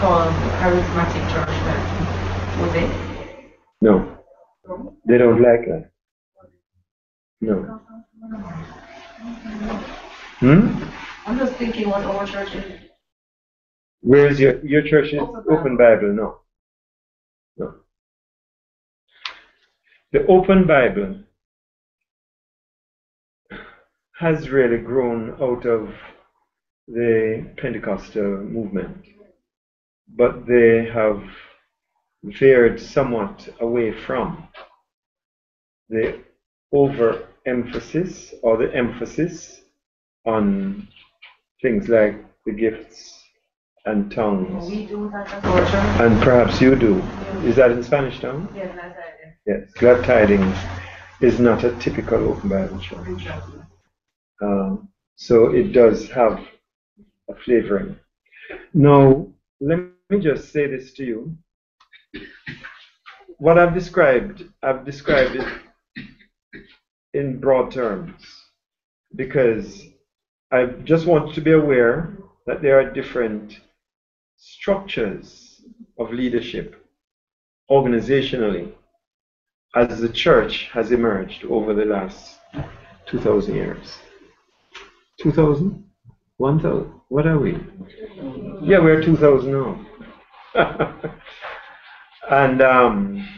called charismatic church then? Was it? No. They don't like that. No. Hmm? I'm just thinking what our church is. Where is your your church is open Bible? No. No. The open Bible has really grown out of the Pentecostal movement, but they have veered somewhat away from the overemphasis or the emphasis on things like the gifts and tongues. We do that at our church. And perhaps you do. Is that in Spanish Town? Yes, that's it. Yes. Glad Tidings is not a typical open Bible church. Um, so it does have a flavoring. Now, let me just say this to you. What I've described, I've described it in broad terms because I just want to be aware that there are different structures of leadership organizationally as the church has emerged over the last 2,000 years. 2,000? 1,000? What are we? Yeah, we're 2,000 now. and, um,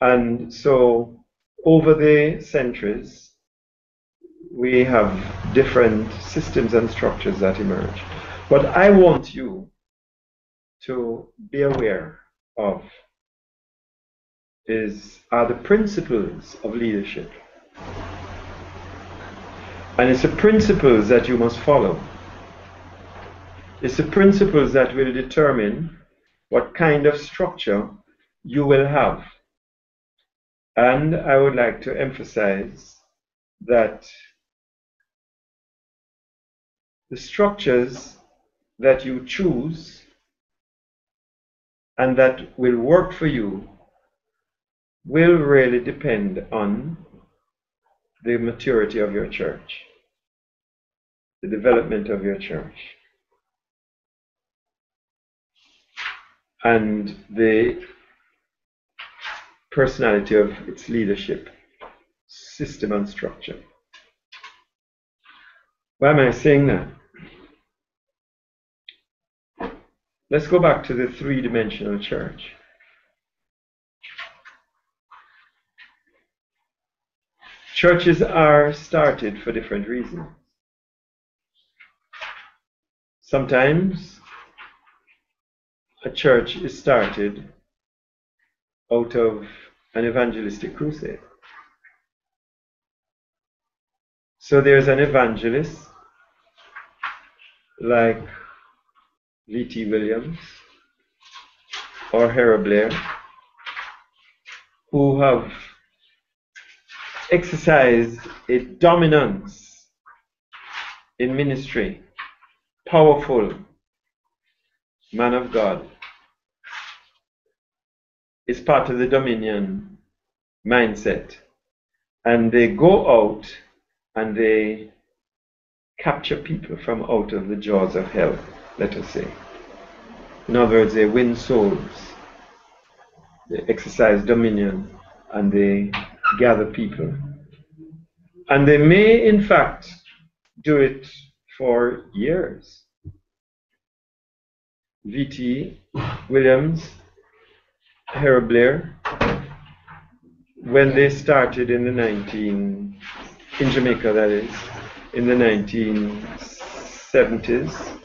and so over the centuries, we have different systems and structures that emerge. But I want you to be aware of is are the principles of leadership. And it's the principles that you must follow. It's the principles that will determine what kind of structure you will have. And I would like to emphasize that the structures that you choose and that will work for you will really depend on the maturity of your church, the development of your church, and the personality of its leadership, system, and structure. Why am I saying that? Let's go back to the three dimensional church. Churches are started for different reasons. Sometimes a church is started out of an evangelistic crusade. So there's an evangelist like V.T. Williams or Herro Blair who have exercised a dominance in ministry, powerful man of God, is part of the dominion mindset. And they go out and they capture people from out of the jaws of hell let us say. In other words, they win souls, they exercise dominion, and they gather people. And they may, in fact, do it for years. V.T. Williams, Herro Blair, when they started in the 19, in Jamaica that is, in the 1970s,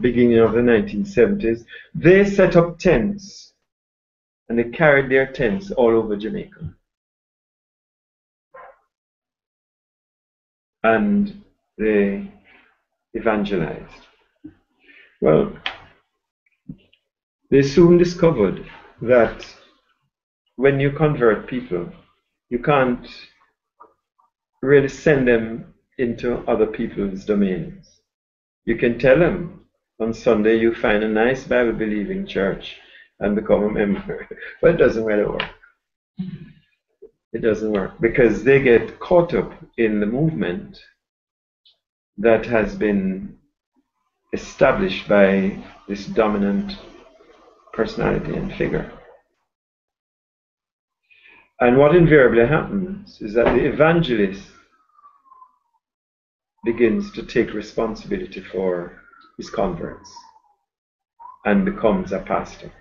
beginning of the 1970s, they set up tents and they carried their tents all over Jamaica. And they evangelized. Well, they soon discovered that when you convert people, you can't really send them into other people's domains. You can tell them on Sunday you find a nice Bible believing church and become a member. but it doesn't really work. It doesn't work because they get caught up in the movement that has been established by this dominant personality and figure. And what invariably happens is that the evangelist begins to take responsibility for his converts and becomes a pastor.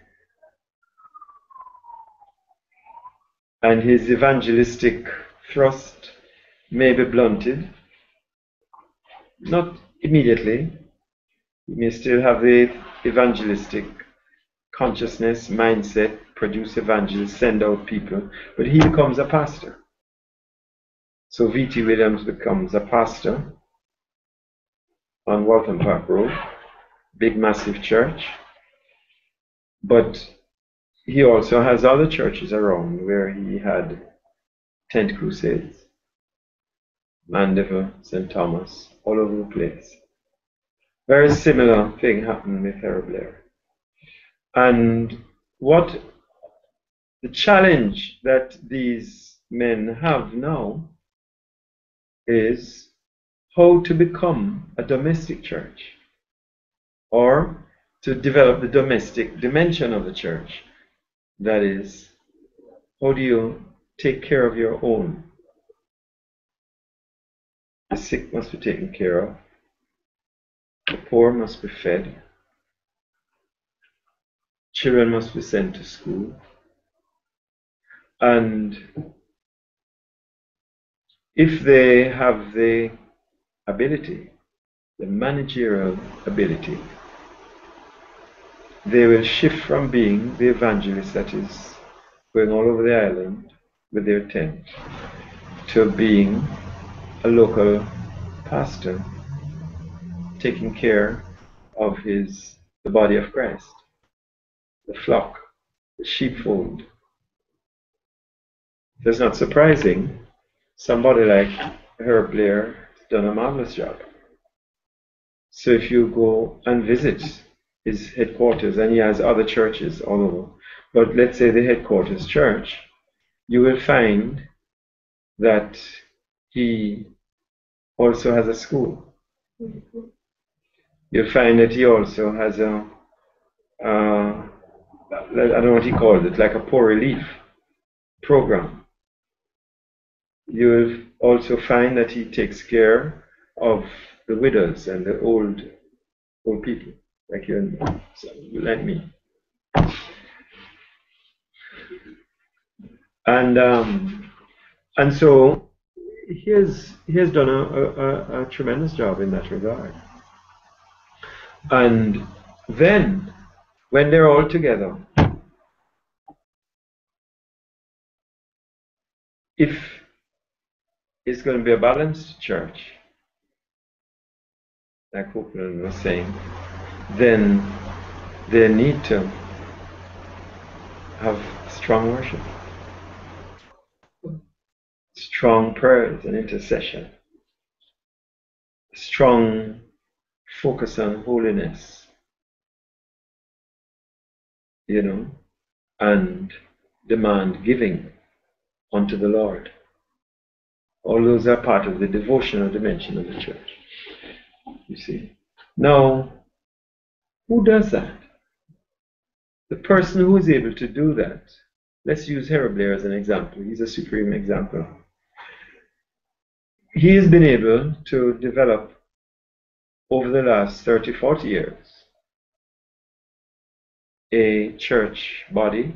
And his evangelistic thrust may be blunted, not immediately. He may still have the evangelistic consciousness, mindset, produce evangelists, send out people, but he becomes a pastor. So V.T. Williams becomes a pastor on Walton Park Road, big massive church. But he also has other churches around where he had tent crusades. Mandeville, St. Thomas, all over the place. Very similar thing happened with Herro Blair. And what the challenge that these men have now is how to become a domestic church or to develop the domestic dimension of the church. That is, how do you take care of your own? The sick must be taken care of, the poor must be fed, children must be sent to school, and if they have the ability, the managerial ability, they will shift from being the evangelist that is going all over the island with their tent to being a local pastor taking care of his the body of Christ, the flock, the sheepfold. It's not surprising somebody like Herro Blair has done a marvelous job. So if you go and visit his headquarters, and he has other churches all over. But let's say the headquarters church, you will find that he also has a school. Mm-hmm. You'll find that he also has a, uh, I don't know what he called it, like a poor relief program. You'll also find that he takes care of the widows and the old old people like you and like me. And um, and so he has he has done a, a, a tremendous job in that regard. And then when they're all together, if it's going to be a balanced church, like Copeland was saying, then they need to have strong worship, strong prayers and intercession, strong focus on holiness, you know, and demand giving unto the Lord. All those are part of the devotional dimension of the church. You see. Now, who does that? The person who is able to do that, let's use Herro Blair as an example. He's a supreme example. He has been able to develop over the last 30, 40 years a church body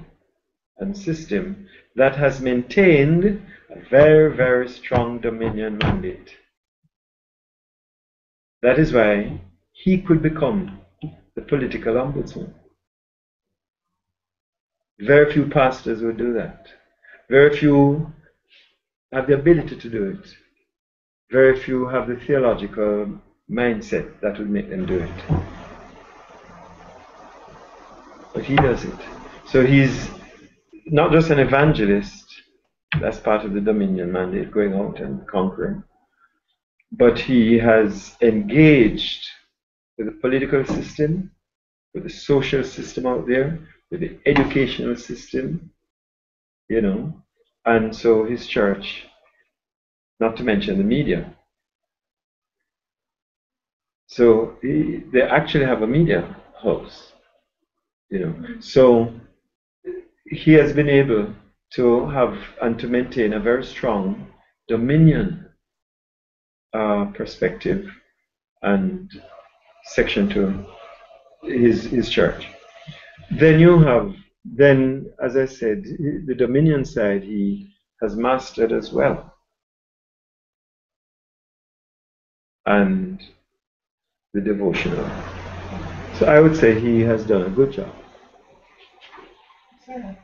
and system that has maintained a very, very strong dominion mandate. That is why he could become the political ombudsman. Very few pastors would do that. Very few have the ability to do it. Very few have the theological mindset that would make them do it. But he does it. So he's not just an evangelist, that's part of the dominion mandate, going out and conquering, but he has engaged with the political system, with the social system out there, with the educational system, you know, and so his church, not to mention the media. So he, they actually have a media house You know, so he has been able to have and to maintain a very strong dominion uh, perspective and section to his his church. Then you have then, as I said, the dominion side he has mastered as well. And the devotional. So I would say he has done a good job. Sarah,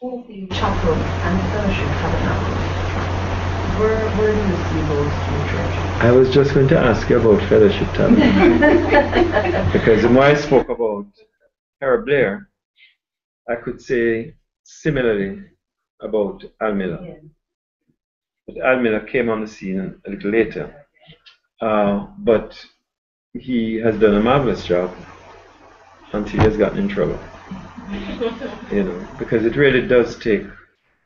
the chapel and fellowship tabernacle, where, where do you see those two churches? I was just going to ask you about fellowship tabernacle. because the more I spoke about Herro Blair, I could say similarly about Al Miller. Yeah. But Al Miller came on the scene a little later. Uh, but he has done a marvelous job until he has gotten in trouble. You know, because it really does take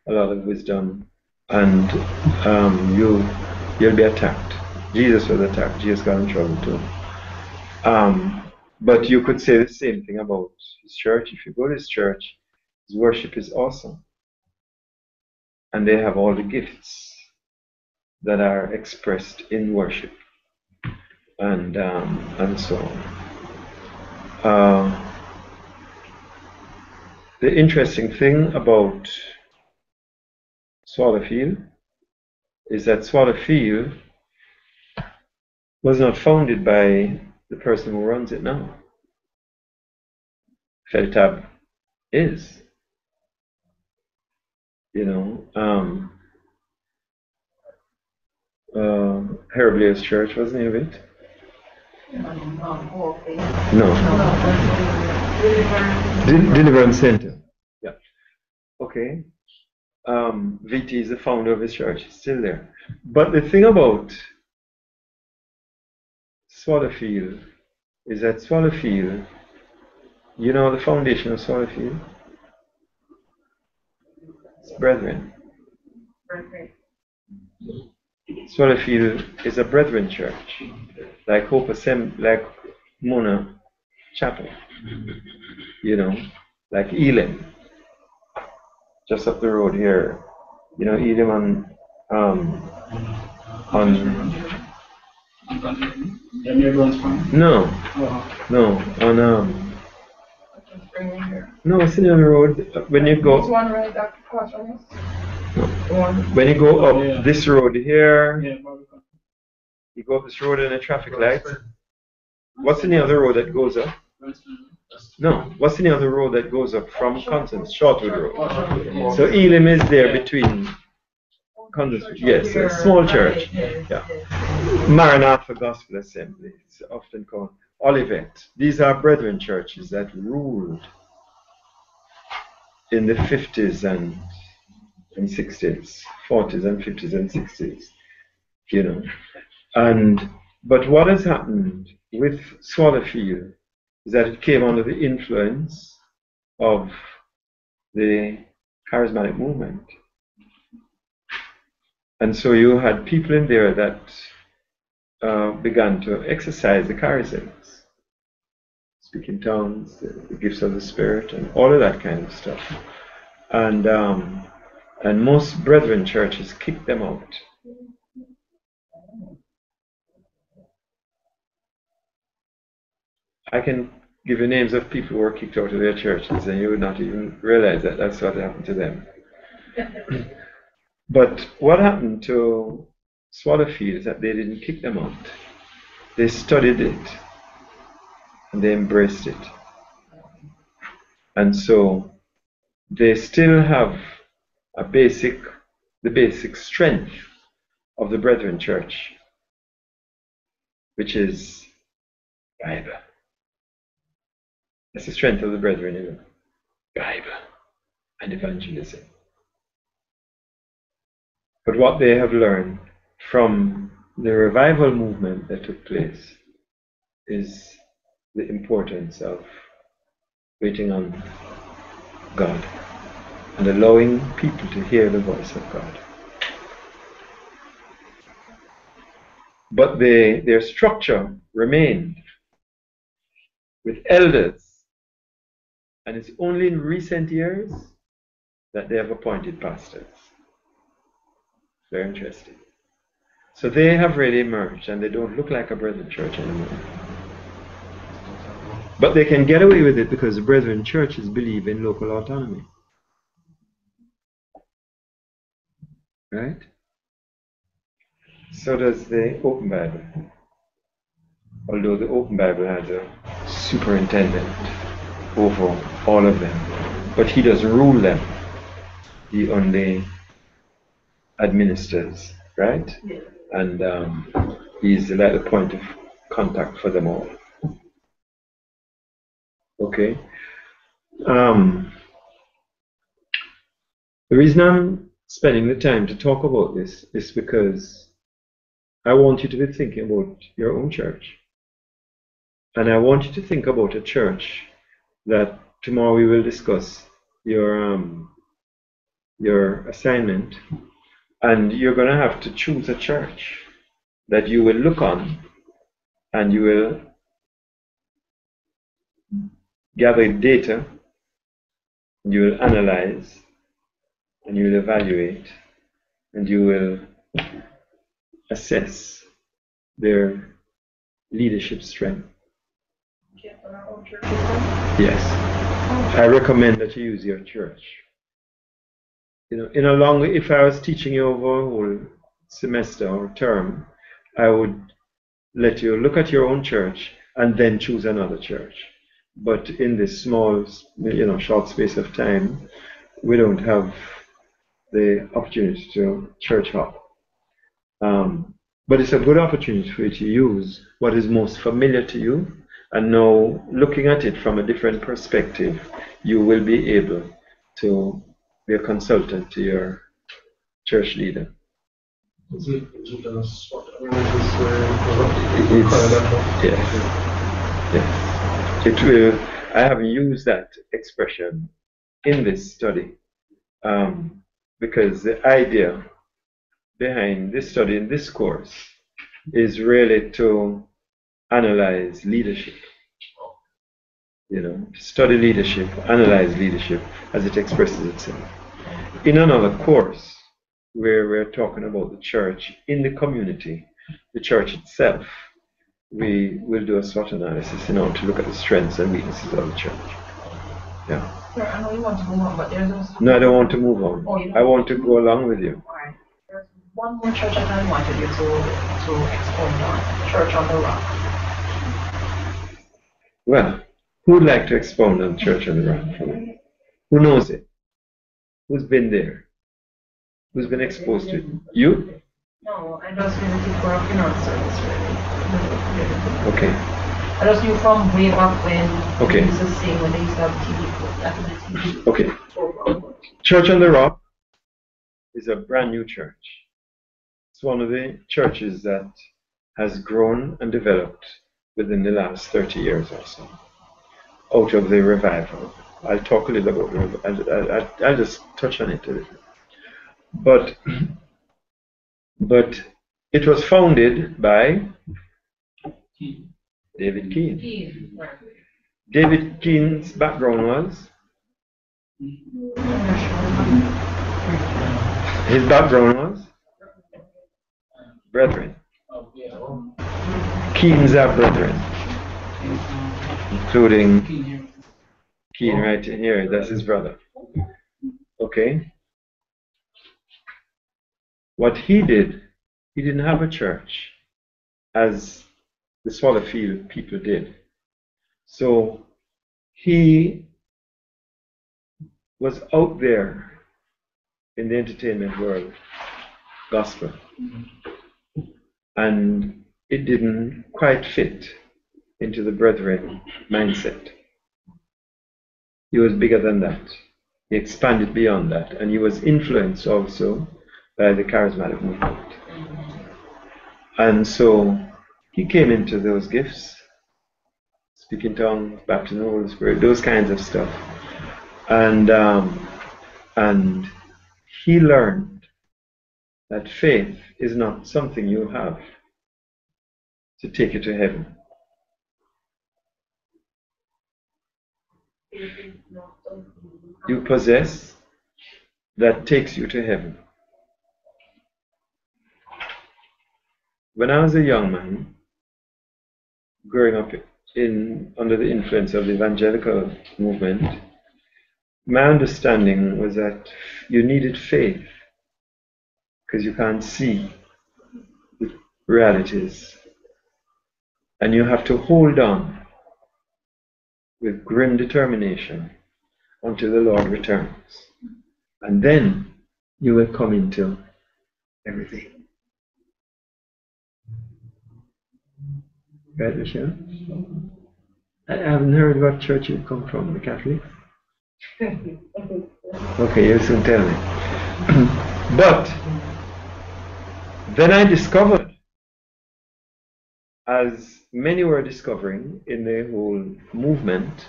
a lot of wisdom and um, you, you'll be attacked. Jesus was attacked. Jesus got in trouble too. Um, but you could say the same thing about his church. If you go to his church, his worship is awesome. And they have all the gifts that are expressed in worship. And, um, and so on. Uh, the interesting thing about Swallowfield is that Swallowfield was not founded by the person who runs it now. Feltab is. You know, um, uh, church was the name of it? No. Del- Deliverance Center. Yeah. Okay. Um, VT is the founder of his church. He's still there. But the thing about Swallowfield is that Swallowfield, you know the foundation of Swallowfield? It's brethren. Swallowfield is a brethren church, like Hope Assembly, like Mona Chapel, you know, like Elim, just up the road here, you know, Elim on, um, on, Yeah, near Burns Farm. no, Oh, no, on, um, no, it's in on the road, when you This go, one right up across from us? when you go Yeah. up this road here, yeah, you go up this road in a traffic light, what's in the name of the road that goes up? No, what's the the road that goes up from Constance, Shortwood Road? So Elim is there between Constance, yes, a small church. Yeah. Maranatha Gospel Assembly, it's often called Olivet. These are brethren churches that ruled in the 50s and, and 60s, 40s and 50s and 60s, you know. And but what has happened with Swallowfield is that it came under the influence of the charismatic movement. And so you had people in there that uh, began to exercise the charisms, speak in tongues, the, the gifts of the Spirit, and all of that kind of stuff. And um, and most brethren churches kicked them out. I can give you names of people who were kicked out of their churches, and you would not even realize that that's what happened to them. but what happened to Swallowfield is that they didn't kick them out. They studied it and they embraced it. And so they still have a basic, the basic strength of the Brethren Church, which is Bible. That's the strength of the brethren in Bible and evangelism. But what they have learned from the revival movement that took place is the importance of waiting on God and allowing people to hear the voice of God. But they, their structure remained with elders And it's only in recent years that they have appointed pastors. Very interesting. So they have really emerged and they don't look like a Brethren church anymore. But they can get away with it because the Brethren churches believe in local autonomy. Right? So does the Open Bible. Although the Open Bible has a superintendent over all of them, but he doesn't rule them. He only administers, right? Yeah. And um, he's like the point of contact for them all. Okay. Um, the reason I'm spending the time to talk about this is because I want you to be thinking about your own church. And I want you to think about a church that tomorrow we will discuss your um, your assignment and you're going to have to choose a church that you will look on and you will gather data, you will analyze, and you will evaluate, and you will assess their leadership strength. Okay, for our own church system. Yes. I recommend that you use your church. You know, in a long, if I was teaching you over a whole semester or term, I would let you look at your own church and then choose another church. But in this small, you know, short space of time, we don't have the opportunity to church hop. Um, but it's a good opportunity for you to use what is most familiar to you, and now looking at it from a different perspective, you will be able to be a consultant to your church leader. Is it, is it a SWOT analysis where It's- it's, Yes. Yes. It will, I have used that expression in this study um, because the idea behind this study in this course is really to analyze leadership. You know, study leadership, analyze leadership as it expresses itself. In another course, where we're talking about the church in the community, the church itself, we will do a SWOT analysis in order to look at the strengths and weaknesses of the church. Yeah. Sir, I know you want to move on, but there's also. No, I don't want to move on. Oh, I want to go along with you. Alright. There's one more church that I wanted you to, to expound on, Church on the Rock. Well, who would like to expound on Church on the Rock for me? Who knows it? Who's been there? Who's been exposed to it? You? No, I just visited for a funeral service, really. Okay. I just knew from way back when. Okay. Used to sing when they used to have TV, after the TV. Okay. Church on the Rock is a brand new church. It's one of the churches that has grown and developed within the last 30 years or so out of the revival. I'll talk a little about. I'll, I'll, I'll just touch on it a little. But, but it was founded by David Keane. David Keane's background was his background was brethren. Keens are brethren, including Keen right here. That's his brother. Okay. What he did, he didn't have a church, as the Swallowfield people did. So he was out there in the entertainment world, gospel, and it didn't quite fit into the brethren mindset. He was bigger than that. He expanded beyond that, and he was influenced also by the charismatic movement. And so he came into those gifts, speaking tongues, baptism of the Holy Spirit, those kinds of stuff. And um, and he learned that faith is not something you have to take you to heaven. you possess that takes you to heaven. When I was a young man, growing up in under the influence of the evangelical movement, my understanding was that you needed faith because you can't see the realities. And you have to hold on with grim determination until the Lord returns. And then you will come into everything. Right, Michelle? I haven't heard what church you come from, the Catholics. Okay, you soon tell me. but then I discovered, as many were discovering in the whole movement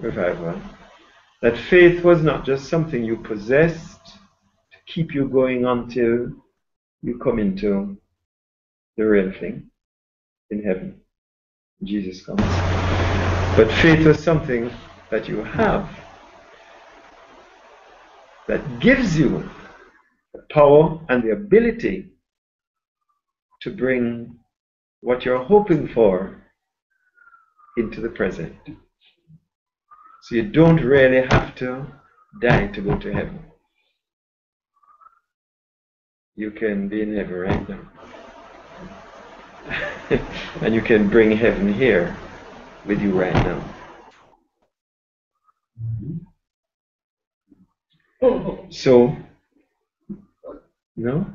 revival, that faith was not just something you possessed to keep you going until you come into the real thing in heaven. Jesus comes. But faith was something that you have that gives you the power and the ability to bring what you're hoping for into the present. So you don't really have to die to go to heaven. You can be in heaven right now. and you can bring heaven here with you right now. So, no?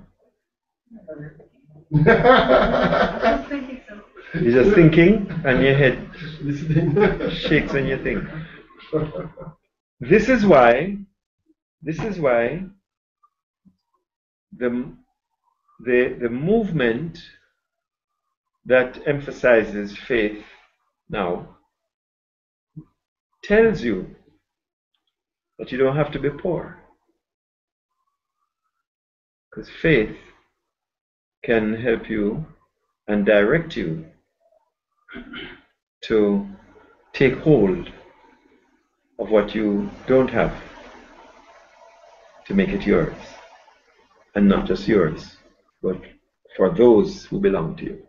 You're just thinking, and your head shakes when you think. This is why, this is why the, the, the movement that emphasizes faith now tells you that you don't have to be poor. Because faith can help you and direct you to take hold of what you don't have to make it yours. And not just yours, but for those who belong to you.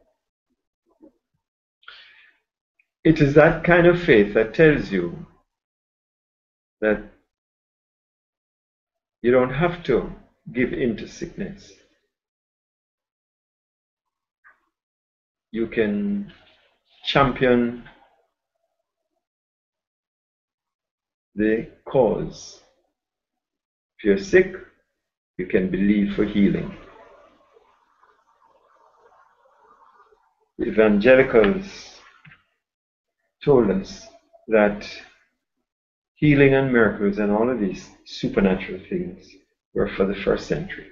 It is that kind of faith that tells you that you don't have to give in to sickness. You can champion the cause. If you're sick, you can believe for healing. The evangelicals told us that healing and miracles and all of these supernatural things were for the first century.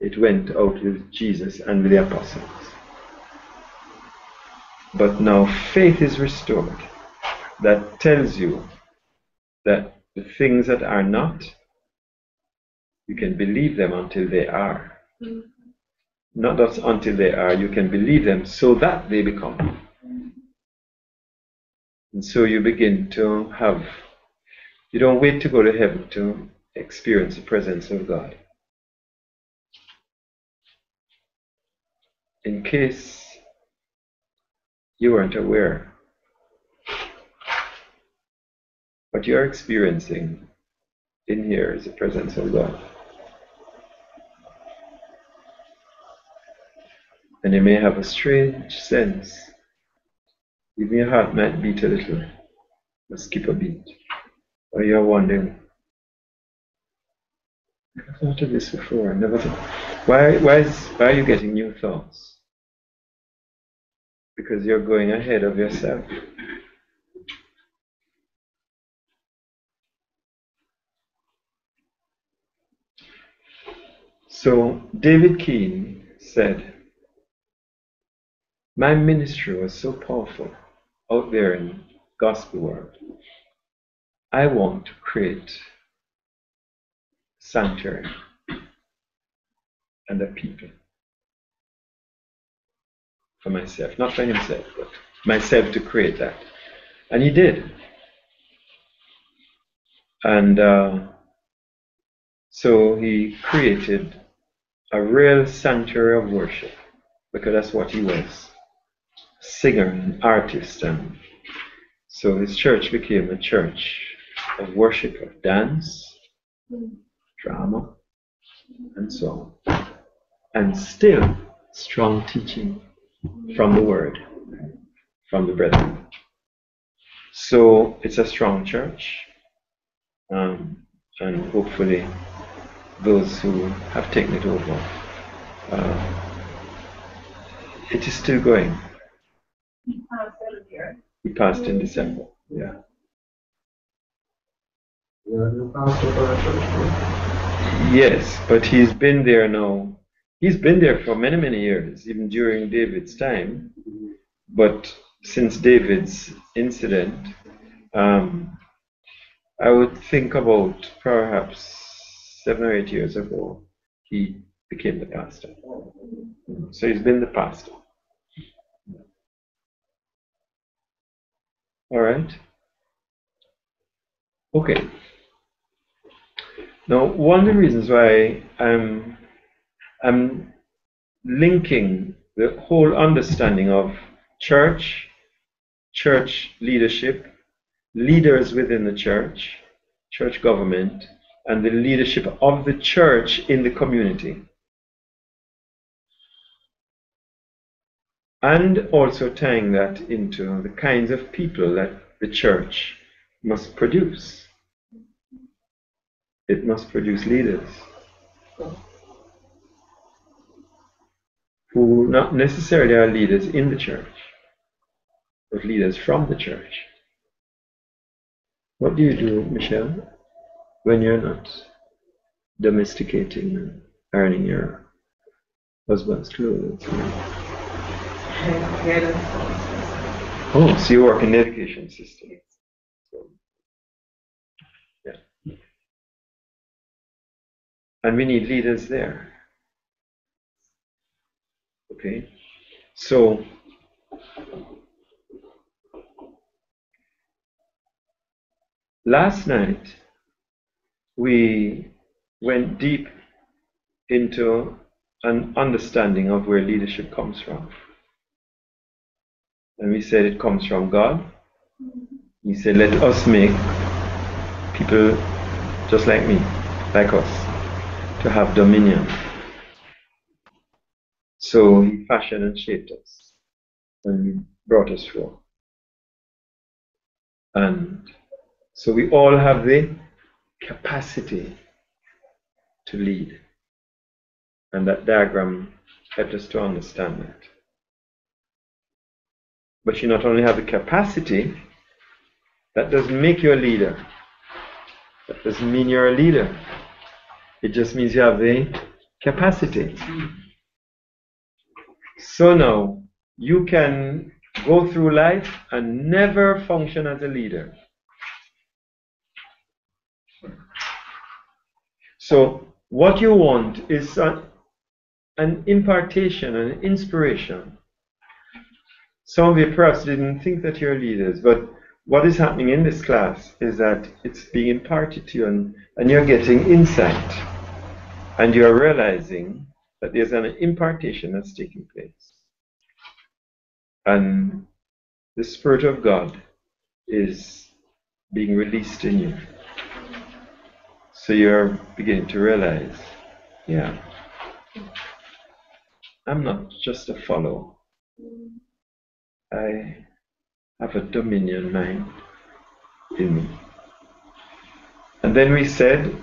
It went out with Jesus and with the apostles. But now faith is restored that tells you that the things that are not, you can believe them until they are. Mm-hmm. Not just until they are, you can believe them so that they become. Mm-hmm. And so you begin to have, you don't wait to go to heaven to experience the presence of God. In case you weren't aware, what you're experiencing in here is the presence of God. And you may have a strange sense. Even your heart might beat a little, or skip a beat. Or you're wondering, I never thought of this before. I never thought. Why, why, is, why are you getting new thoughts? Because you're going ahead of yourself. So, David Keane said, My ministry was so powerful out there in gospel world. I want to create sanctuary and a people for myself, not for himself, but myself to create that. And he did. And uh, so he created a real sanctuary of worship because that's what he was singer and artist. And so his church became a church of worship, of dance, drama, and so on. And still strong teaching from the word, from the brethren. So it's a strong church. Um, and hopefully those who have taken it over, uh, it is still going. He passed in December. Yeah. Yeah, new pastor for the Yes, but he's been there now. He's been there for many, many years, even during David's time. But since David's incident, um, I would think about perhaps seven or eight years ago, he became the pastor. So he's been the pastor. All right. Okay. Now, one of the reasons why I'm, I'm linking the whole understanding of church, church leadership, leaders within the church, church government, and the leadership of the church in the community. And also tying that into the kinds of people that the church must produce. It must produce leaders who not necessarily are leaders in the church, but leaders from the church. What do you do, Michelle, when you're not domesticating and ironing your husband's clothes? Oh, so you work in the education system. Yeah. And we need leaders there. Okay? So, last night we went deep into an understanding of where leadership comes from. And we said it comes from God. He said, Let us make people just like me, like us, to have dominion. So He fashioned and shaped us and brought us forth. And so we all have the capacity to lead. And that diagram helped us to understand that. But you not only have the capacity, that doesn't make you a leader. That doesn't mean you're a leader. It just means you have the capacity. So now, you can go through life and never function as a leader. So, what you want is an, an impartation, an inspiration. Some of you perhaps didn't think that you're leaders, but what is happening in this class is that it's being imparted to you and, and you're getting insight. And you're realizing that there's an impartation that's taking place. And the Spirit of God is being released in you. So you're beginning to realize, yeah, I'm not just a follower. I have a dominion mind in me. And then we said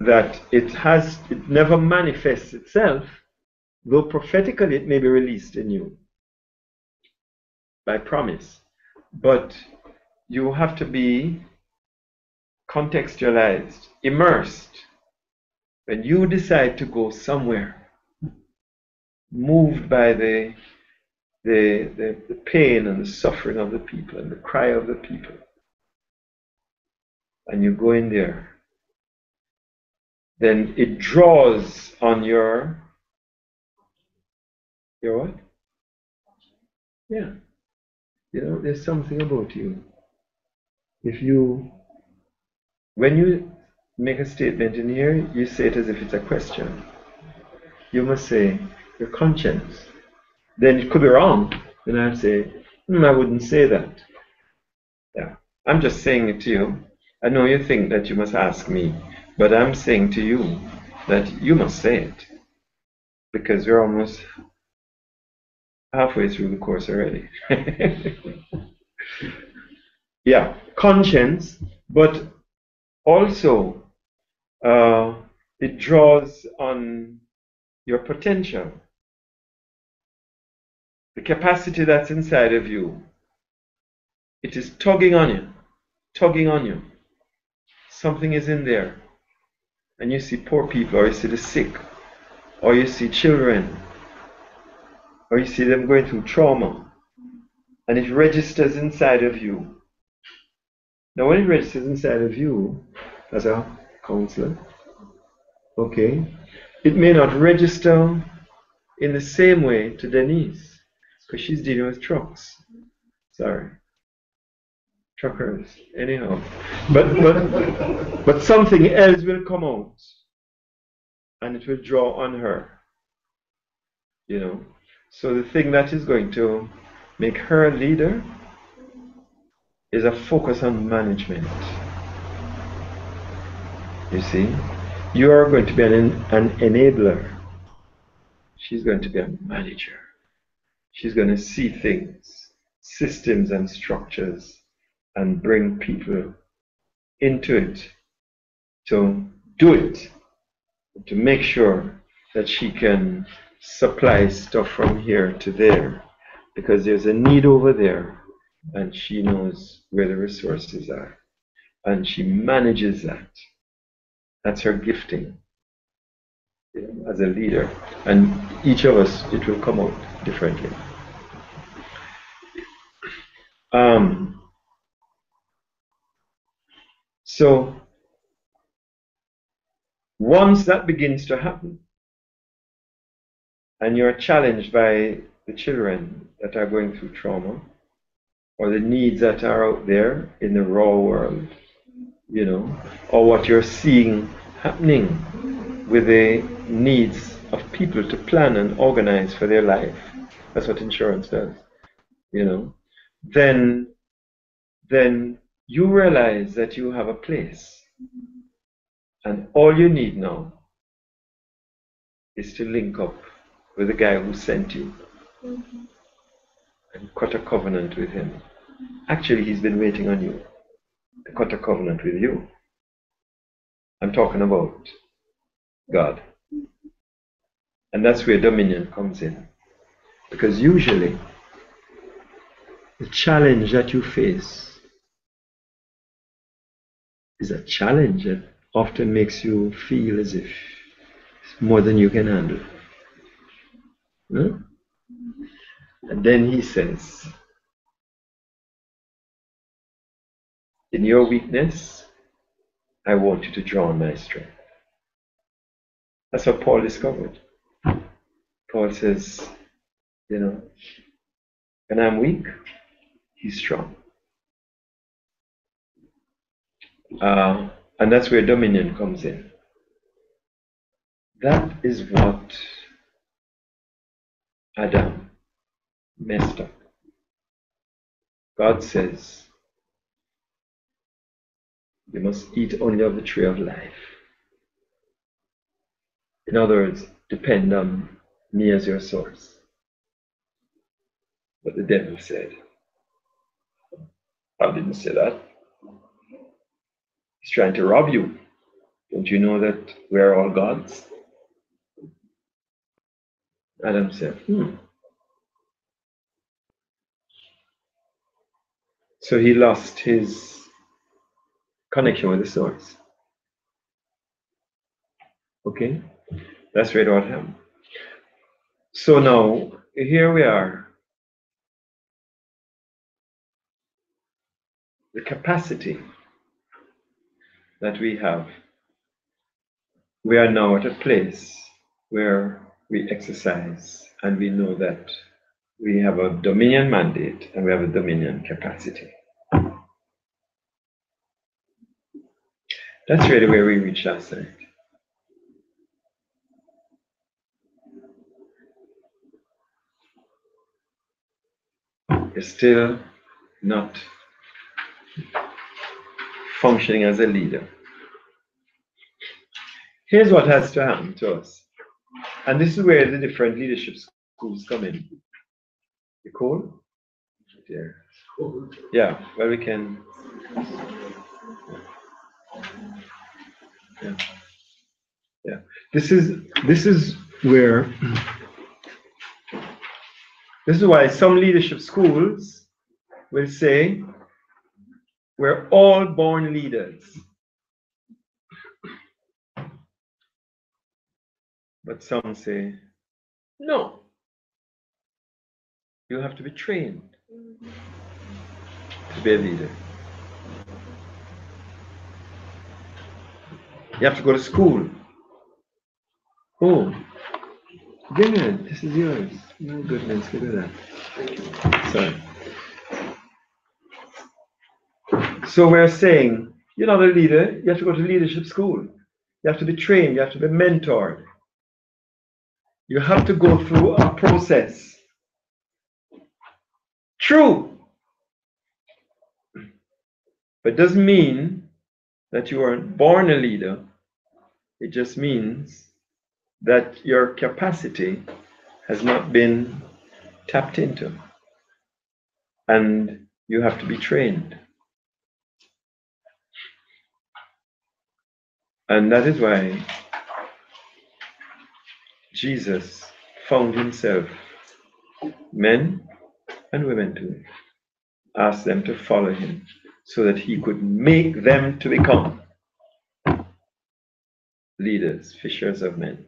that it has it never manifests itself, though prophetically it may be released in you by promise. But you have to be contextualized, immersed. When you decide to go somewhere, moved by the, the, the, the pain and the suffering of the people and the cry of the people, and you go in there, then it draws on your your what? Yeah. You know, there's something about you. If you when you make a statement in here, you say it as if it's a question. You must say, your conscience. Then it could be wrong. Then I'd say, hmm, I wouldn't say that. Yeah. I'm just saying it to you. I know you think that you must ask me, but I'm saying to you that you must say it. Because we're almost halfway through the course already. yeah, conscience, but also uh, it draws on your potential, the capacity that's inside of you. It is tugging on you, tugging on you. Something is in there. And you see poor people, or you see the sick, or you see children, or you see them going through trauma, and it registers inside of you. Now, when it registers inside of you as a counselor, okay, it may not register in the same way to Denise because she's dealing with trucks. Sorry. Truckers, anyhow. But, but, but something else will come out and it will draw on her. You know, so the thing that is going to make her a leader is a focus on management. You see, you are going to be an, an enabler. She's going to be a manager. She's going to see things, systems and structures, and bring people into it. To do it, to make sure that she can supply stuff from here to there because there's a need over there and she knows where the resources are and she manages that. That's her gifting as a leader. And each of us it will come out differently. Um, so once that begins to happen and you're challenged by the children that are going through trauma or the needs that are out there in the raw world, you know, or what you're seeing happening with the needs of people to plan and organize for their life. That's what insurance does, you know. Then, then you realize that you have a place, and all you need now is to link up with the guy who sent you mm-hmm. and cut a covenant with him. Actually, he's been waiting on you to cut a covenant with you. I'm talking about God. And that's where dominion comes in. Because usually, the challenge that you face is a challenge that often makes you feel as if it's more than you can handle. Hmm? And then he says, In your weakness, I want you to draw on my strength. That's what Paul discovered. Paul says, you know, when I'm weak, he's strong. Uh, and that's where dominion comes in. That is what Adam messed up. God says, You must eat only of the tree of life. In other words, depend on me as your source. But the devil said, I didn't say that. He's trying to rob you. Don't you know that we're all gods? Adam said, hmm. So he lost his connection with the source. Okay? That's right about him. So now, here we are. The capacity that we have, we are now at a place where we exercise and we know that we have a dominion mandate and we have a dominion capacity. That's really where we reached last night. You're still not functioning as a leader. Here's what has to happen to us. And this is where the different leadership schools come in. You cool? Yeah. Yeah, well, we can. Yeah. Yeah. This is this is where this is why some leadership schools will say we're all born leaders. But some say, no, you have to be trained to be a leader. You have to go to school. Oh, good, this is yours. Oh, goodness, look at that. Sorry. So we're saying, you're not a leader, you have to go to leadership school. You have to be trained, you have to be mentored. You have to go through a process. True. But it doesn't mean that you weren't born a leader. It just means that your capacity has not been tapped into. And you have to be trained. And that is why Jesus found himself men and women too, asked them to follow him so that he could make them to become leaders, fishers of men,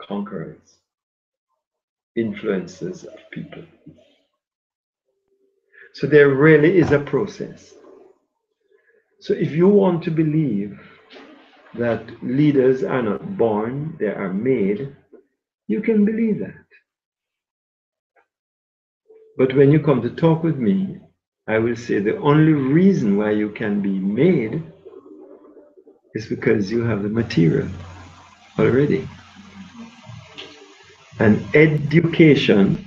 conquerors, influencers of people. So there really is a process. So if you want to believe that leaders are not born, they are made, you can believe that. But when you come to talk with me, I will say the only reason why you can be made is because you have the material already. And education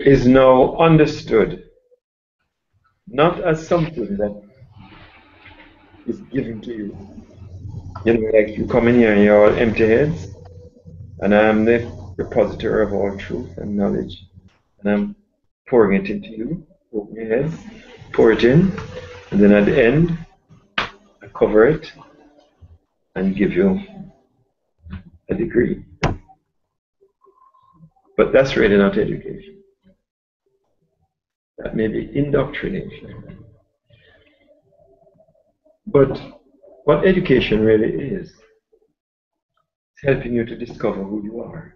is now understood not as something that is given to you. You know, like you come in here and you're all empty heads, and I'm the repository of all truth and knowledge, and I'm pouring it into you. Open your head, pour it in, and then at the end, I cover it and give you a degree. But that's really not education. That may be indoctrination. But what education really is, it's helping you to discover who you are.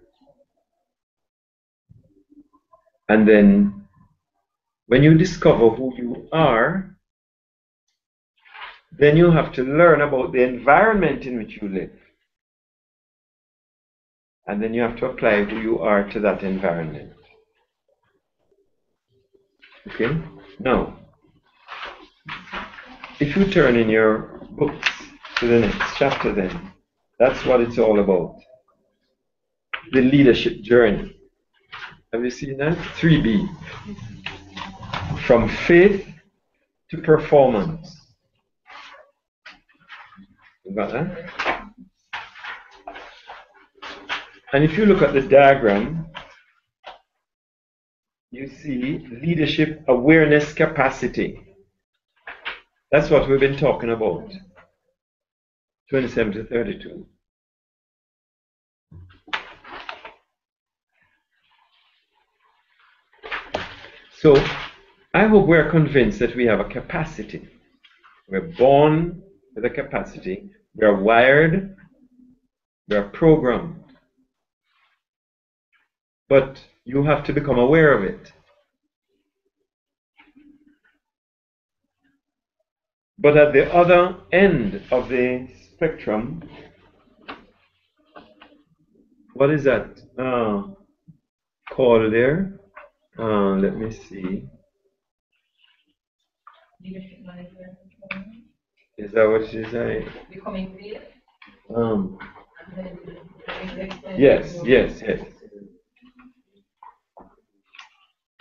And then when you discover who you are, then you have to learn about the environment in which you live. And then you have to apply who you are to that environment. Okay? Now, if you turn in your books to the next chapter, then that's what it's all about. The leadership journey. Have you seen that? 3B. From faith to performance. You got that? And if you look at the diagram, you see leadership awareness capacity. That's what we've been talking about. 27 to 32. So I hope we're convinced that we have a capacity. We're born with a capacity. We're wired. We're programmed. But you have to become aware of it. But at the other end of the spectrum, what is that uh, called there? Uh, let me see. Is that what she's saying? um, yes, yes, yes.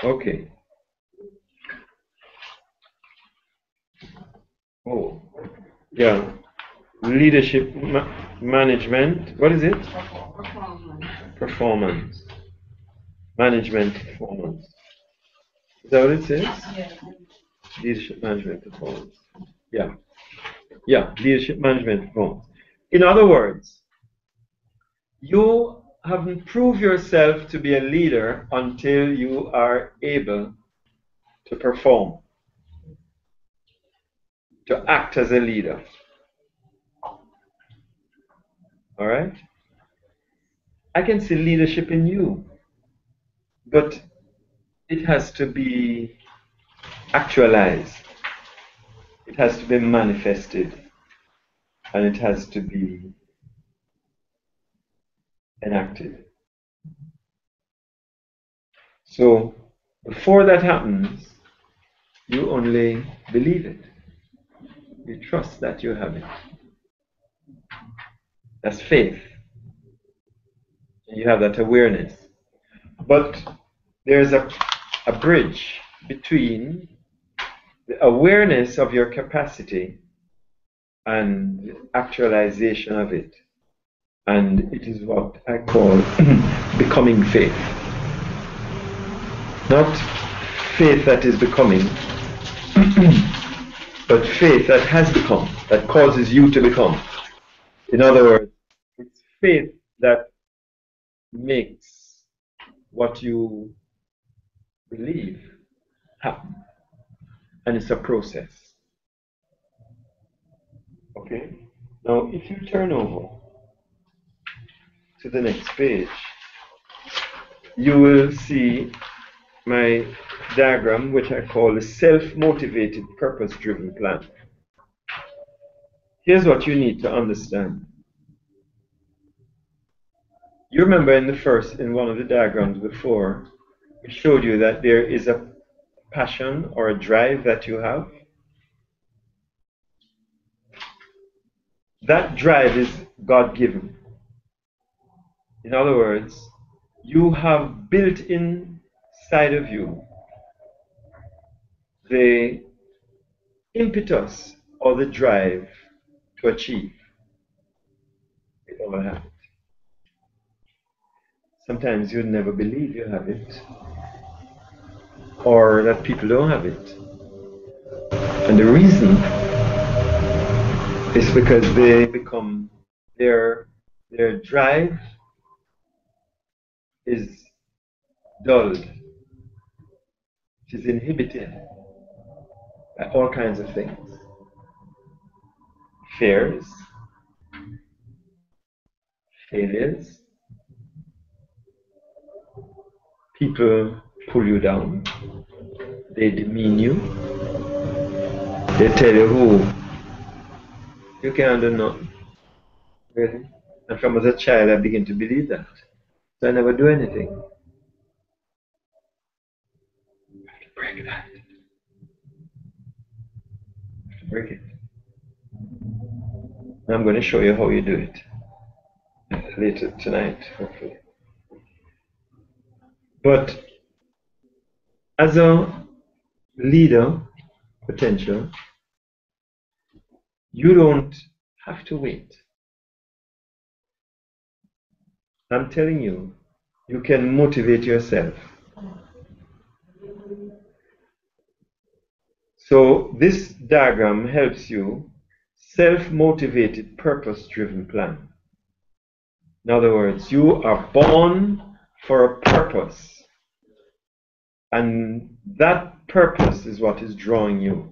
Okay. Oh, yeah. Leadership ma- management. What is it? Performance. Management performance. Is that what it says? Yeah. Leadership management performance. Yeah. Yeah, leadership management performance. In other words, you haven't proved yourself to be a leader until you are able to perform, to act as a leader. All right? I can see leadership in you, but it has to be actualized, it has to be manifested, and it has to be enacted. So, before that happens, you only believe it. You trust that you have it. That's faith. You have that awareness. But there's a, a bridge between the awareness of your capacity and actualization of it. And it is what I call becoming faith. Not faith that is becoming, but faith that has become, that causes you to become. In other words, it's faith that makes what you believe happen. And it's a process. Okay? Now, if you turn over to the next page, you will see my diagram, which I call the self motivated, purpose driven plan. Here's what you need to understand. You remember in the first, in one of the diagrams before, we showed you that there is a passion or a drive that you have. That drive is God given. In other words, you have built inside of you the impetus or the drive to achieve. We all have it. Sometimes you'd never believe you have it, or that people don't have it. And the reason is because they become their their drive is dulled. Is inhibited by all kinds of things. Fears, failures, people pull you down, they demean you, they tell you who you can't do nothing. Really? And from as a child I begin to believe that. So I never do anything. I break that. Break it. I'm going to show you how you do it later tonight, hopefully. But as a leader, potential, you don't have to wait. I'm telling you, you can motivate yourself. So this diagram helps you self-motivated, purpose-driven plan. In other words, you are born for a purpose. And that purpose is what is drawing you.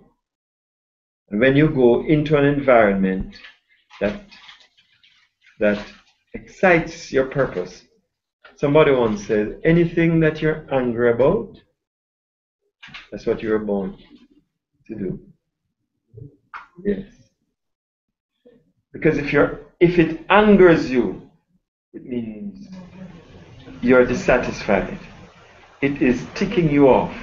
And when you go into an environment that that excites your purpose, somebody once said, anything that you're angry about, that's what you were born to do. Yes. Because if you're if it angers you, it means you're dissatisfied. It is ticking you off.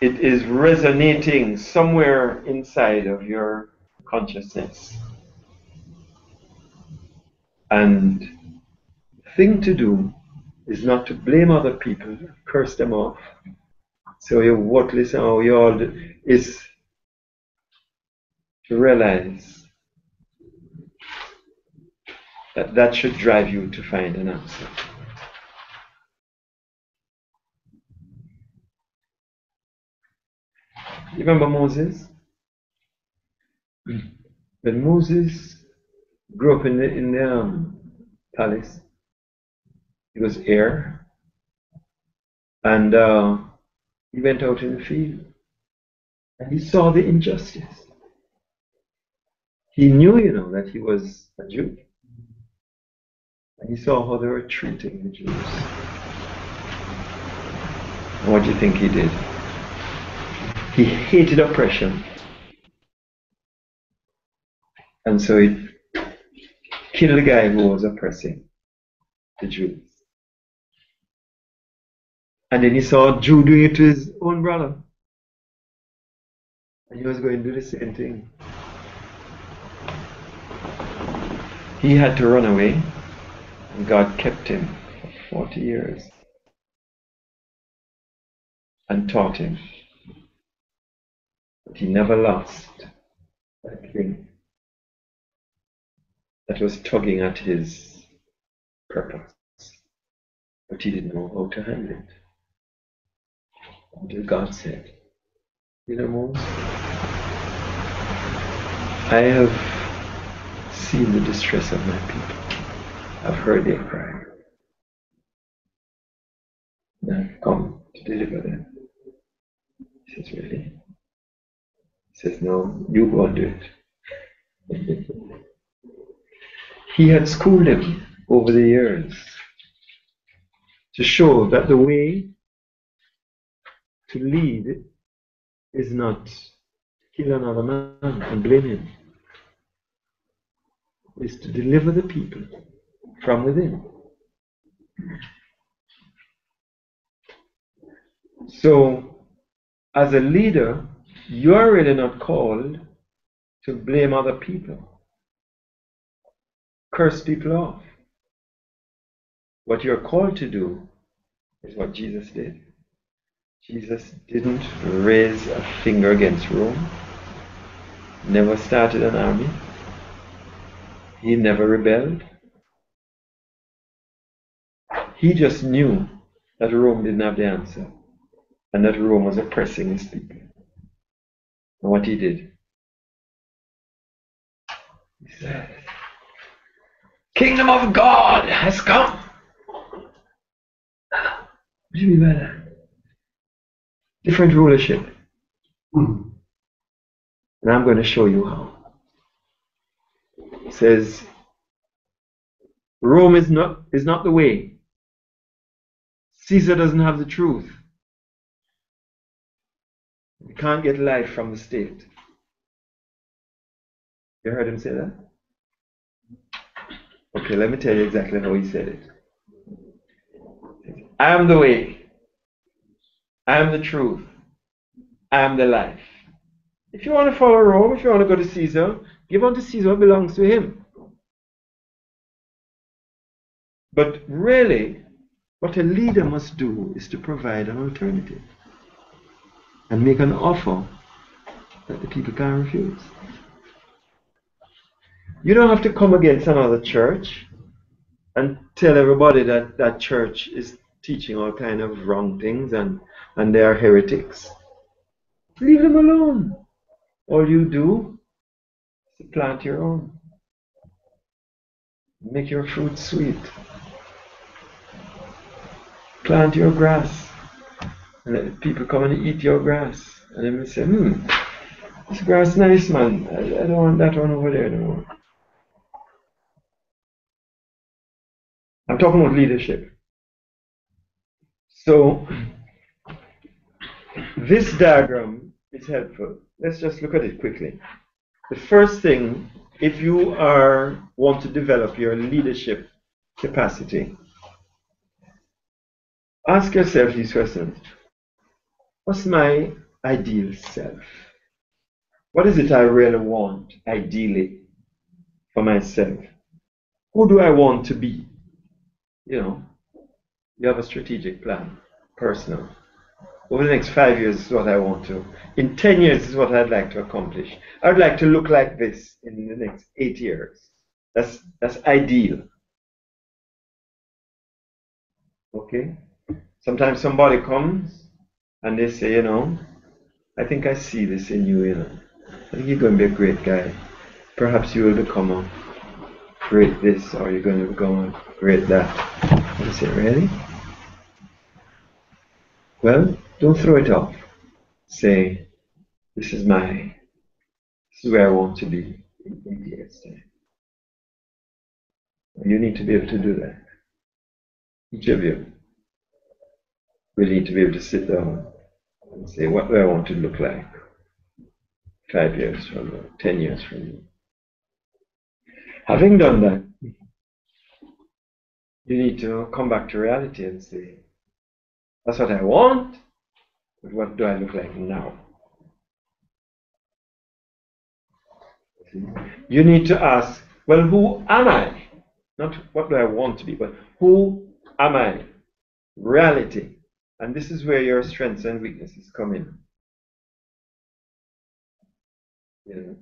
it is resonating somewhere inside of your consciousness. And the thing to do is not to blame other people, curse them off. So oh, you're worthless oh, or you all is to realize that that should drive you to find an answer. You remember Moses? When Moses grew up in the, in the um, palace, he was heir, and uh, he went out in the field, and he saw the injustice. He knew, you know, that he was a Jew, and he saw how they were treating the Jews. And what do you think he did? He hated oppression. And so he killed the guy who was oppressing the Jews. And then he saw a Jew doing it to his own brother. And he was going to do the same thing. He had to run away, and God kept him for 40 years and taught him. But he never lost that thing that was tugging at his purpose. But he didn't know how to handle it. Until God said, You know, Moses, I have seen the distress of my people. I've heard their cry. And I've come to deliver them. He says, Really? He says, No, you go and do it. he had schooled him over the years to show that the way to lead is not to kill another man and blame him, is to deliver the people from within. So, as a leader, you are really not called to blame other people, curse people off. What you're called to do is what Jesus did. Jesus didn't raise a finger against Rome, never started an army, he never rebelled. He just knew that Rome didn't have the answer and that Rome was oppressing his people. And what he did, he said, Kingdom of God has come. What do you mean by that? Different rulership. Hmm. And I'm going to show you how. Says, Rome is not, is not the way. Caesar doesn't have the truth. You can't get life from the state. You heard him say that? Okay, let me tell you exactly how he said it. I am the way. I am the truth. I am the life. If you want to follow Rome, if you want to go to Caesar, give unto Caesar what belongs to him. But really, what a leader must do is to provide an alternative and make an offer that the people can't refuse. You don't have to come against another church and tell everybody that that church is teaching all kind of wrong things and, and they are heretics. Leave them alone. All you do plant your own. Make your fruit sweet. Plant your grass. And let people come and eat your grass. And then we say, hmm, this grass nice man. I, I don't want that one over there anymore. I'm talking about leadership. So this diagram is helpful. Let's just look at it quickly. The first thing, if you are want to develop your leadership capacity, ask yourself these questions. What's my ideal self? What is it I really want, ideally, for myself? Who do I want to be? You know, you have a strategic plan, personal. Over the next five years is what I want to. In 10 years is what I'd like to accomplish. I'd like to look like this in the next eight years. That's, that's ideal. Okay? Sometimes somebody comes and they say, you know, I think I see this in you, you know. I think you're going to be a great guy. Perhaps you will become a great this or you're going to become a great that. I say, really? Well, don't throw it off. Say, this is my, this is where I want to be in years' time. You need to be able to do that. Each of you we need to be able to sit down and say, what do I want to look like five years from now, ten years from now? Having done that, you need to come back to reality and say, that's what I want, but what do I look like now? You need to ask, well, who am I? Not what do I want to be, but who am I? Reality. And this is where your strengths and weaknesses come in. You know,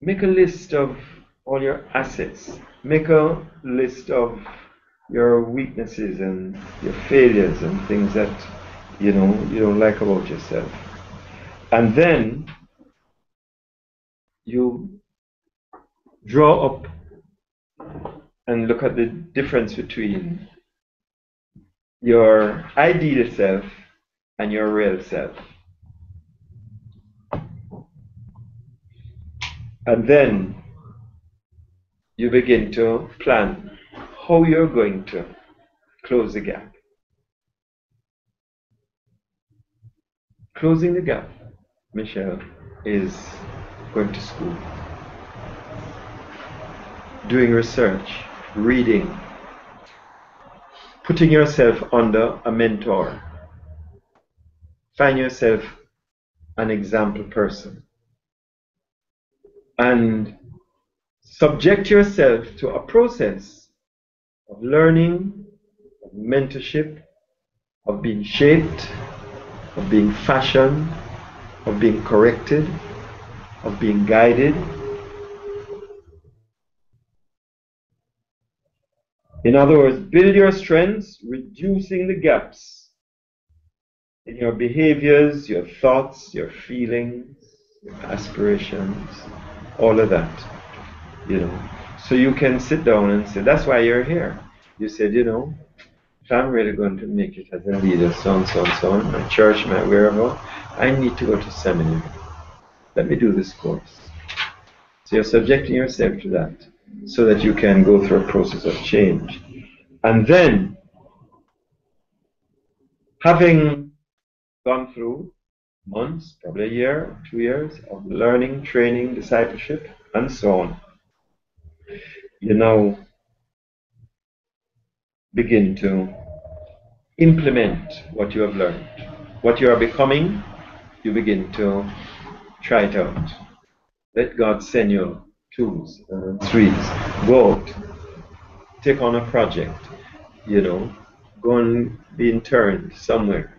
make a list of all your assets. Make a list of your weaknesses and your failures and things that you know you don't like about yourself. And then you draw up and look at the difference between mm-hmm. your ideal self and your real self. And then you begin to plan how you're going to close the gap. Closing the gap, Michelle, is going to school, doing research, reading, putting yourself under a mentor. Find yourself an example person. And subject yourself to a process of learning, of mentorship, of being shaped, of being fashioned, of being corrected, of being guided, In other words, build your strengths, reducing the gaps in your behaviors, your thoughts, your feelings, your aspirations, all of that. You know. So you can sit down and say, that's why you're here. You said, you know, I'm really going to make it as a leader, so and so and so on, my church, my wherever, I need to go to seminary. Let me do this course. So you're subjecting yourself to that so that you can go through a process of change. And then, having gone through months, probably a year, two years of learning, training, discipleship, and so on, you now begin to implement what you have learned. What you are becoming, you begin to try it out. Let God send you twos, uh, threes. Go out, take on a project, you know, go and be interned somewhere,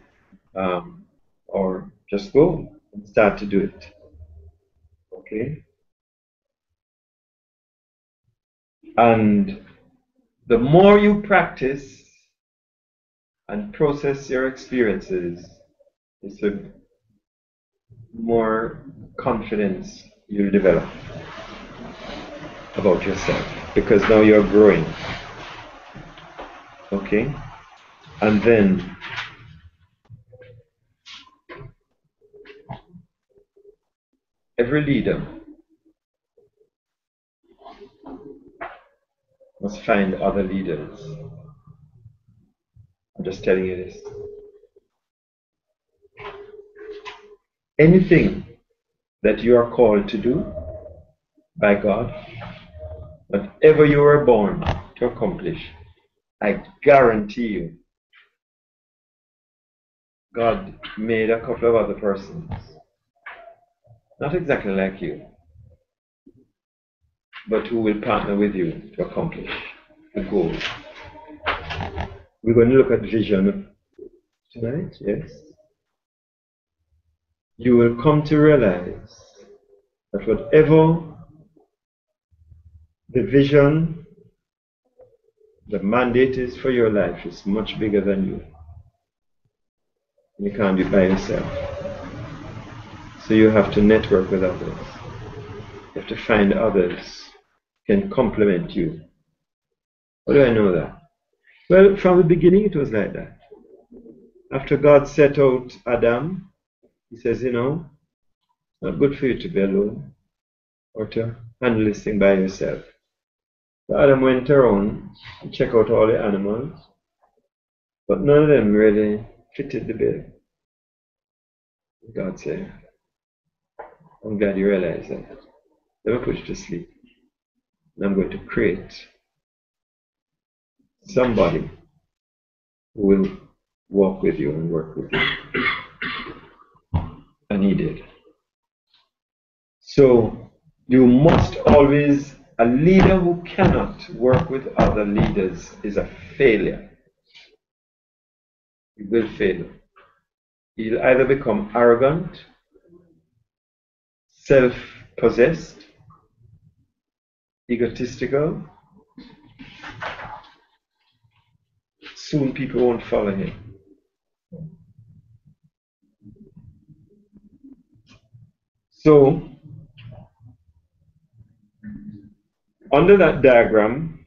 um, or just go and start to do it. Okay? And the more you practice and process your experiences, the more confidence you develop about yourself because now you're growing. Okay? And then every leader must find other leaders. I'm just telling you this. Anything that you are called to do by God Whatever you were born to accomplish, I guarantee you, God made a couple of other persons, not exactly like you, but who will partner with you to accomplish the goal. We're going to look at vision tonight, yes? You will come to realize that whatever the vision, the mandate is for your life is much bigger than you. You can't do it by yourself. So you have to network with others. You have to find others can complement you. How do I know that? Well, from the beginning it was like that. After God set out Adam, he says, you know, it's not good for you to be alone or to handle this thing by yourself. So Adam went around and checked out all the animals, but none of them really fitted the bill. God said, I'm glad you realize that. Let me put you to sleep. And I'm going to create somebody who will walk with you and work with you. And he did. So you must always, a leader who cannot work with other leaders is a failure. He will fail. He'll either become arrogant, self possessed, egotistical. Soon people won't follow him. So, under that diagram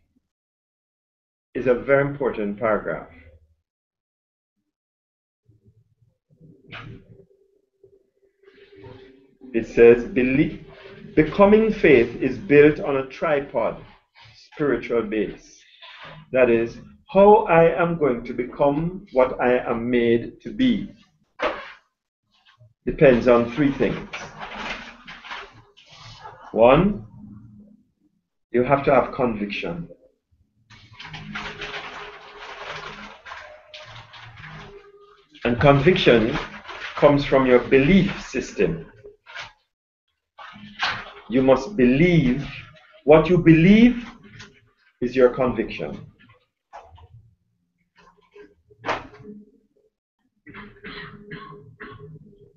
is a very important paragraph. It says, "Belie- becoming faith is built on a tripod spiritual base. That is, how I am going to become what I am made to be depends on three things. One, you have to have conviction. And conviction comes from your belief system. You must believe. What you believe is your conviction.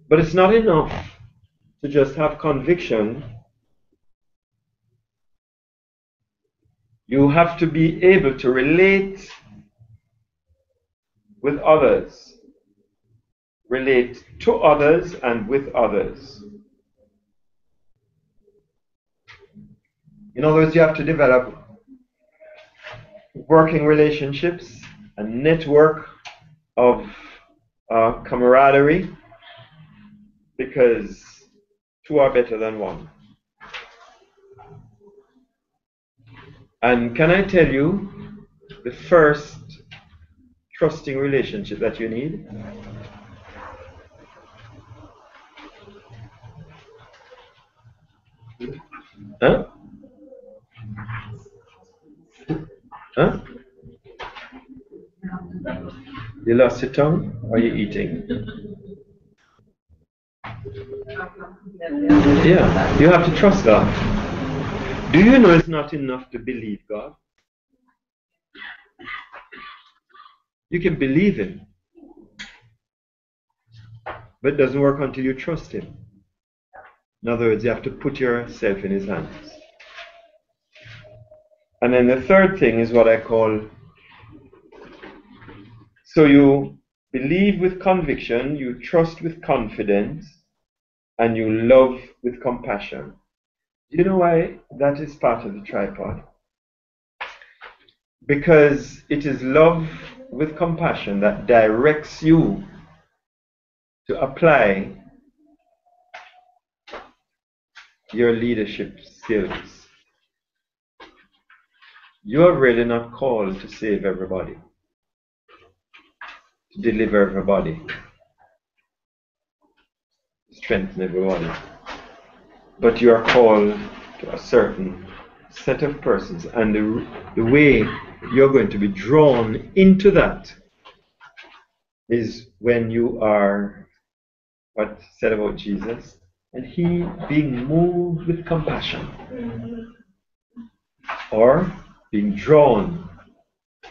But it's not enough to just have conviction. You have to be able to relate with others, relate to others and with others. In other words, you have to develop working relationships, a network of uh, camaraderie, because two are better than one. And can I tell you the first trusting relationship that you need? Huh? Huh? You lost your tongue? Or are you eating? Yeah, you have to trust God. Do you know it's not enough to believe God? You can believe Him, but it doesn't work until you trust Him. In other words, you have to put yourself in His hands. And then the third thing is what I call so you believe with conviction, you trust with confidence, and you love with compassion. Do you know why that is part of the tripod? Because it is love with compassion that directs you to apply your leadership skills. You are really not called to save everybody, to deliver everybody, strengthen everybody. But you are called to a certain set of persons, and the, the way you're going to be drawn into that is when you are what said about Jesus, and he being moved with compassion. Mm-hmm. Or being drawn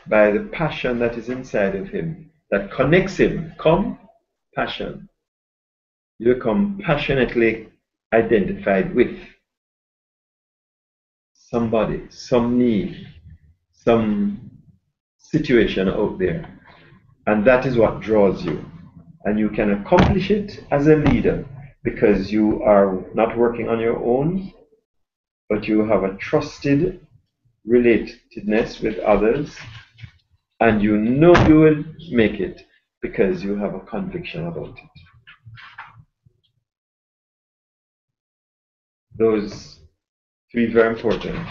by the passion that is inside of him that connects him. Come, passion. You become passionately identified with somebody, some need, some situation out there. And that is what draws you. And you can accomplish it as a leader because you are not working on your own, but you have a trusted relatedness with others, and you know you will make it because you have a conviction about it. Those three very important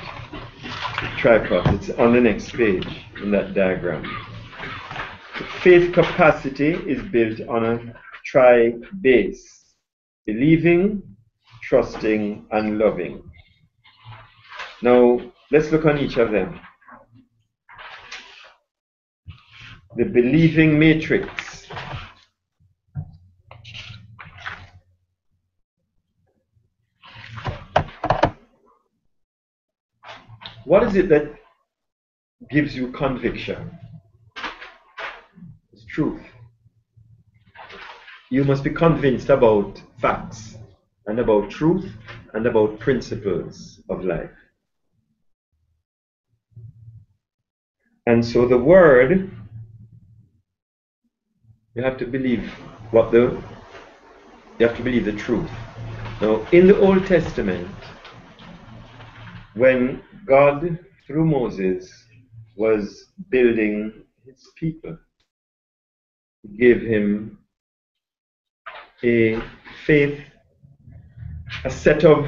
tripods. It's on the next page in that diagram. Faith capacity is built on a tri base believing, trusting, and loving. Now, let's look on each of them. The believing matrix. What is it that gives you conviction? It's truth. You must be convinced about facts and about truth and about principles of life. And so the word, you have to believe what the, you have to believe the truth. Now, in the Old Testament, when God, through Moses, was building his people, he gave him a faith, a set of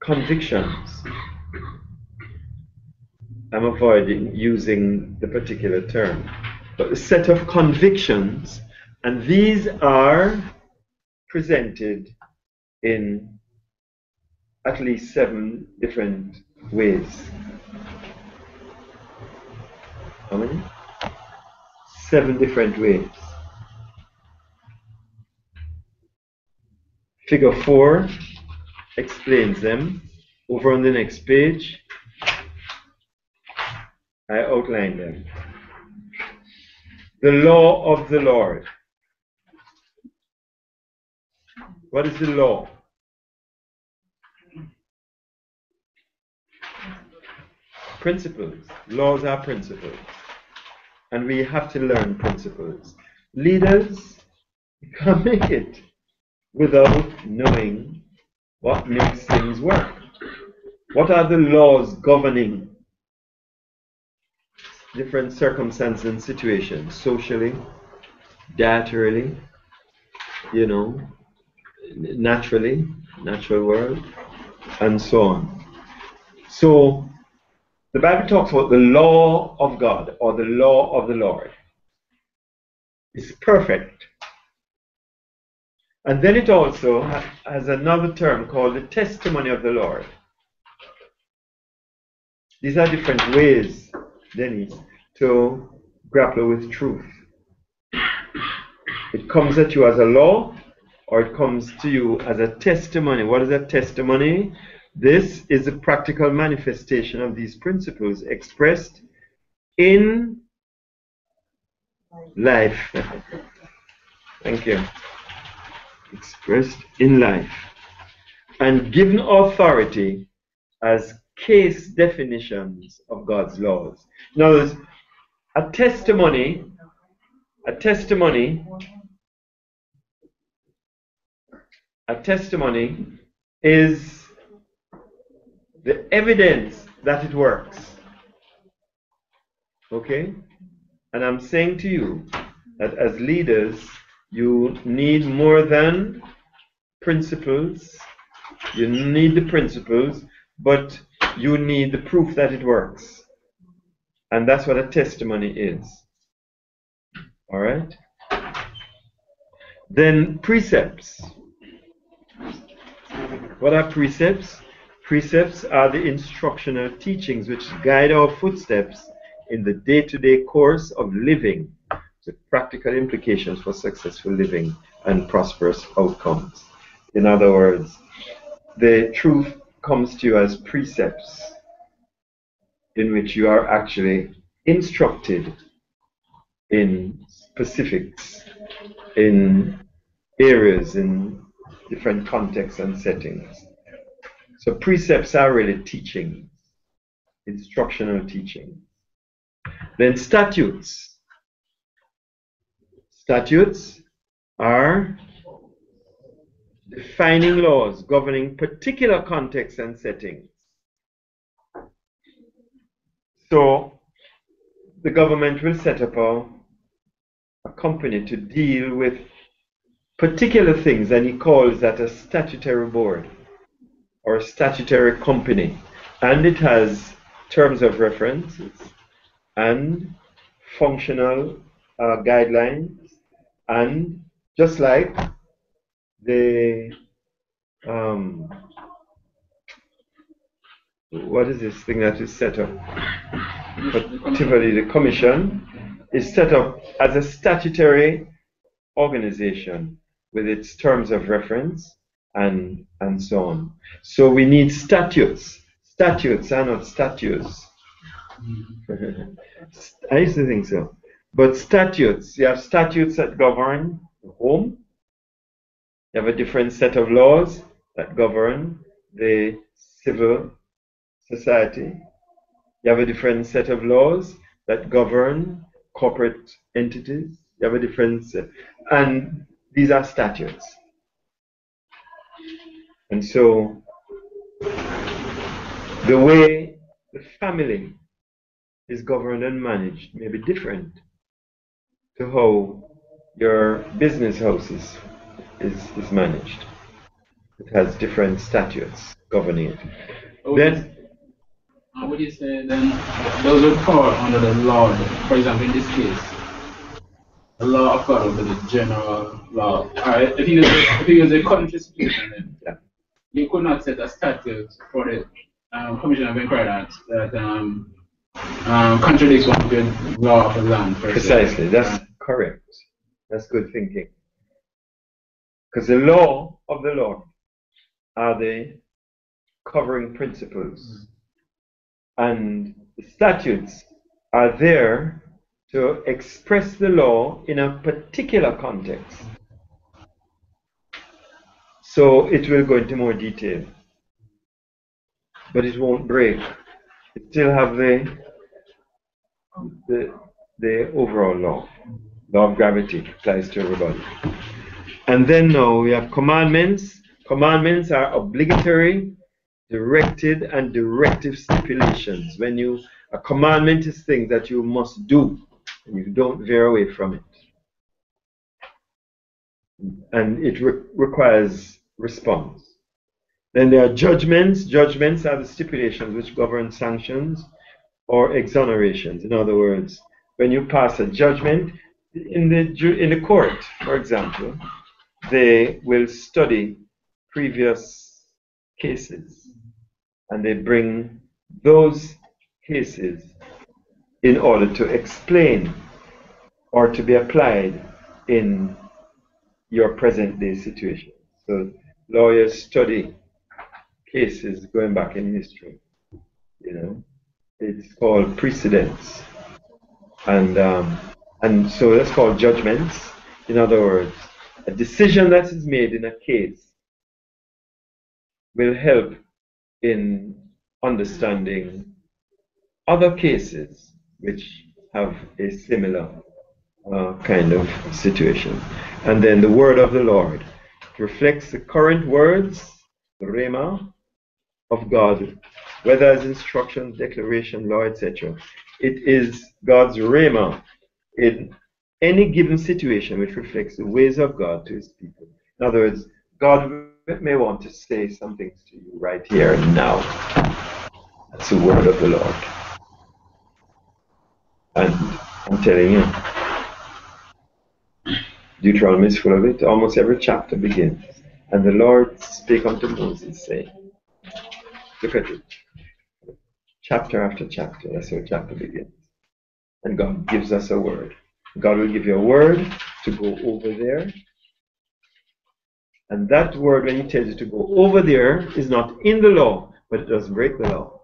convictions. I'm avoiding using the particular term, but a set of convictions, and these are presented in at least seven different ways. How many? Seven different ways. Figure 4 explains them. Over on the next page, I outline them. The law of the Lord. What is the law? Principles. Laws are principles. And we have to learn principles. Leaders, can't make it without knowing what makes things work. What are the laws governing different circumstances and situations, socially, dietarily, you know, naturally, natural world, and so on. So, the Bible talks about the law of God or the law of the Lord. It's perfect. And then it also has another term called the testimony of the Lord. These are different ways, Dennis, to grapple with truth. It comes at you as a law, or it comes to you as a testimony. What is a testimony? This is a practical manifestation of these principles expressed in life. Thank you expressed in life and given authority as case definitions of God's laws. In other words, a testimony, a testimony, a testimony is the evidence that it works. Okay? And I'm saying to you that as leaders, you need more than principles. You need the principles, but you need the proof that it works. And that's what a testimony is. All right? Then precepts. What are precepts? Precepts are the instructional teachings which guide our footsteps in the day to day course of living the practical implications for successful living and prosperous outcomes. In other words, the truth comes to you as precepts in which you are actually instructed in specifics, in areas, in different contexts and settings. So precepts are really teaching, instructional teaching. Then statutes. Statutes are defining laws governing particular contexts and settings. So the government will set up a, a company to deal with particular things, and he calls that a statutory board or a statutory company. And it has terms of reference and functional uh, guidelines, and just like the um, what is this thing that is set up? Particularly the commission is set up as a statutory organization with its terms of reference and and so on. So we need statutes. Statutes are not statutes. I used to think so. But statutes, you have statutes that govern the home. You have a different set of laws that govern the civil society. You have a different set of laws that govern corporate entities. You have a different set. And these are statutes. And so the way the family is governed and managed may be different to how your business house is, is, is managed. It has different statutes governing it. Then, How would you say then those would fall under the law? For example, in this case, the law of God over the general law. Alright, if you use a, if you use a country situation, then Yeah. you could not set a statute for the um, Commission of Inquiry that, that um, um, contradicts one the law of the land. precisely, that's correct. That's good thinking. Because the law of the Lord are the covering principles. Mm. And the statutes are there to express the law in a particular context. So it will go into more detail. But it won't break. It still have the the the overall law. Law of gravity applies to everybody. And then now we have commandments. Commandments are obligatory, directed, and directive stipulations. When you a commandment is things that you must do, and you don't veer away from it. And it re- requires response. Then there are judgments. Judgments are the stipulations which govern sanctions or exonerations. In other words, when you pass a judgment in the in the court, for example, they will study previous cases and they bring those cases in order to explain or to be applied in your present day situation. So lawyers study cases going back in history, you know. It's called precedents. And um, and so that's called judgments. In other words, a decision that is made in a case will help in understanding other cases which have a similar uh, kind of situation. And then the word of the Lord reflects the current words, the Rhema of God, whether as instruction, declaration, law, etc. It is God's Rhema in any given situation which reflects the ways of God to his people. In other words, God may want to say some things to you right here and now. That's the word of the Lord. And I'm telling you, Deuteronomy is full of it. Almost every chapter begins. And the Lord spake unto Moses, saying, Look at it. Chapter after chapter. That's how chapter begins. And God gives us a word. God will give you a word to go over there. And that word, when He tells you to go over there, is not in the law, but it doesn't break the law.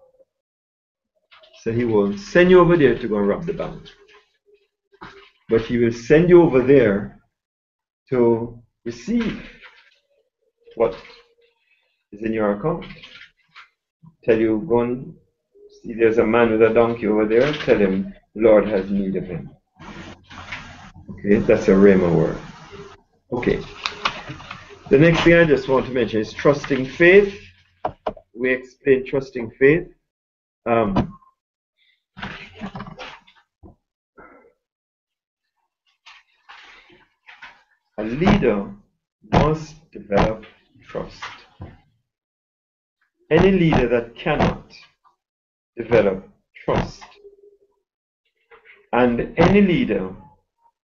So He will send you over there to go and rob the bank. But He will send you over there to receive what is in your account. Tell you, go and see there's a man with a donkey over there, tell him, Lord has need of him. Okay, that's a Rhema word. Okay. The next thing I just want to mention is trusting faith. We explain trusting faith. Um, a leader must develop trust. Any leader that cannot develop trust, and any leader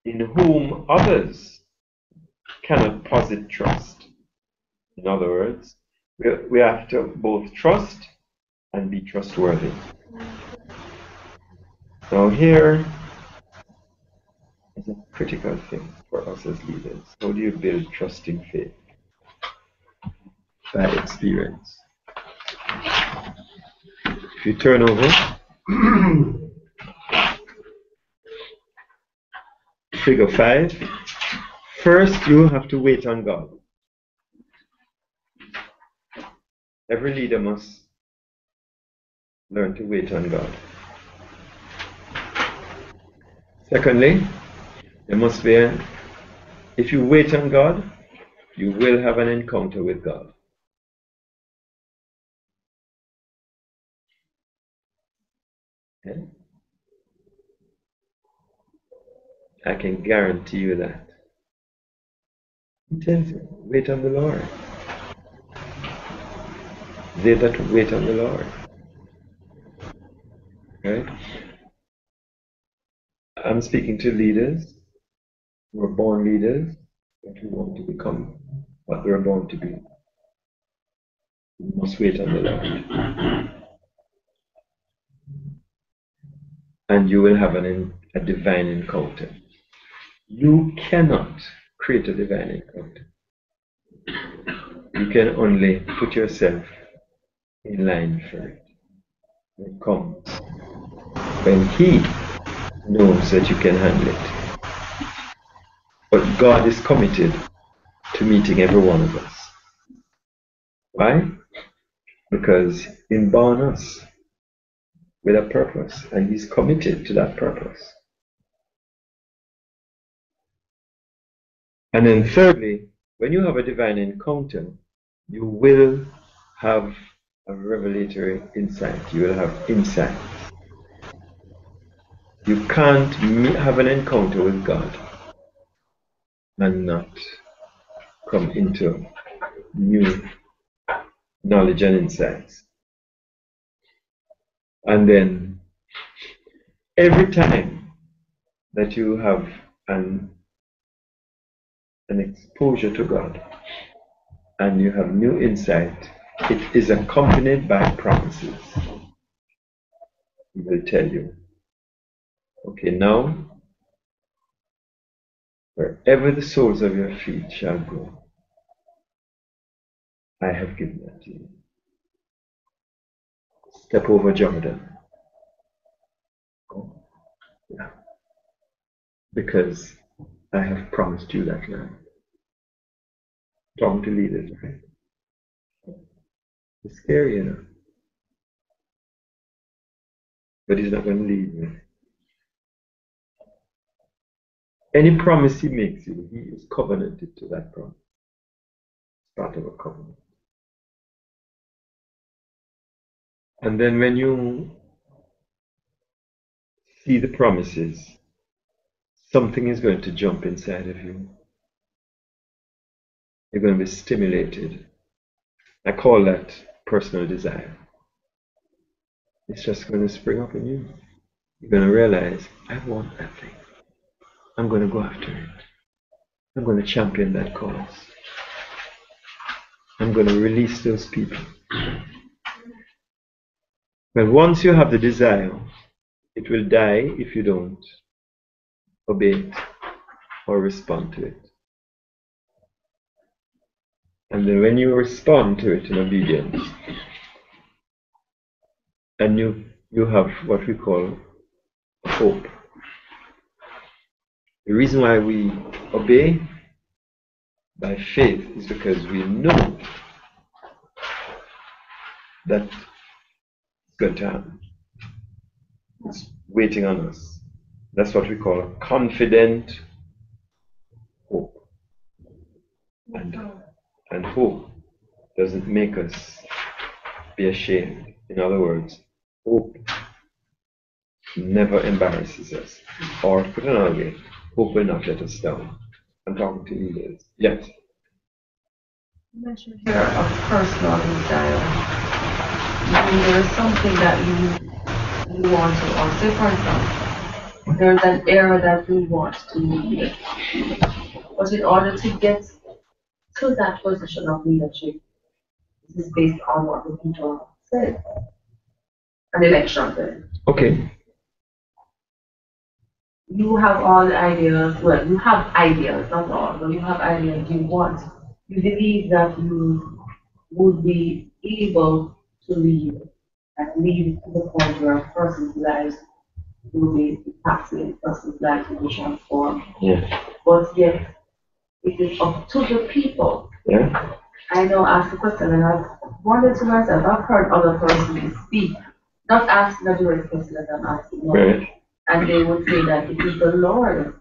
in whom others cannot posit trust. In other words, we, we have to both trust and be trustworthy. Now, here is a critical thing for us as leaders. How do you build trusting faith? By experience. If you turn over, figure 5. First, you have to wait on God. Every leader must learn to wait on God. Secondly, there must be if you wait on God, you will have an encounter with God. Okay? I can guarantee you that. He wait on the Lord. They that wait on the Lord. Right? I'm speaking to leaders who are born leaders but who want to become what they are born to be. You must wait on the Lord. And you will have an, a divine encounter. You cannot create a divine encounter. You can only put yourself in line for it. It comes when He knows that you can handle it. But God is committed to meeting every one of us. Why? Because He born us with a purpose, and He's committed to that purpose. And then, thirdly, when you have a divine encounter, you will have a revelatory insight. You will have insight. You can't have an encounter with God and not come into new knowledge and insights. And then, every time that you have an an exposure to God and you have new insight, it is accompanied by promises. He will tell you, okay, now, wherever the soles of your feet shall go, I have given that to you. Step over Jordan. Yeah. Because I have promised you that land. Talking to leaders, right? It's scary, know. But he's not going to leave me. Any promise he makes you, he is covenanted to that promise. It's part of a covenant. And then when you see the promises, something is going to jump inside of you. You're going to be stimulated. I call that personal desire. It's just going to spring up in you. You're going to realize, I want that thing. I'm going to go after it. I'm going to champion that cause. I'm going to release those people. But once you have the desire, it will die if you don't obey it or respond to it. And then when you respond to it in obedience, and you you have what we call hope. The reason why we obey by faith is because we know that it's going to happen. It's waiting on us. That's what we call confident hope. And, and hope doesn't make us be ashamed. In other words, hope never embarrasses us. Or put another way, hope will not let us down. I'm talking to leaders. Yes. You mentioned here of personal desire. I mean, there is something that you, you want to, or say for example, there's an area that we want to lead. But in order to get to that position of leadership, this is based on what the people say. An election then. Okay. you have all the ideas, well, you have ideas, not all, but you have ideas you want. You believe that you would be able to lead and lead to the point where a person's lives will be impacted, a person's life be transformed. Yeah. But yet, it is up to the people. Yeah. I know, ask the question, and I've wondered to myself, I've heard other persons speak, not asking a direct question that I'm asking. Right. And they would say that it is the Lord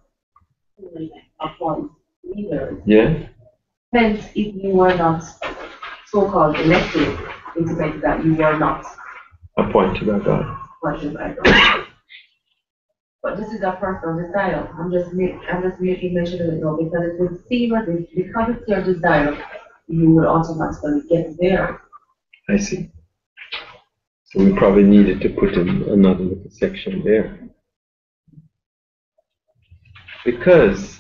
who will appoint leaders. Yeah. Hence, if you were not so-called elected, it meant that you were not Appointed by God. appointed by God. But this is a personal desire. I'm just I'm just making mention of it now because it would seem as if because it's your desire, you will automatically get there. I see. So we probably needed to put in another little section there. Because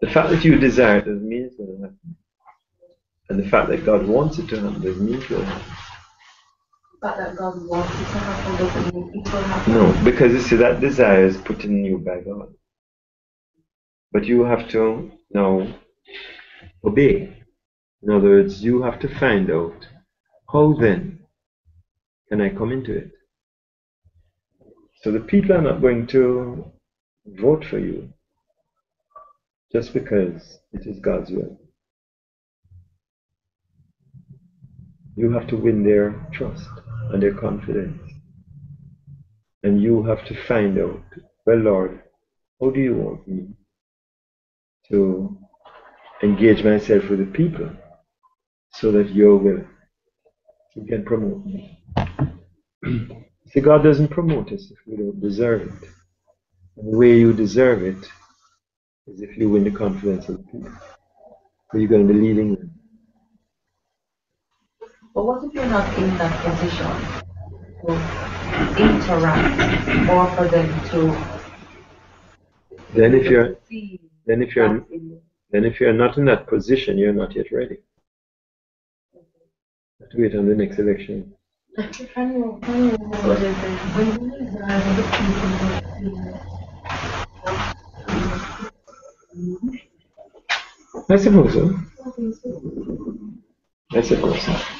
the fact that you desire it doesn't mean it's going to happen. And the fact that God wants it to happen doesn't mean it's going to happen. No, because you see, that desire is put in you by God. But you have to now obey. In other words, you have to find out how then can I come into it. So the people are not going to vote for you just because it is God's will. You have to win their trust and their confidence. And you have to find out, well, Lord, how do you want me to engage myself with the people so that your will can promote me? See, God doesn't promote us if we don't deserve it. And the way you deserve it is if you win the confidence of the people. So you're going to be leading them. But what if you're not in that position to interact or for them to Then if you're then if you're then if you're not in that position, you're not yet ready. Have to wait on the next election. Can you, can you, what is it? when you desire the people I suppose so. I suppose so.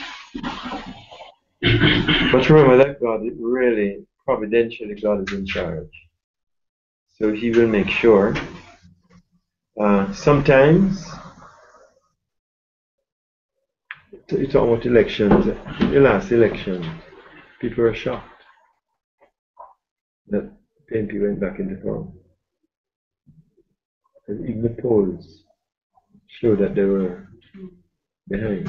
But remember that God really, providentially, God is in charge. So He will make sure. Uh, sometimes, you talk about elections, the last election, people were shocked that PNP went back into power. And even the polls show that they were behind.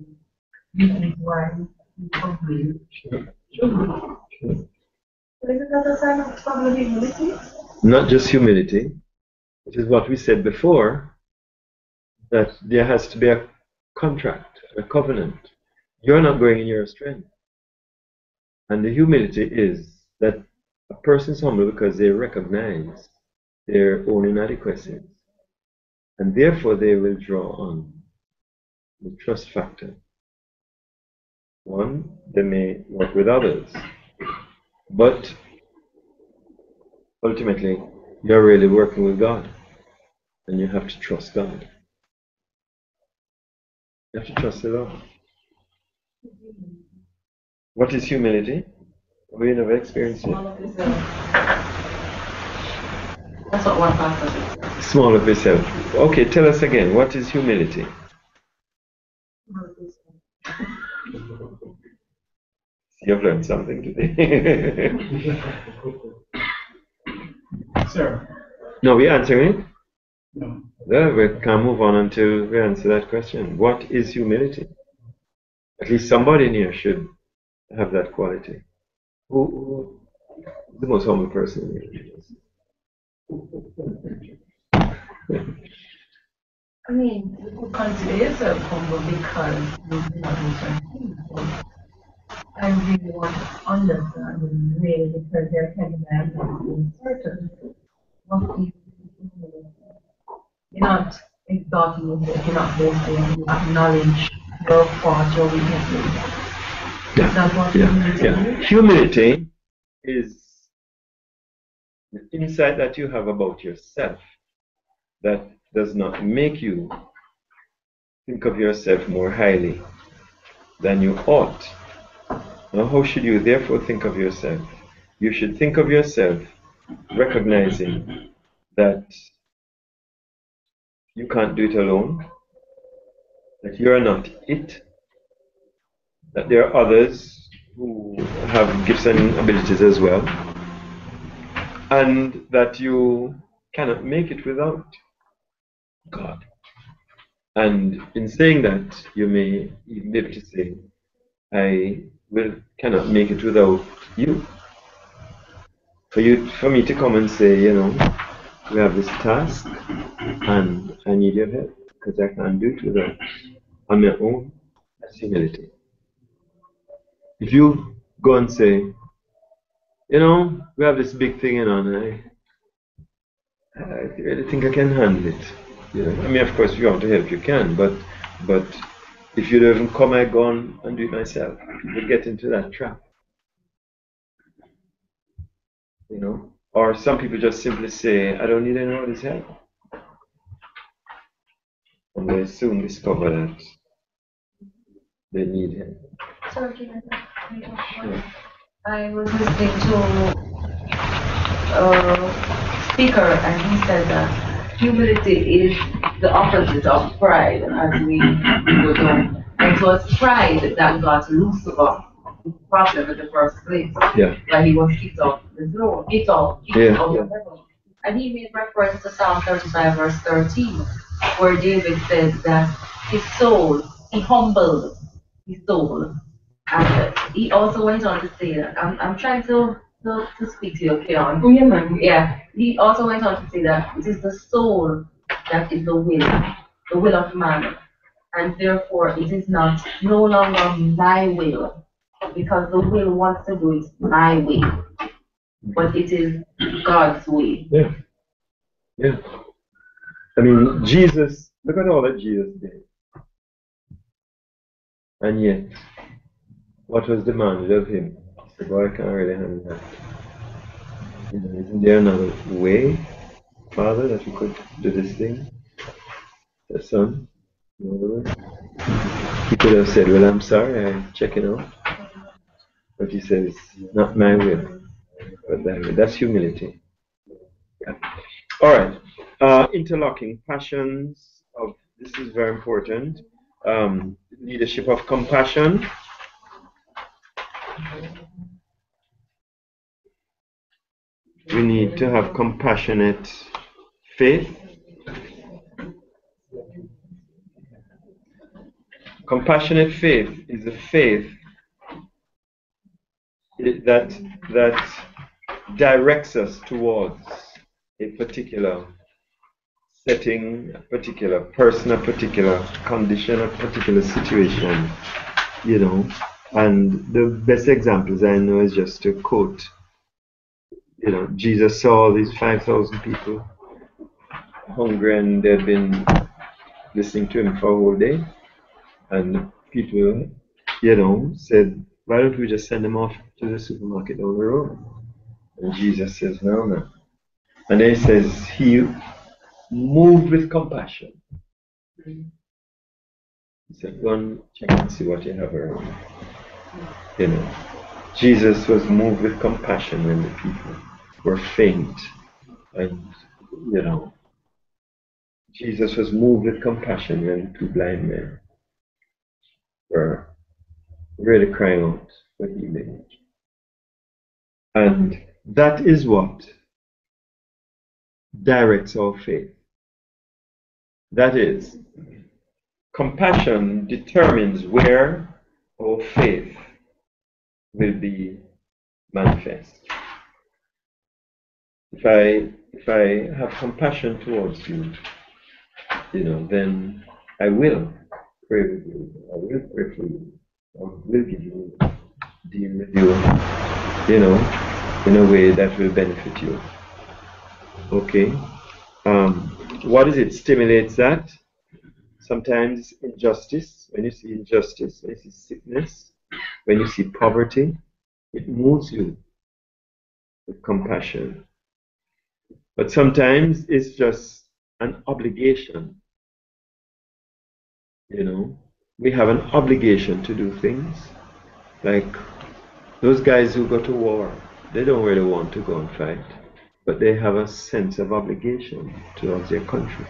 humility? Not just humility, it is what we said before that there has to be a contract, a covenant. You're not going in your strength. And the humility is that a person is humble because they recognize their own inadequacies. And therefore they will draw on the trust factor. One, they may work with others. But ultimately, you're really working with God. And you have to trust God. You have to trust the Lord. What is humility? We never experienced it. All of That's what one pastor said. Small of yourself. Okay, tell us again. What is humility? You've learned something today. Sir. no, we're answering it. Eh? No. Yeah, we can move on until we answer that question. What is humility? At least somebody in here should have that quality. Who, who the most humble person here? I mean, you could consider yourself humble because you do not do certain things. so- And really want to understand and really because they're telling me I'm certain. What is You're not exalting yourself, you're not boasting, you acknowledge your faults, your weaknesses. Is that what Yeah, humility yeah. Humility is the insight that you have about yourself that does not make you think of yourself more highly than you ought. Now, how should you therefore think of yourself? You should think of yourself recognizing that you can't do it alone, that you are not it, that there are others who have gifts and abilities as well, and that you cannot make it without God. And in saying that, you may even be able to say, I will cannot make it without you. For you, for me to come and say, you know, we have this task, and I need your help because I can't do it without on my own. That's humility. If you go and say, you know, we have this big thing, know, and I, I really think I can handle it. I mean, of course, if you want to help, you can, but, but if you don't even come, I go on and do it myself. you'd get into that trap. You know, or some people just simply say, I don't need anybody's help. And they soon discover that they need help. Sorry, can I- I was listening to a speaker and he said that humility is the opposite of pride as we go down. And so it's pride that got Lucifer the problem in the first place. Yeah. That he was kicked off the throne, kicked off, kicked Yeah. out of heaven. And he made reference to Psalm 35 verse 13, where David says that his soul, he humbled his soul. And he also went on to say that, I'm, I'm trying to, to, to speak to you, Keon. Oh, yeah, man. Yeah, he also went on to say that it is the soul that is the will, the will of man. And therefore, it is not no longer my will, because the will wants to do it my way, but it is God's way. Yeah. Yeah. I mean, Jesus, look at all that Jesus did. And yet, what was demanded of him? He said, Boy, I can't really handle that. You know, isn't there another way, Father, that we could do this thing? The Son? Way? He could have said, Well, I'm sorry, I'm checking out. But he says, Not my will, but thy will. That's humility. Yeah. All right. Uh, interlocking passions of this is very important. Um, leadership of compassion. We need to have compassionate faith. Compassionate faith is a faith that that directs us towards a particular setting, a particular person, a particular condition, a particular situation, you know. And the best examples I know is just to quote, you know, Jesus saw these 5,000 people hungry and they've been listening to him for a whole day. And people, you know, said, why don't we just send them off to the supermarket down the road? And Jesus says, no, no. And then he says, he moved with compassion. He said, go and check and see what you have around. You know, Jesus was moved with compassion when the people were faint. And, you know, Jesus was moved with compassion when two blind men were really crying out for healing. And that is what directs our faith. That is, compassion determines where our faith will be manifest. If I if I have compassion towards you, you know, then I will pray with you. I will pray for you. I will give you deal with you, you know, in a way that will benefit you. Okay. Um, what is it? Stimulates that. Sometimes injustice. When you see injustice, when you see sickness, when you see poverty, it moves you with compassion. But sometimes it's just an obligation. You know, we have an obligation to do things. Like those guys who go to war, they don't really want to go and fight but they have a sense of obligation towards their country.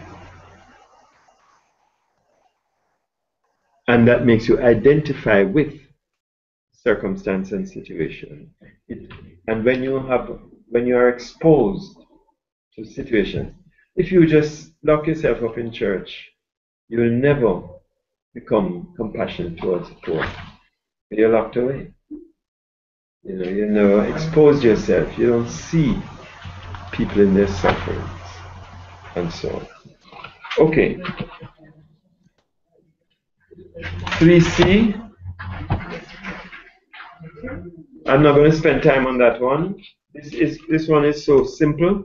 And that makes you identify with circumstance and situation. It, and when you have when you are exposed to situations, if you just lock yourself up in church, you will never become compassionate towards the poor. You're locked away. You know, you never expose yourself. You don't see people in their sufferings, and so on. Okay. 3C. I'm not going to spend time on that one. This is this one is so simple.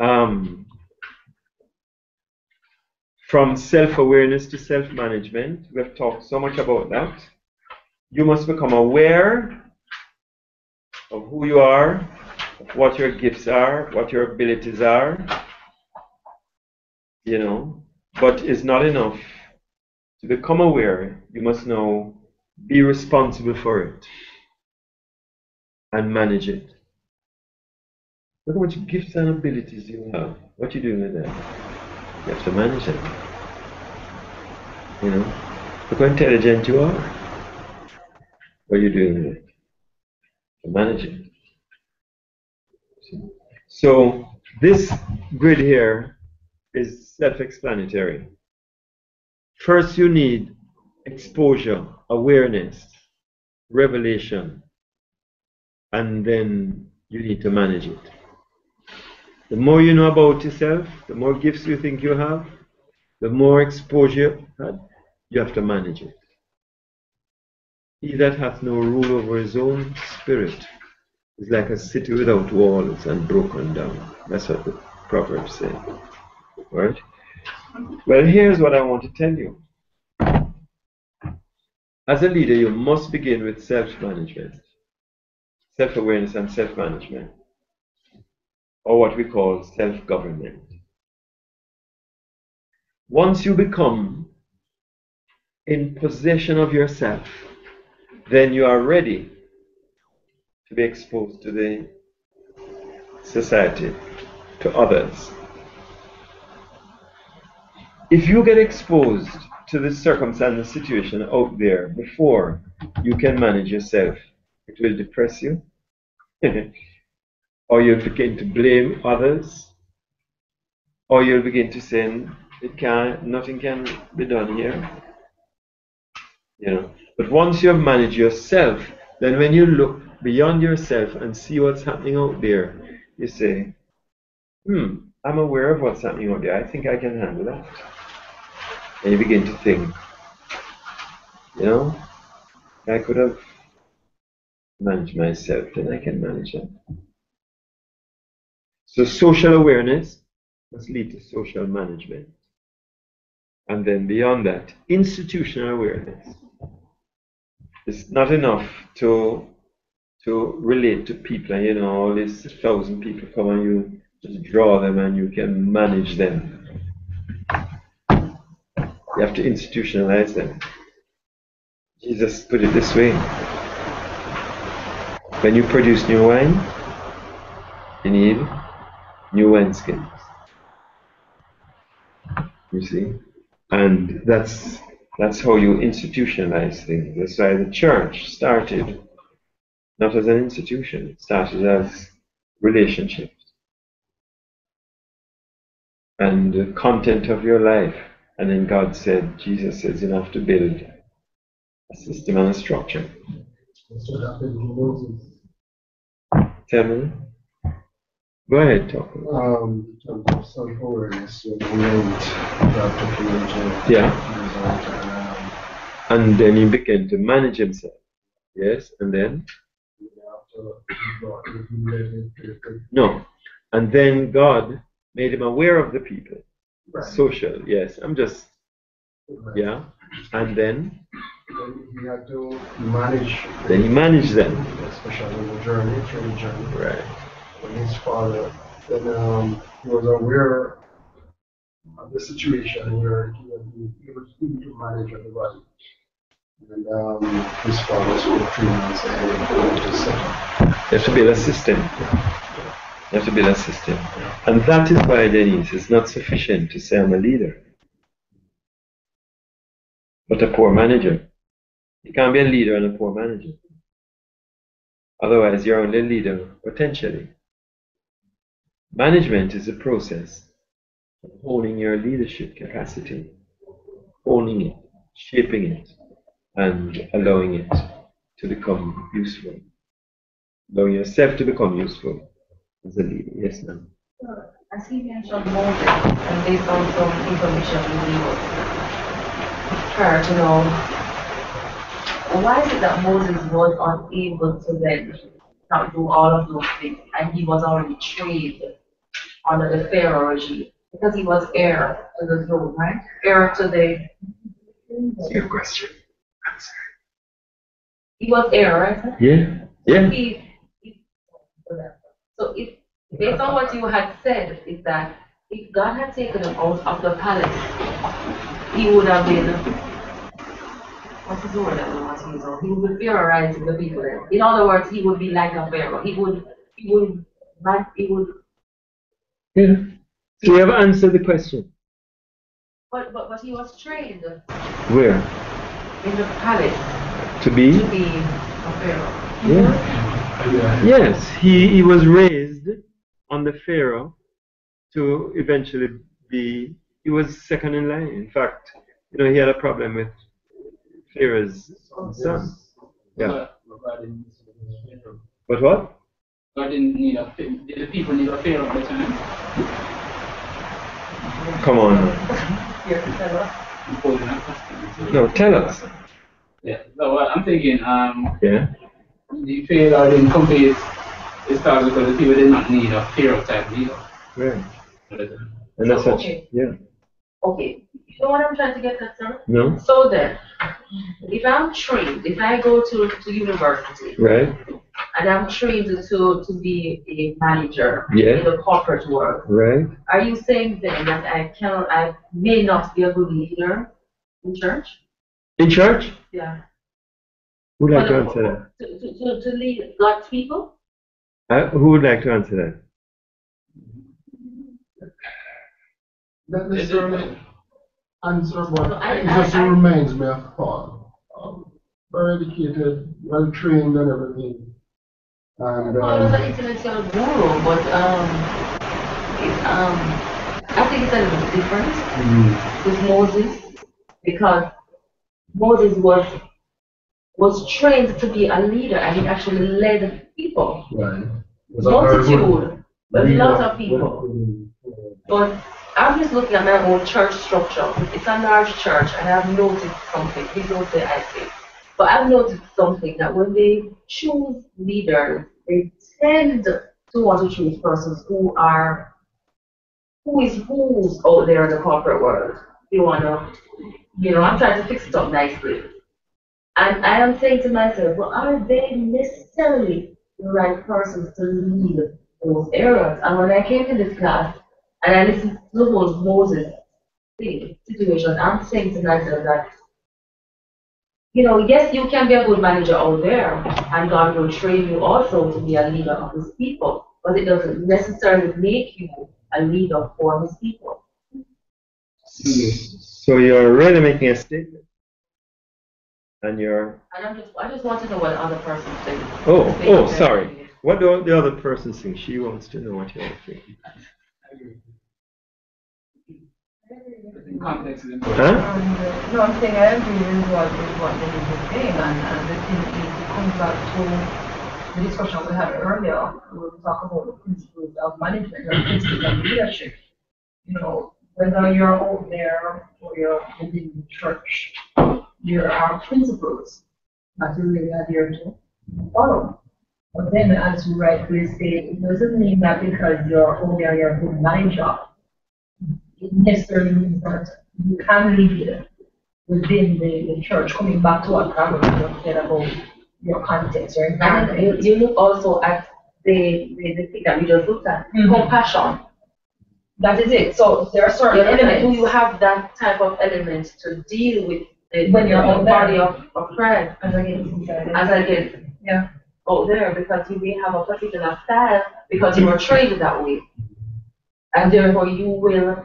Um, from self-awareness to self-management, we have talked so much about that. You must become aware of who you are, what your gifts are, what your abilities are, you know, but it's not enough. To become aware, you must know, be responsible for it and manage it. Look how much gifts and abilities you have. What you doing with them? You have to manage them. You know, look how intelligent you are. What are you doing with it? Manage it. So this grid here is self-explanatory. First, you need exposure, awareness, revelation, and then you need to manage it. The more you know about yourself, the more gifts you think you have, the more exposure you have, you have to manage it. He that hath no rule over his own spirit is like a city without walls and broken down. That's what the Proverbs say. Right? Well, here's what I want to tell you. As a leader, you must begin with self management, self awareness, and self management, or what we call self government. Once you become in possession of yourself, then you are ready to be exposed to the society, to others. If you get exposed to the circumstance, the situation out there before you can manage yourself, it will depress you. or you'll begin to blame others. Or you'll begin to say, it can nothing can be done here. You know, But once you have managed yourself, then when you look beyond yourself and see what's happening out there, you say, hmm, I'm aware of what's happening out there. I think I can handle that. And you begin to think, you know, I could have managed myself, then I can manage it. So social awareness must lead to social management. And then beyond that, institutional awareness. It's not enough to to relate to people you know all these thousand people come and you just draw them and you can manage them. You have to institutionalize them. Jesus put it this way. When you produce new wine, you need new wineskins. You see? And that's that's how you institutionalize things. That's why the church started not as an institution, it started as relationships. And the content of your life. And then God said, Jesus says, you have to build a system and a structure. That's what happened to Moses. Tell me. Go ahead, talk. Um, self-awareness, he went that documentary. Yeah. And then he began to manage himself. Yes, and then? No. And then God made him aware of the people. Right. Social, yes. I'm just, yeah. And then? Then he had to manage. Then he managed them. Especially in the journey, through the journey. Right. When his father, then um, he was aware of the situation where he was able to manage everybody. And um, his father spoke to him and to set. You have to build a system. You have to build a system. And that is why, Denise, it's not sufficient to say I'm a leader, but a poor manager. You can't be a leader and a poor manager. Otherwise, you're only a leader potentially. Management is a process of honing your leadership capacity, honing it, shaping it, and allowing it to become useful. Allowing yourself to become useful as a leader. Yes, ma'am. As he mentioned Moses, and based on some information we was prior to know, why is it that Moses was unable to then not do all of those things, and he was already trained under the Pharaoh regime? Because he was heir to the throne, right? Heir to the. Your question. He was heir, right? Yeah. Yeah. He, he, so if, based on what you had said, is that if God had taken him out of the palace, he would have been, what's his word that I want to use? He would be terrorizing the people there. In other words, he would be like a pharaoh. He would, he would, like, he would, Yeah. So you have answered the question. but, but, but he was trained Where? in the palace To be? to be a pharaoh. Yeah. Yes, he, he was raised on the Pharaoh to eventually be, he was second in line. In fact, you know, he had a problem with Pharaoh's son. Yeah. But God didn't need a pharaoh. But what? God didn't need a the people need a pharaoh at the time? Come on. Imposing a custom. No, tell us. Yeah. So what I'm thinking, um, Yeah. the pharaoh didn't come to his, his because the people did not need a pharaoh type leader. Right. at the time. And that's what, Okay. yeah. Okay, you know what I'm trying to get at, sir? No? So then, if I'm trained, if I go to, to university Right? and I'm trained to, to be a manager Yeah. in the corporate world, Right? are you saying then that I cannot, I may not be a good leader in church? In church? Yeah. Who'd like to answer that? To, to, to, to lead God's people? Uh, who would like to answer that? Not necessarily answer, but I- it just I- I- reminds me of Paul. Um, Very educated, well trained and everything. And, Paul was um, an intellectual guru, but, um, it, um, I think it's a little different. mm, with Moses because Moses was was trained to be a leader and he actually led people, Right. A multitude, a leader lot of people. when- But I'm just looking at my own church structure. It's a large church, and I've noticed something. Please don't say I say. But I've noticed something that when they choose leaders, they tend to want to choose persons who are who is who's out there in the corporate world. You wanna, you know, I'm trying to fix it up nicely. And I am saying to myself, well, are they necessarily the right persons to lead those areas? And when I came to this class, and I listened to the whole Moses thing, situation, I'm saying to myself that, you know, yes, you can be a good manager out there, and God will train you also to be a leader of his people, but it doesn't necessarily make you a leader for his people. So you're really making a statement. And you're, And I'm just, I just want to know what other person thinks. oh, oh, sorry. What do the other person think? She wants to know what you're thinking. Context is important. And, no, I'm saying I agree with what, what Denise is saying, and, and is, it comes back to the discussion we had earlier, we talking about the principles of management, or principles of leadership. You know, whether you're out there or you're within the church, there are principles that you really adhere to, follow. But then, as you rightly say, it doesn't mean that because you're out there, you're a good manager, it necessarily means that you can lead within the, the church, coming back to what Carol said about your context, And you, you look also at the, the, the thing that we just looked at, Mhm. compassion. That is it, so there are certain elements. Do you have that type of element to deal with the, When you're body of, of Christ as against as I get Yeah. out there because you may have a particular style because you were trained that way. And therefore you will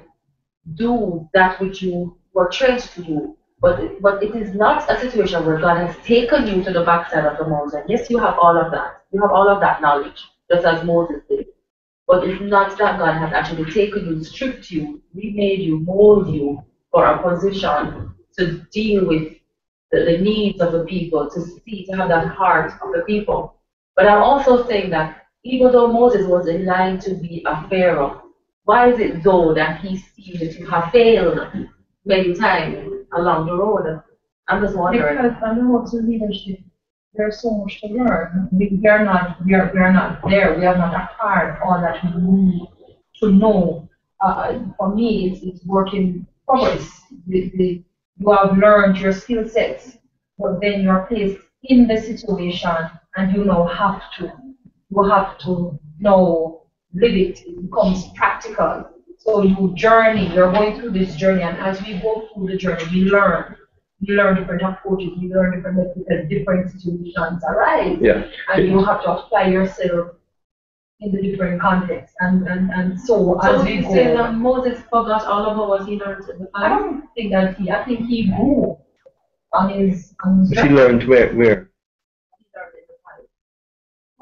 do that which you were trained to do. But, but it is not a situation where God has taken you to the backside of the mountain. Yes, you have all of that. You have all of that knowledge, just as Moses did. But it's not that God has actually taken you, stripped you, remade you, molded you for a position to deal with the, the needs of the people, to see, to have that heart of the people. But I'm also saying that even though Moses was in line to be a Pharaoh, why is it though that he seems to have failed many times along the road? I'm just wondering. Because under to leadership, there's so much to learn. We, we are not, we are, we are not there, we have not acquired all that we need to know. Uh, for me, it's, it's work in progress. The, the, you have learned your skill sets, but then you're placed in the situation and you now have to, you have to now live it. It becomes practical. So you journey, you're going through this journey, and as we go through the journey, we learn. We learn different approaches, we learn different methods because different situations arise. Yeah. And you have to apply yourself in the different contexts. And, and, and so So as we you say that Moses forgot all of what he learned in the I past? don't think that he, I think he grew on his, on his. She learned where, where?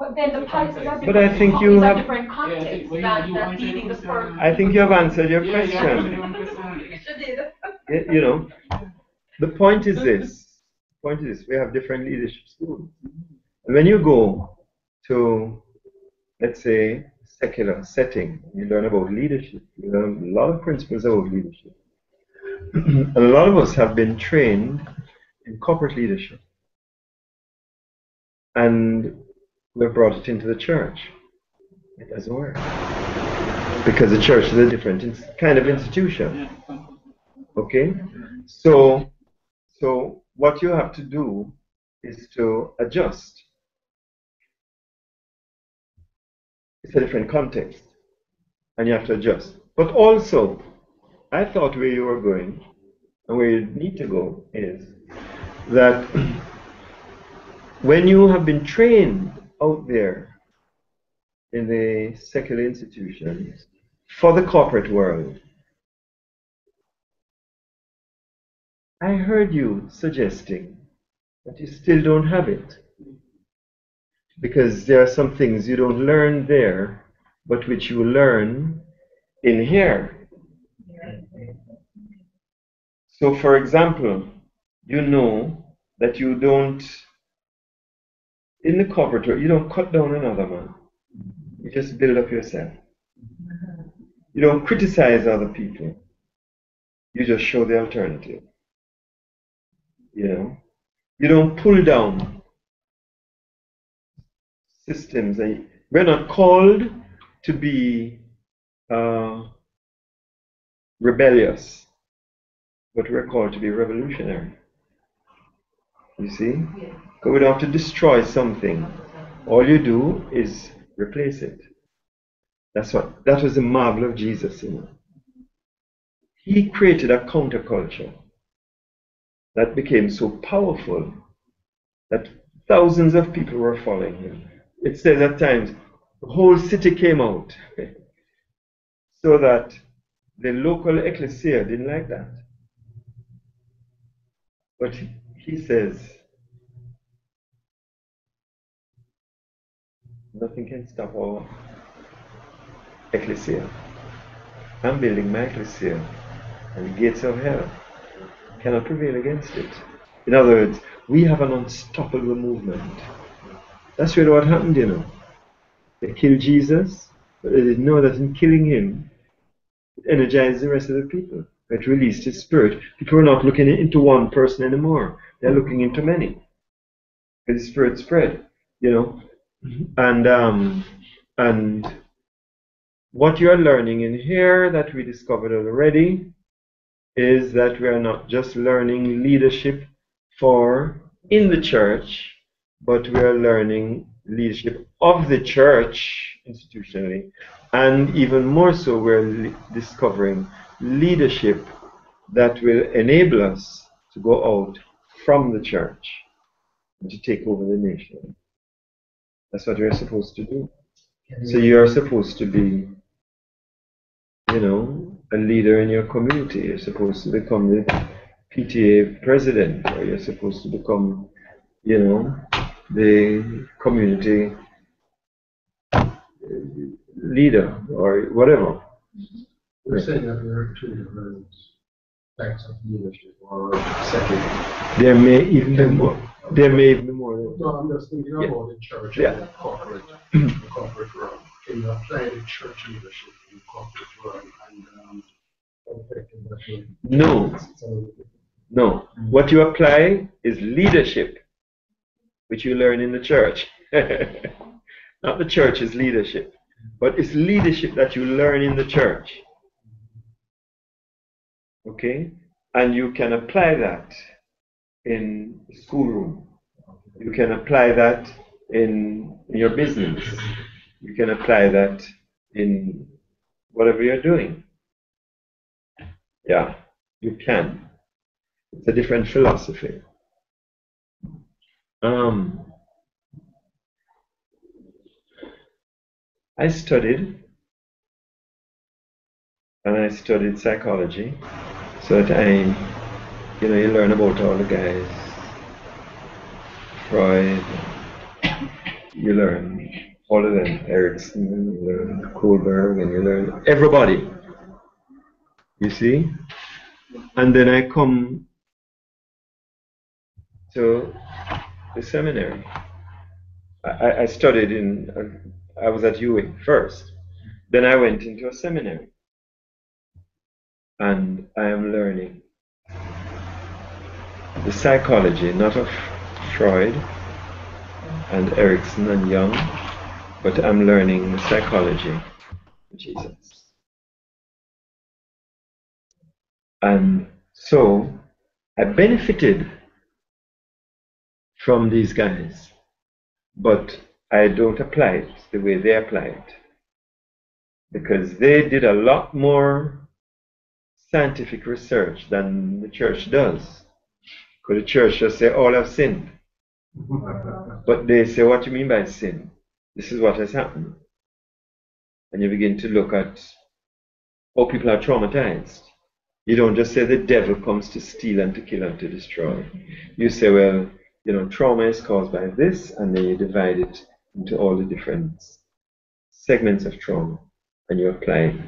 But then the pipes is a But I think you have- different Yeah, context but you- than, you than answered feeding the the I think you have answered your Yeah, yeah, question. one question. You did. Y- You know, the point is this. The point is this. We have different leadership schools. And when you go to, let's say, secular setting, you learn about leadership. You learn a lot of principles about leadership. and a lot of us have been trained in corporate leadership. And we've brought it into the church. It doesn't work. Because the church is a different kind of institution. Okay? So, so what you have to do is to adjust. It's a different context, and you have to adjust. But also, I thought where you were going, and where you need to go, is that when you have been trained out there in the secular institutions for the corporate world, I heard you suggesting that you still don't have it. Because there are some things you don't learn there, but which you learn in here. So, for example, you know that you don't in the corporate world, you don't cut down another man. You just build up yourself. You don't criticize other people. You just show the alternative. You know? You don't pull down systems. We're not called to be uh, rebellious, but we're called to be revolutionary. You see? Because we don't have to destroy something. All you do is replace it. That's what that was the marvel of Jesus, you know. He created a counterculture that became so powerful that thousands of people were following him. It says at times the whole city came out so that the local ecclesia didn't like that. But he says, nothing can stop our ecclesia. I'm building my ecclesia, and the gates of hell cannot prevail against it. In other words, we have an unstoppable movement. That's really what happened, you know. They killed Jesus, but they didn't know that in killing him, it energized the rest of the people. It released his spirit. People are not looking into one person anymore. They're looking into many. The spirit spread, you know. And um, and what you're learning in here that we discovered already is that we are not just learning leadership for in the church, but we are learning leadership of the church institutionally, and even more so, we're discovering leadership that will enable us to go out from the church and to take over the nation. That's what you're supposed to do. So you're supposed to be, you know, a leader in your community. You're supposed to become the PTA president, or you're supposed to become, you know, the community leader, or whatever. Mm-hmm. We're saying that there are two different types of leadership or second. There may even be more. There may be more. No, I'm just thinking Yeah. about the church Yeah. and the corporate, the corporate world. Can you apply the church leadership in the corporate world and um, affect? No, So, no. What you apply is leadership, which you learn in the church. Not the church's leadership, but it's leadership that you learn in the church. Okay? And you can apply that in schoolroom. You can apply that in, your business. You can apply that in whatever you're doing. Yeah, you can. It's a different philosophy. Um, I studied, and I studied psychology, so that I, you know, you learn about all the guys, Freud, you learn all of them, Erikson, you learn Kohlberg, and you learn everybody. You see? And then I come to the seminary. I- I, studied in, I was at UA first. Then I went into a seminary. And I am learning the psychology, not of Freud and Erikson and Jung, but I'm learning the psychology of Jesus. And so I benefited from these guys, but I don't apply it the way they apply it. Because they did a lot more scientific research than the church does. Because the church just say, all have sinned. But they say, what do you mean by sin? This is what has happened. And you begin to look at how people are traumatized. You don't just say the devil comes to steal and to kill and to destroy. You say, well, you know, trauma is caused by this, and then you divide it into all the different segments of trauma, and you apply it.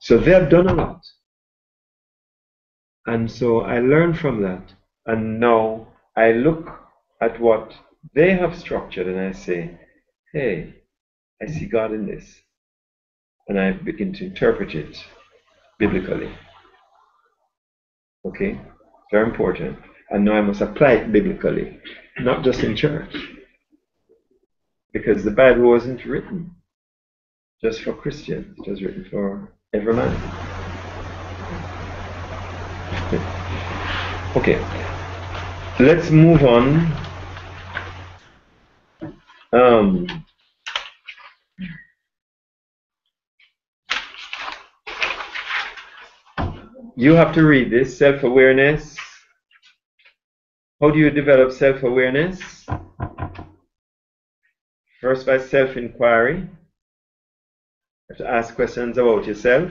So they have done a lot. And so I learn from that, and now I look at what they have structured, and I say, hey, I see God in this. And I begin to interpret it biblically. Okay? Very important. And now I must apply it biblically, not just in church. Because the Bible wasn't written just for Christians, it was written for every man. Okay, let's move on. Um, you have to read this self awareness. How do you develop self awareness? First, by self inquiry. You have to ask questions about yourself,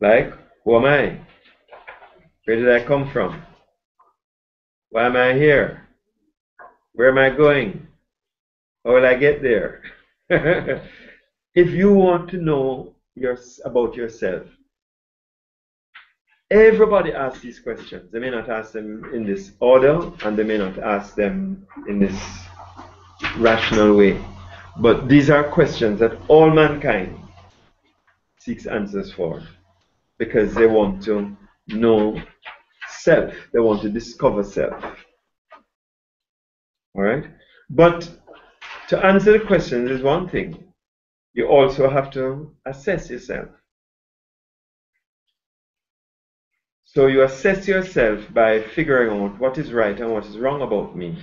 like, Who am I? Where did I come from? Why am I here? Where am I going? How will I get there? if you want to know your, about yourself, everybody asks these questions. They may not ask them in this order, and they may not ask them in this rational way. But these are questions that all mankind seeks answers for because they want to know self. They want to discover self. All right? But to answer the questions is one thing. You also have to assess yourself. So you assess yourself by figuring out what is right and what is wrong about me.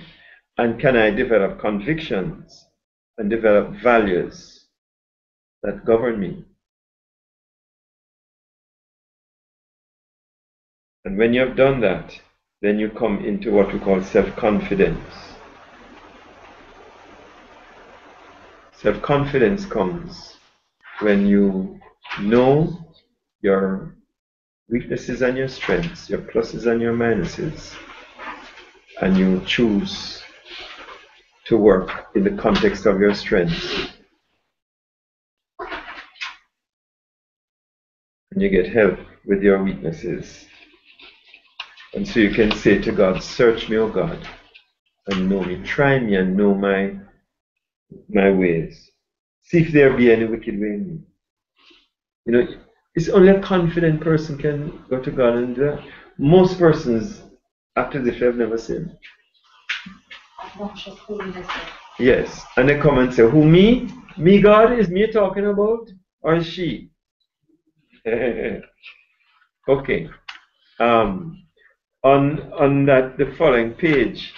And can I develop convictions and develop values that govern me? And when you have done that, then you come into what we call self confidence. Self confidence comes when you know your weaknesses and your strengths, your pluses and your minuses, and you choose to work in the context of your strengths. And you get help with your weaknesses. And so you can say to God, Search me, O God, and know me. Try me and know my, my ways. See if there be any wicked way in me. You know, it's only a confident person can go to God and do that. Most persons act as if they've never sinned. Yes. And they come and say, Who me? Me God? Is me talking about? Or is she? okay. Um, on on that the following page,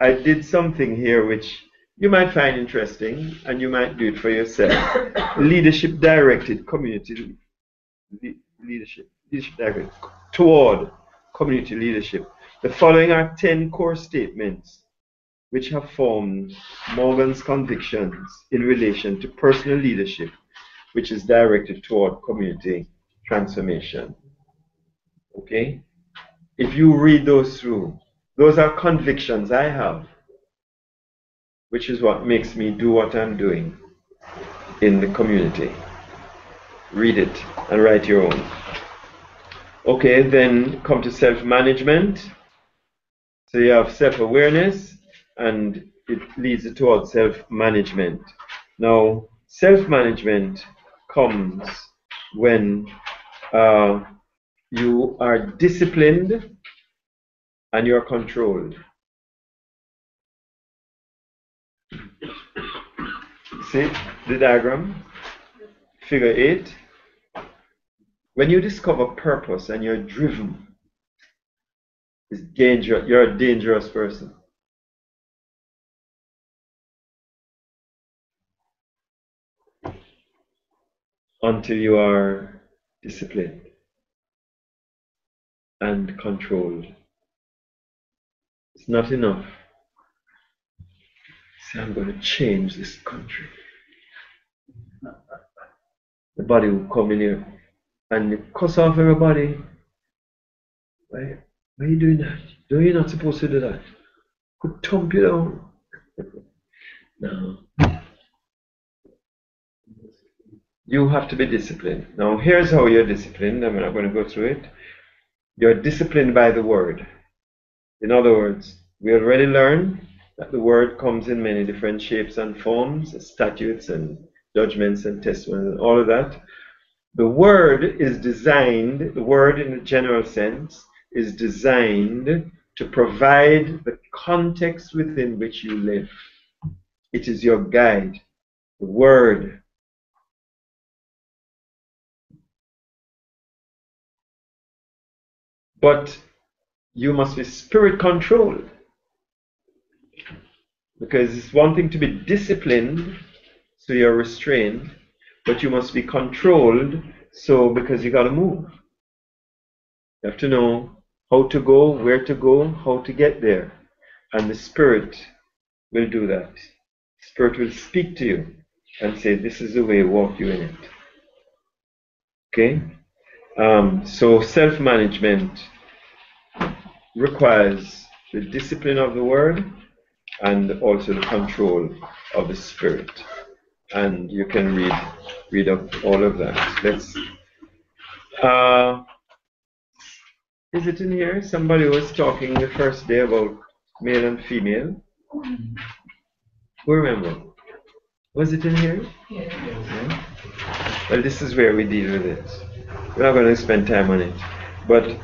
I did something here which you might find interesting and you might do it for yourself. leadership directed community leadership, leadership directed toward community leadership. The following are 10 core statements which have formed Morgan's convictions in relation to personal leadership, which is directed toward community transformation. Okay? If you read those through, those are convictions I have, which is what makes me do what I'm doing in the community. Read it and write your own. Okay, then come to self management. So you have self awareness and it leads towards self management. Now, self management comes when uh, you are disciplined and you're controlled. See the diagram? Figure 8. When you discover purpose and you're driven, it's dangerous. You're a dangerous person. Until you are disciplined and controlled. It's not enough. Say, I'm going to change this country. The body will come in here and cuss off everybody. Why, why are you doing that? No, you're not supposed to do that. Could thump you down. no. You have to be disciplined. Now, here's how you're disciplined. I'm not going to go through it. You're disciplined by the word. In other words, we already learned that the word comes in many different shapes and forms, statutes and judgments and testimonies and all of that. The word is designed, the word in a general sense, is designed to provide the context within which you live. It is your guide. The word But you must be spirit controlled. Because it's one thing to be disciplined, so you're restrained, but you must be controlled, so because you got to move. You have to know how to go, where to go, how to get there. And the Spirit will do that. Spirit will speak to you and say, This is the way, walk you in it. Okay? Um, so self management requires the discipline of the word and also the control of the spirit. And you can read read up all of that. Let's uh, is it in here? Somebody was talking the first day about male and female. Who remember? Was it in here? Yeah. Yeah. Well, this is where we deal with it. We're not going to spend time on it. But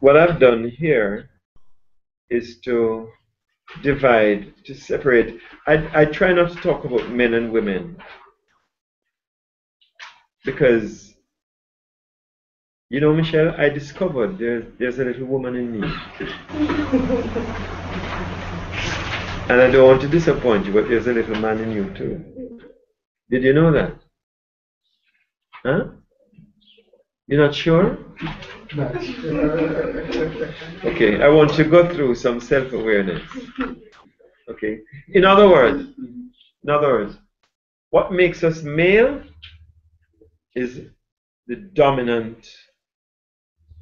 what I've done here is to divide, to separate. I, I try not to talk about men and women because, you know, Michelle, I discovered there, there's a little woman in me. and I don't want to disappoint you, but there's a little man in you too. Did you know that? Huh? You're not sure? Okay, I want to go through some self-awareness. Okay. In other words, in other words, what makes us male is the dominant,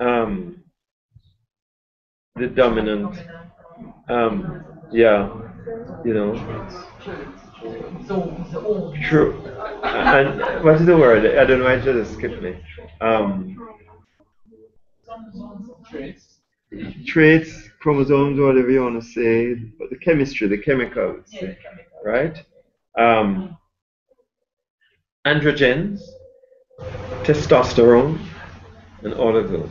um, the dominant, um, yeah, you know, So, the old. True. And what is the word? I don't know. I just skipped me. Um, Traits. chromosomes, whatever you want to say, but the chemistry, the chemicals, right? Um, androgens, testosterone, and all of those.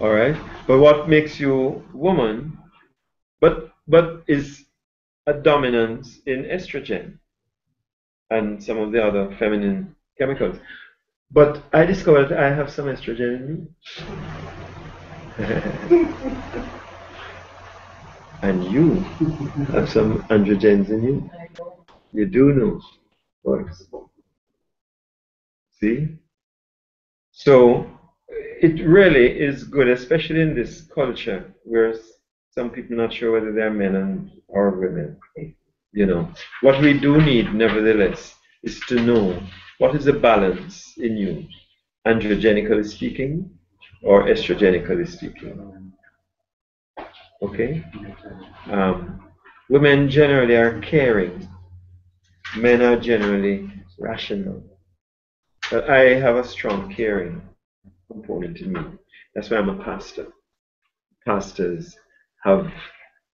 All right. But what makes you woman? But but is a dominance in estrogen and some of the other feminine chemicals. But I discovered I have some estrogen in me. and you have some androgens in you. You do know, boys. See? So it really is good, especially in this culture where some people not sure whether they're men and or women. You know, what we do need, nevertheless, is to know what is the balance in you, androgenically speaking or estrogenically speaking. Okay? Um, women generally are caring, men are generally rational. But I have a strong caring component in me. That's why I'm a pastor. Pastors have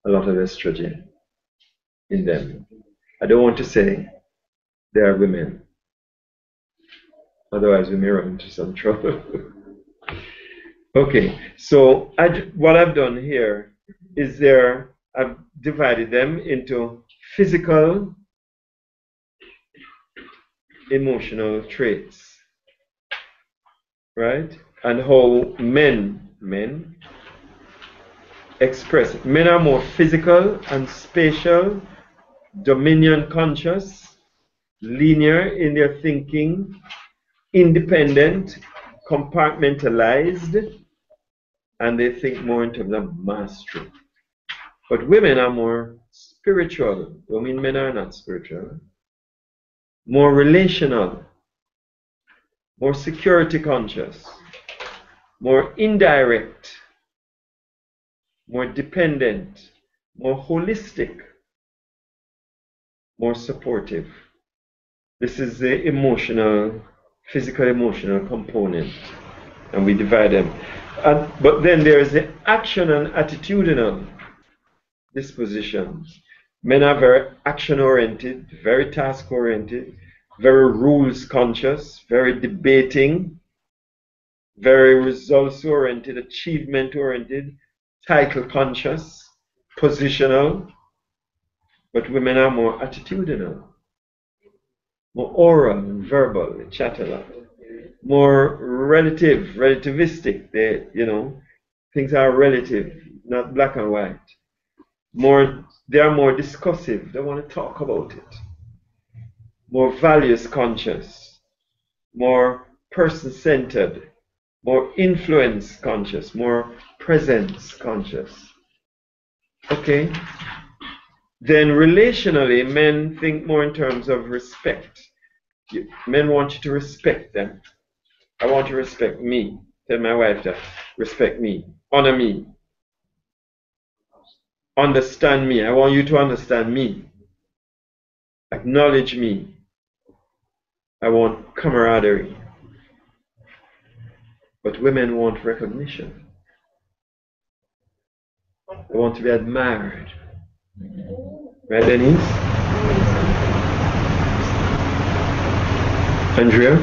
a lot of estrogen in them. I don't want to say they are women. Otherwise, we may run into some trouble. okay, so I, what I've done here is there, I've divided them into physical, emotional traits. Right? And how men, men, express. it. Men are more physical and spatial, dominion conscious, linear in their thinking, independent, compartmentalized, and they think more in terms of mastery. But women are more spiritual. I mean men are not spiritual. More relational, more security conscious, more indirect, more dependent, more holistic, more supportive. This is the emotional, physical emotional component, and we divide them. And, but then there is the action and attitudinal dispositions. Men are very action oriented, very task oriented, very rules conscious, very debating, very results oriented, achievement oriented, title conscious, positional. But women are more attitudinal, more oral and verbal, they chat a lot, more relative, relativistic. They, you know, things are relative, not black and white. More, they are more discussive. They want to talk about it. More values conscious, more person centered, more influence conscious, more presence conscious. Okay? Then relationally, men think more in terms of respect. Men want you to respect them. I want you to respect me. Tell my wife that. Respect me. Honor me. Understand me. I want you to understand me. Acknowledge me. I want camaraderie. But women want recognition. They want to be admired. Denise? Andrea?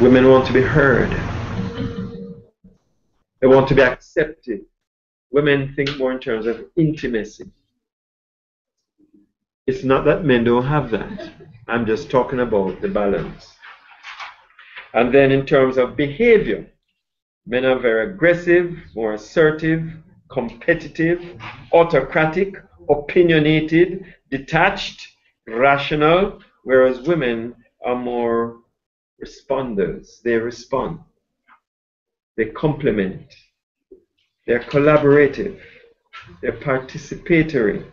Women want to be heard. They want to be accepted. Women think more in terms of intimacy. It's not that men don't have that. I'm just talking about the balance. And then in terms of behavior, men are very aggressive, more assertive, competitive, autocratic, opinionated, detached, rational, whereas women are more responders. They respond, they complement, they're collaborative, they're participatory,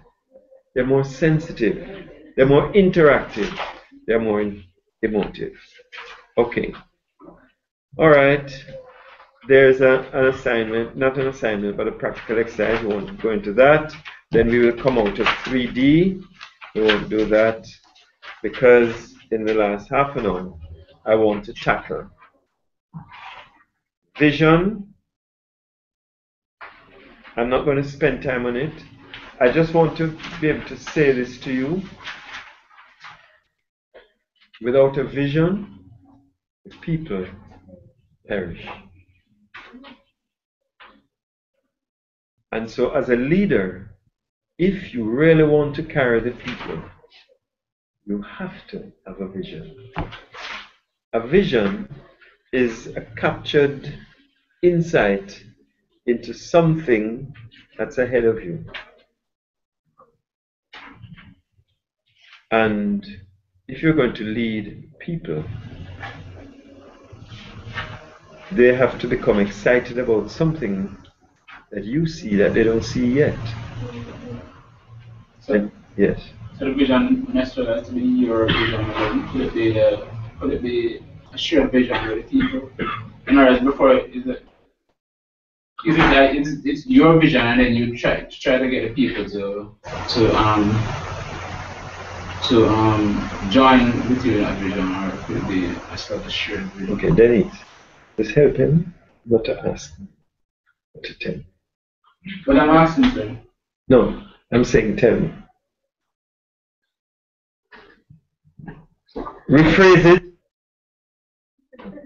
they're more sensitive, they're more interactive, they're more emotive. Okay. All right. There's a, an assignment, not an assignment, but a practical exercise. We won't go into that. Then we will come out of 3D. We won't do that because in the last half an hour, I want to tackle vision. I'm not going to spend time on it. I just want to be able to say this to you. Without a vision, people perish. And so, as a leader, if you really want to carry the people, you have to have a vision. A vision is a captured insight into something that's ahead of you. And if you're going to lead people, they have to become excited about something that you see that they don't see yet. So, yes. so the vision necessarily has to be your vision, could it be, uh, could it be a shared vision with the people? And whereas before, is it, is it that it's, it's your vision and then you try, to try to get the people to, to, um, to, um, join with you in that vision, or could it be a sort of shared vision? Okay, Dennis, just help him not to ask him, but to tell. But I'm asking, sir, No, I'm saying tell me. Rephrase it.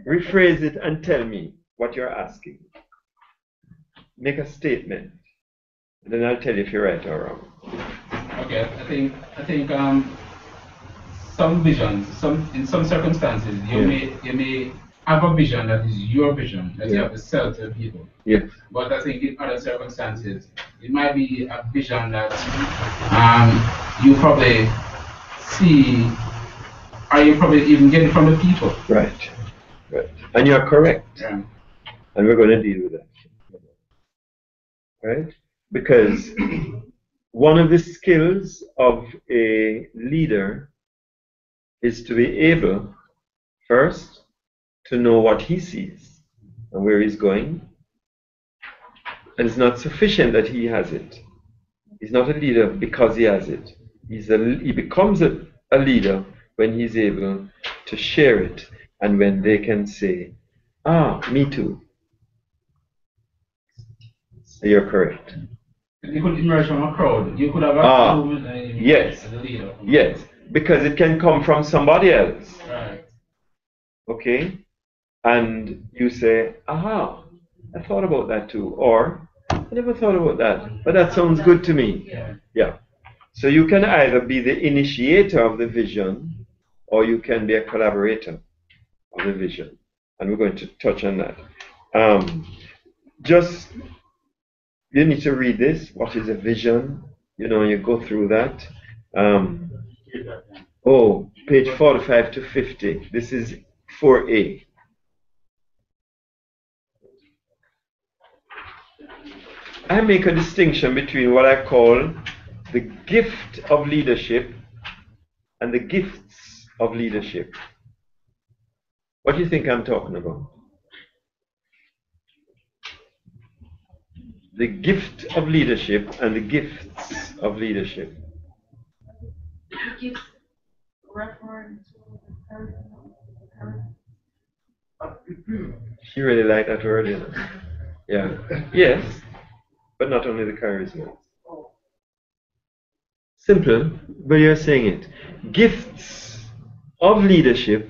Rephrase it and tell me what you're asking. Make a statement. And then I'll tell you if you're right or wrong. Okay, I think I think um some visions, some in some circumstances you Yeah. may you may have a vision that is your vision that you have to sell to people. Yes. But I think in other circumstances it might be a vision that um you probably see or you probably even get it from the people. Right. Right. And you're correct. Yeah. And we're going to deal with that. Right? Because one of the skills of a leader is to be able, first, to know what he sees and where he's going. And it's not sufficient that he has it. He's not a leader because he has it. He's a, he becomes a, a leader when he's able to share it and when they can say, ah, me too. You're correct. You could emerge from a crowd. You could have a Ah, room and yes. as a leader. Yes, because it can come from somebody else. Right. Okay? And you say, aha, I thought about that too. Or, I never thought about that, but that sounds good to me. Yeah. Yeah. So you can either be the initiator of the vision or you can be a collaborator of the vision. And we're going to touch on that. Um, just, you need to read this. What is a vision? You know, you go through that. Um, oh, page 45 to 50. This is 4A. I make a distinction between what I call the gift of leadership and the gifts of leadership. What do you think I'm talking about? The gift of leadership and the gifts of leadership. She really liked that word. Yeah. Yes, but not only the charisma. Simple, but you're saying it. Gifts of leadership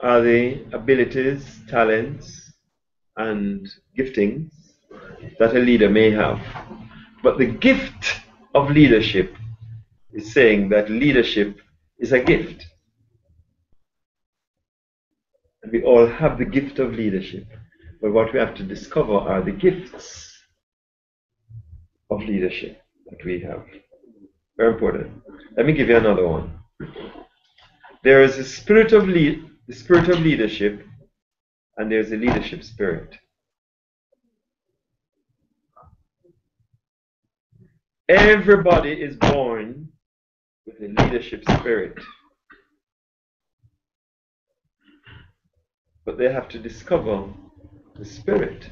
are the abilities, talents, and giftings that a leader may have. But the gift of leadership is saying that leadership is a gift. And we all have the gift of leadership. But what we have to discover are the gifts of leadership that we have. Very important. Let me give you another one. There is a spirit of lead, the spirit of leadership, and there's a leadership spirit. Everybody is born with a leadership spirit. But they have to discover the spirit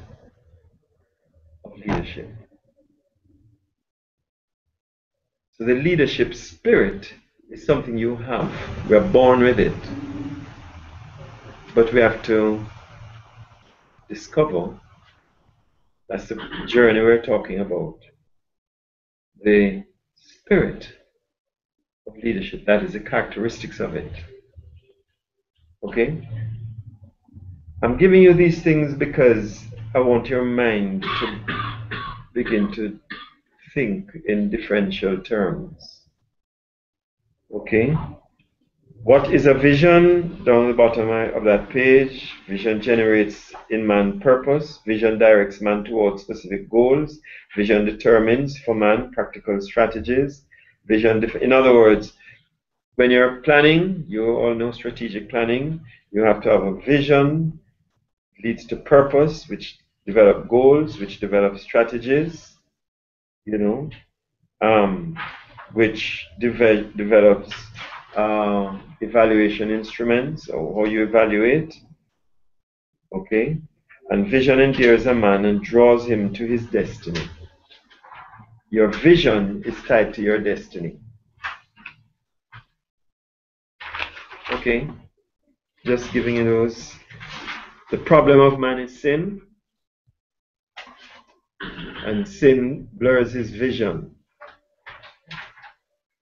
of leadership. So the leadership spirit is something you have. We are born with it. But we have to discover. That's the journey we're talking about. The spirit of leadership. That is the characteristics of it. Okay? I'm giving you these things because I want your mind to begin to think in differential terms. Okay? What is a vision? Down the bottom of that page, vision generates in man purpose. Vision directs man towards specific goals. Vision determines for man practical strategies. Vision, in other words, when you're planning, you all know strategic planning, you have to have a vision, leads to purpose, which develop goals, which develop strategies, you know, um, which deve develops uh, evaluation instruments or how you evaluate. Okay? And vision endears a man and draws him to his destiny. Your vision is tied to your destiny. Okay? Just giving you those. The problem of man is sin. And sin blurs his vision.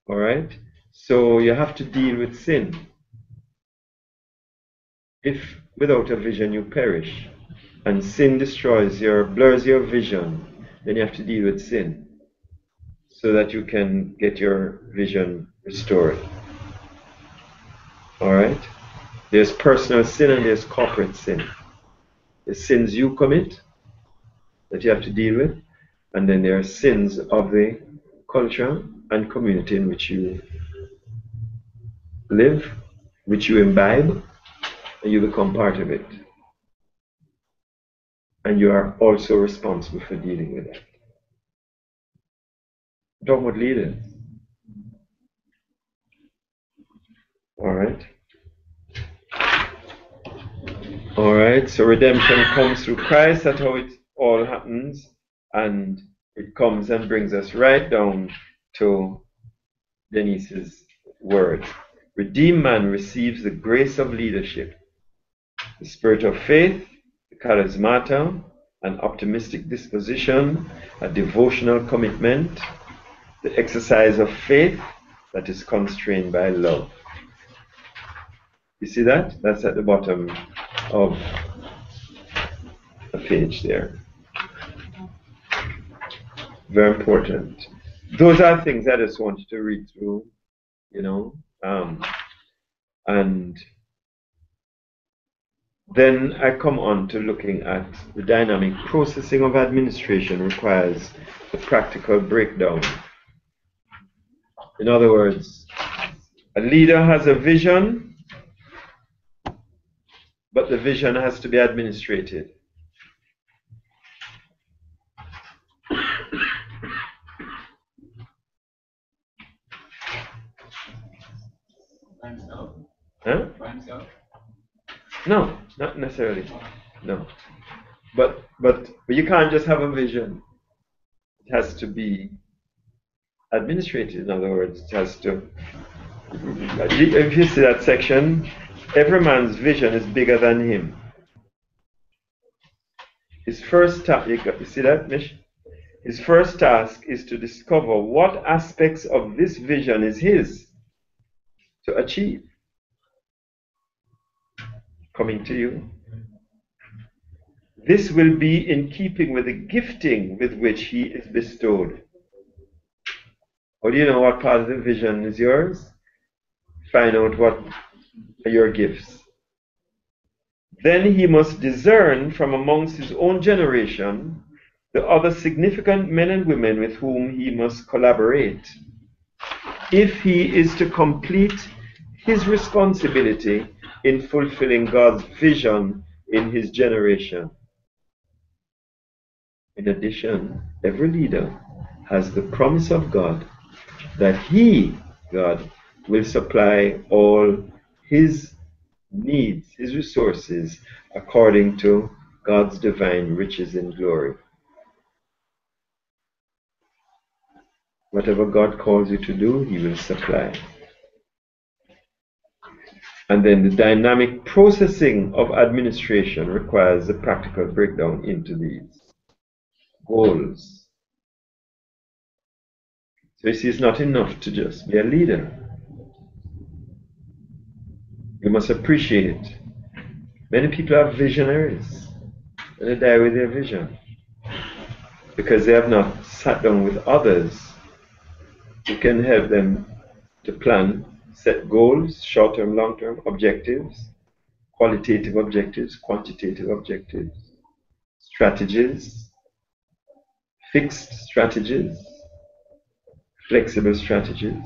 Alright? So you have to deal with sin. If without a vision you perish, and sin destroys your, blurs your vision, then you have to deal with sin so that you can get your vision restored. Alright? There's personal sin and there's corporate sin. The sins you commit that you have to deal with, and then there are sins of the culture and community in which you live, which you imbibe, and you become part of it. And you are also responsible for dealing with. I'm talking about leaders. Alright. Alright, so redemption comes through Christ, that's how it all happens, and it comes and brings us right down to Denise's words. Redeemed man receives the grace of leadership, the spirit of faith, the charismata, an optimistic disposition, a devotional commitment, the exercise of faith that is constrained by love. You see that? That's at the bottom of the page there. Very important. Those are things I just wanted to read through, you know. Um, and then I come on to looking at the dynamic processing of administration requires a practical breakdown. In other words, a leader has a vision, but the vision has to be administrated. By himself. Huh? By himself. No, not necessarily. No. But but but you can't just have a vision. It has to be administrated. In other words, it has to. If you see that section, every man's vision is bigger than him. His first task, you, see that, Mish? His first task is to discover what aspects of this vision is his to achieve. Coming to you. This will be in keeping with the gifting with which he is bestowed. How do you know what part of the vision is yours? Find out what are your gifts. Then he must discern from amongst his own generation the other significant men and women with whom he must collaborate if he is to complete his responsibility in fulfilling God's vision in his generation. In addition, every leader has the promise of God that he, God, will supply all his needs, his resources, according to God's divine riches and glory. Whatever God calls you to do, he will supply. And then the dynamic processing of administration requires a practical breakdown into these goals. So you see, it's not enough to just be a leader. You must appreciate. it. Many people are visionaries, and they die with their vision because they have not sat down with others who can help them to plan, set goals, short term, long term objectives, qualitative objectives, quantitative objectives, strategies, fixed strategies, flexible strategies,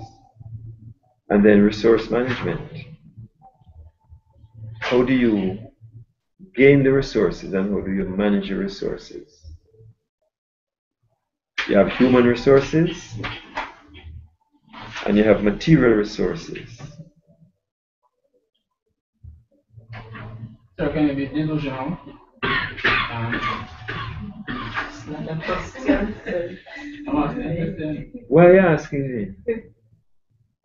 and then resource management. How do you gain the resources and how do you manage your resources? You have human resources and you have material resources. So can it be delusional? Um, It's not a question. I'm asking a question. Why are you asking me?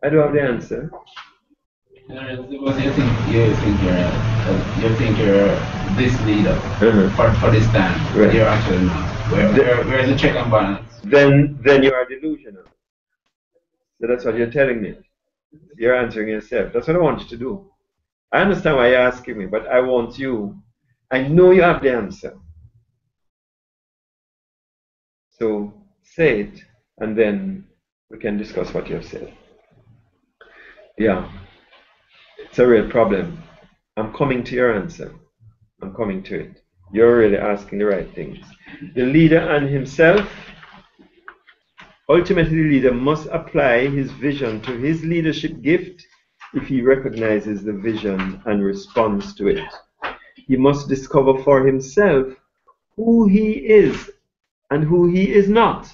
I don't have the answer. Suppose you think you think you're uh, you think you're this leader Uh-huh. for, for this time, Right. you're actually not. Where, where, where's the check and balance? Then, then you are delusional. So that's what you're telling me. You're answering yourself. That's what I want you to do. I understand why you're asking me, but I want you. I know you have the answer. So say it, and then we can discuss what you have said. Yeah, it's a real problem. I'm coming to your answer. I'm coming to it. You're really asking the right things. The leader and himself, ultimately, the leader must apply his vision to his leadership gift if he recognizes the vision and responds to it. He must discover for himself who he is and who he is not.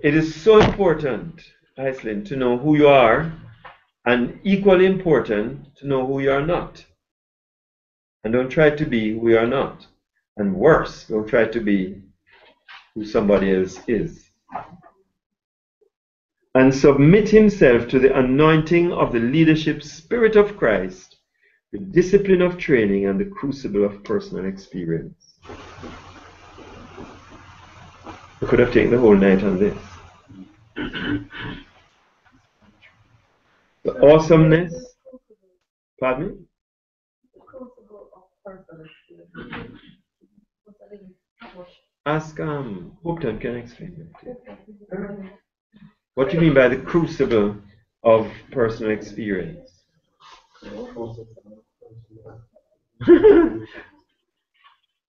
It is so important, Iceland, to know who you are, and equally important to know who you are not. And don't try to be who you are not. And worse, don't try to be who somebody else is. And submit himself to the anointing of the leadership spirit of Christ the discipline of training, and the crucible of personal experience. We could have taken the whole night on this. The awesomeness, pardon me? The crucible of personal experience. What's that mean? What? Ask um, Hopeton can explain that. What do you mean by the crucible of personal experience?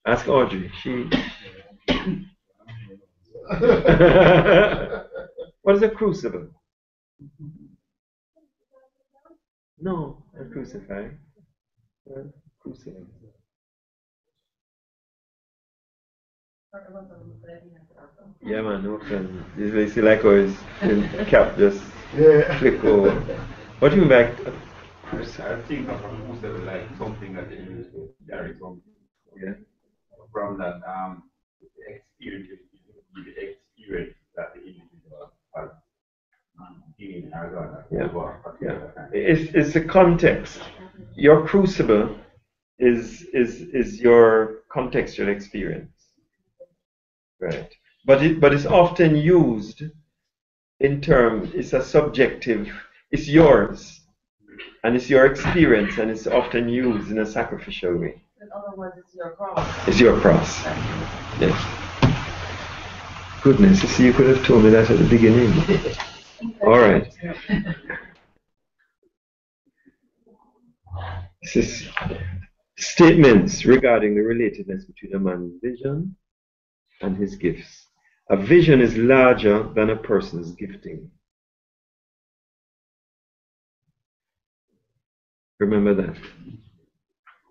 Ask Audrey. She. what is a crucible? No, a crucify. A crucible. Yeah, man, no friend. It's basically like always in cap just Yeah. click over. What do you mean by a I I think of a crucible like something that they use to carry something. Yeah. From that, um, the experience, the experience that the individual has um, gained as a Yeah. over a particular time. It's, it's a context. Your crucible is, is, is your contextual experience. Right. But it, but it's often used in terms, it's a subjective, it's yours. And it's your experience, and it's often used in a sacrificial way. In other words, it's your cross. It's your cross. Yes. Goodness, you see, you could have told me that at the beginning. All right. This is statements regarding the relatedness between a man's vision and his gifts. A vision is larger than a person's gifting. Remember that.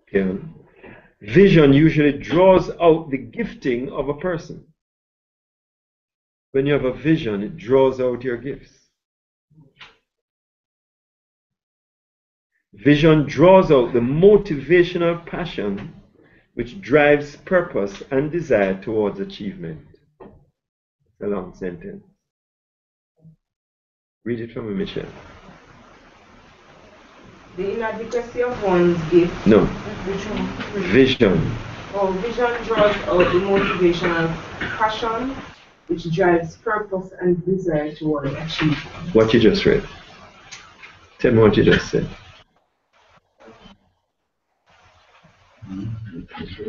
Okay. Vision usually draws out the gifting of a person. When you have a vision, it draws out your gifts. Vision draws out the motivational passion which drives purpose and desire towards achievement. It's a long sentence. Read it from me, Michelle. The inadequacy of one's gift, No, one? vision. Or vision draws out the motivation passion, which drives purpose and desire toward achievement. What you just read. Tell me what you just said.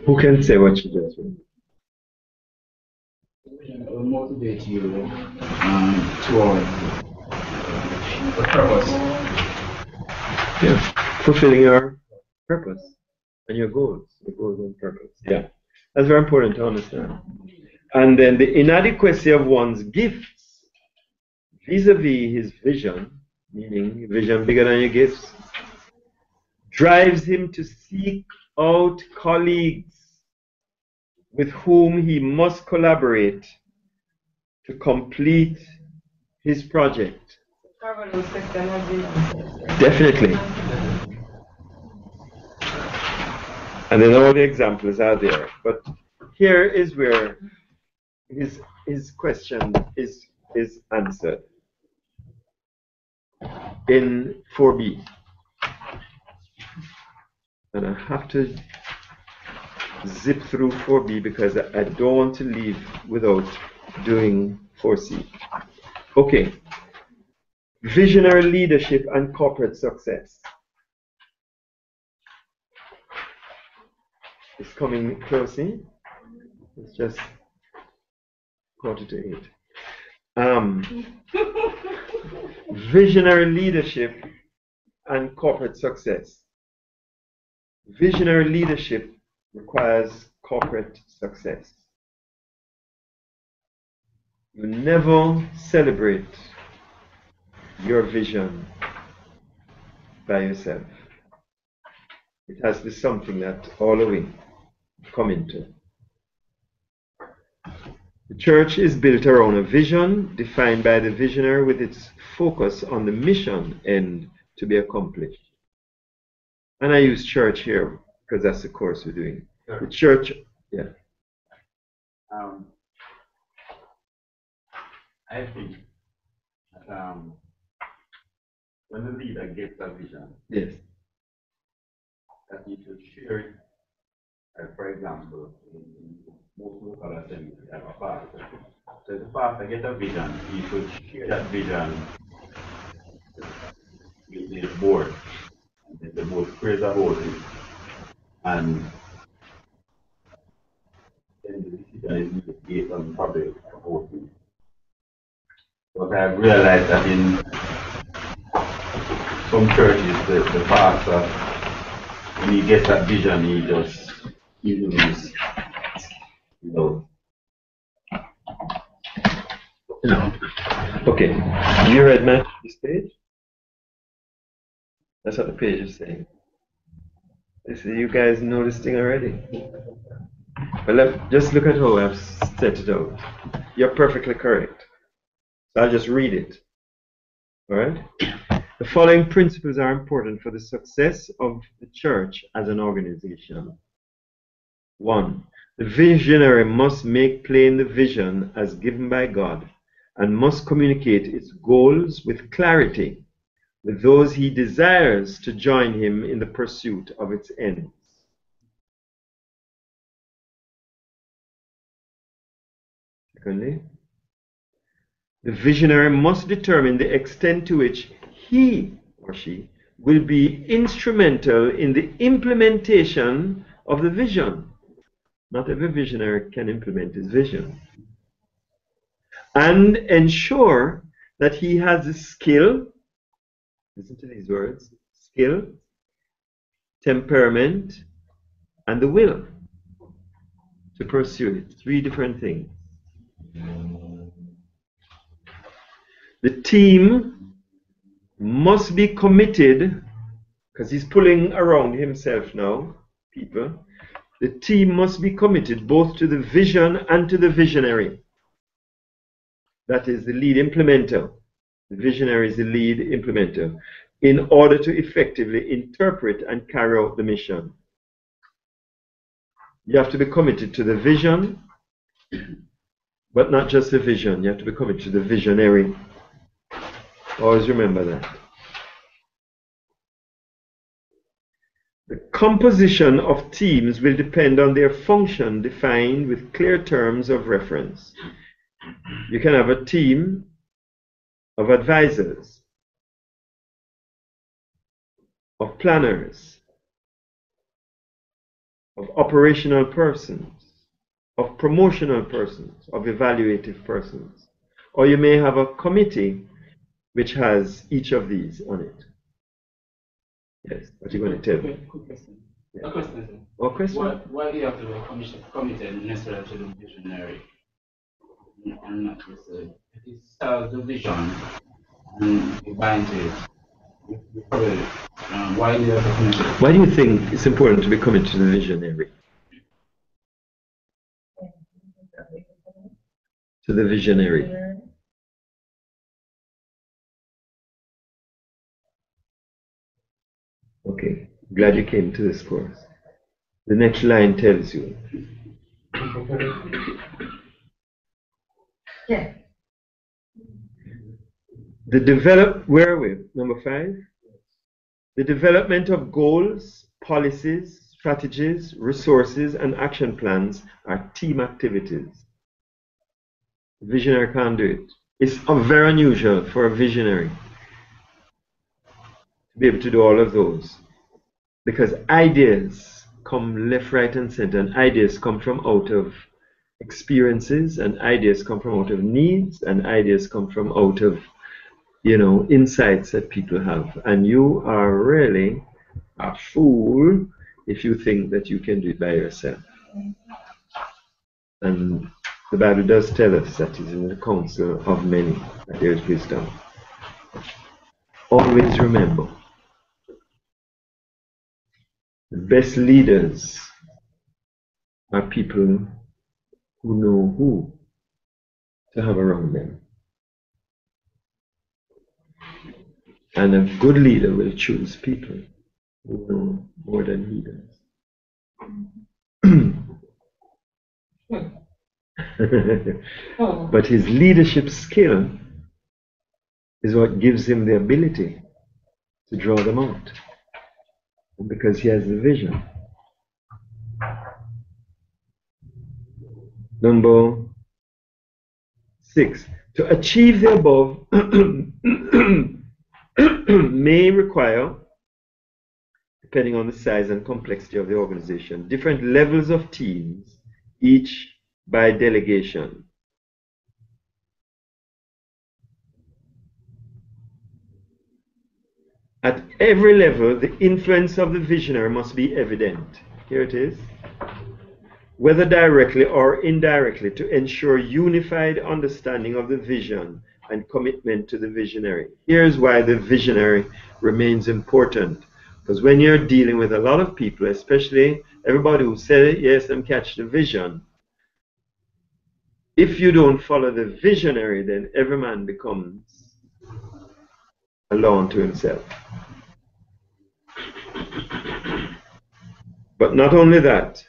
Who can say what you just read? Will motivate you um, toward the purpose. Yeah, fulfilling your purpose and your goals, your goals and purpose. Yeah, that's very important to understand. And then the inadequacy of one's gifts vis-a-vis his vision, meaning vision bigger than your gifts, drives him to seek out colleagues with whom he must collaborate to complete his project. Definitely. And then all the examples are there. But here is where his his question is is answered. In 4b. And I have to zip through 4b because I, don't want to leave without doing 4c. Okay. Visionary leadership and corporate success. It's coming closely. It's just quarter to eight. Um, visionary leadership and corporate success. Visionary leadership requires corporate success. You never celebrate your vision by yourself. It has to be something that all of we come into. The church is built around a vision defined by the visionary with its focus on the mission end to be accomplished. And I use church here because that's the course we're doing. The church, yeah. Um, I think that, um, when the leader gets a vision, Yes. that he should share it. Uh, for example, in, in most local assemblies, have a pastor. So the pastor get a vision, he should share that vision with the board. The board prays about it. And then the decision is based on public it. But I've realized that in some churches, the, the pastor, when he gets that vision, he just uses, you know, No. Okay. You read Matt this page? That's what the page is saying. You guys know this thing already. But let, just look at how I've set it out. You're perfectly correct. So I'll just read it. Alright? The following principles are important for the success of the church as an organization. One, the visionary must make plain the vision as given by God and must communicate its goals with clarity with those he desires to join him in the pursuit of its ends. Secondly, the visionary must determine the extent to which he or she will be instrumental in the implementation of the vision. Not every visionary can implement his vision. And ensure that he has the skill, listen to these words, skill, temperament, and the will to pursue it. Three different things. The team must be committed, because he's pulling around himself now, people. The team must be committed both to the vision and to the visionary. That is the lead implementer. The visionary is the lead implementer in order to effectively interpret and carry out the mission. You have to be committed to the vision, but not just the vision. You have to be committed to the visionary. Always remember that. The composition of teams will depend on their function defined with clear terms of reference. You can have a team of advisors, of planners, of operational persons, of promotional persons, of evaluative persons. Or you may have a committee which has each of these on it. Yes, what are you going to tell me? Quick, quick question. A question. Or question? Why, why do you have to be committed necessarily to the visionary? And not it is sells the vision and you it. Um, why do you? Why do you think it's important to be committed to the visionary? To the visionary. Okay, glad you came to this course. The next line tells you. Yeah. The develop, where are we? Number five? The development of goals, policies, strategies, resources, and action plans are team activities. Visionary can't do it. It's very unusual for a visionary to be able to do all of those because ideas come left, right, and center, and ideas come from out of experiences, and ideas come from out of needs, and ideas come from out of you know insights that people have. And you are really a fool if you think that you can do it by yourself. And the Bible does tell us that is in the counsel of many that there is wisdom. Always remember the best leaders are people who know who to have around them. And a good leader will choose people who know more than he does. Hmm. but his leadership skill is what gives him the ability to draw them out. and because he has the vision. Number six, to achieve the above may require, depending on the size and complexity of the organization, different levels of teams, each by delegation. At every level, the influence of the visionary must be evident. Here it is. Whether directly or indirectly, to ensure unified understanding of the vision and commitment to the visionary. Here's why the visionary remains important. Because when you're dealing with a lot of people, especially everybody who said, yes, I'm catch the vision, if you don't follow the visionary, then every man becomes alone to himself. But not only that,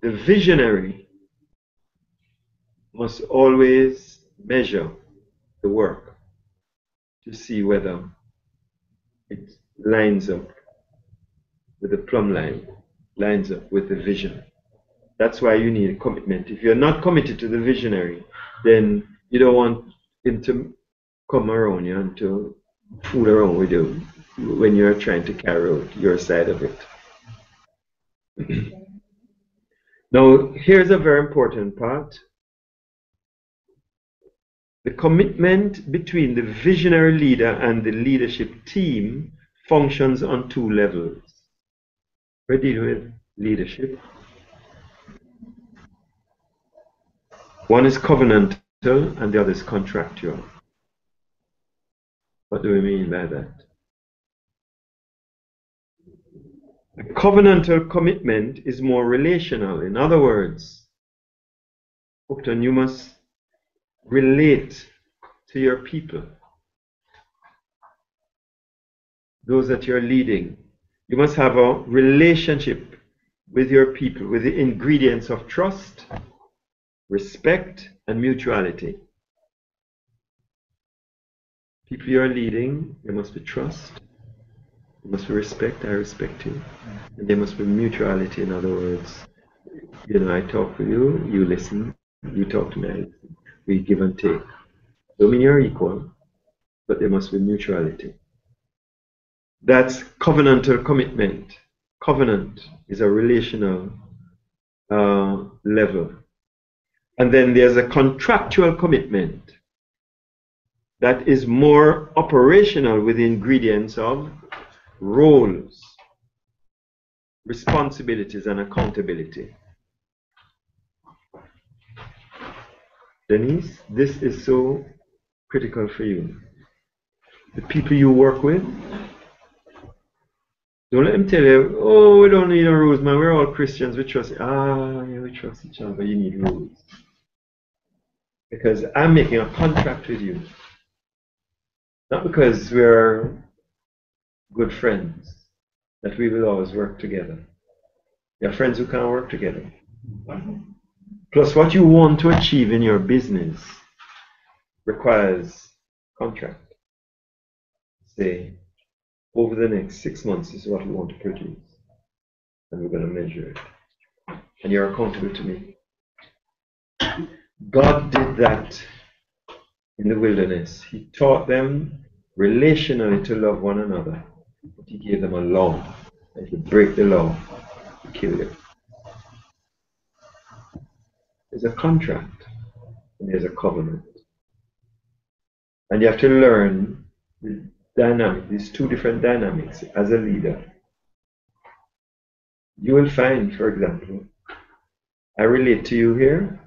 the visionary must always measure the work to see whether it lines up with the plumb line, lines up with the vision. That's why you need a commitment. If you're not committed to the visionary, then you don't want him to come around you and to fool around with you when you're trying to carry out your side of it. now, here's a very important part. The commitment between the visionary leader and the leadership team functions on two levels. We're dealing with leadership. One is covenantal and the other is contractual. What do we mean by that? A covenantal commitment is more relational. In other words, Upton, you must relate to your people, those that you're leading. You must have a relationship with your people with the ingredients of trust, respect, and mutuality. People you are leading, there must be trust, must be respect, I respect you, and there must be mutuality, in other words. You know, I talk to you, you listen, you talk to me, I. We give and take. Don't mean you're equal, but there must be mutuality. That's covenantal commitment. Covenant is a relational uh, level. And then there's a contractual commitment that is more operational with the ingredients of roles, responsibilities, and accountability. Denise, this is so critical for you. The people you work with, don't let them tell you, oh, we don't need rules, man. We're all Christians. We trust. Ah, yeah, we trust each other. You need rules. Because I'm making a contract with you. Not because we're good friends, that we will always work together. You're friends who can't work together. Plus, what you want to achieve in your business requires contract. Say, over the next six months, is what we want to produce. And we're going to measure it. And you're accountable to me. God did that in the wilderness. He taught them relationally to love one another. But he gave them a law. If you break the law, he kill you. There's a contract and there's a covenant. And you have to learn the dynamic, these two different dynamics as a leader. You will find, for example, I relate to you here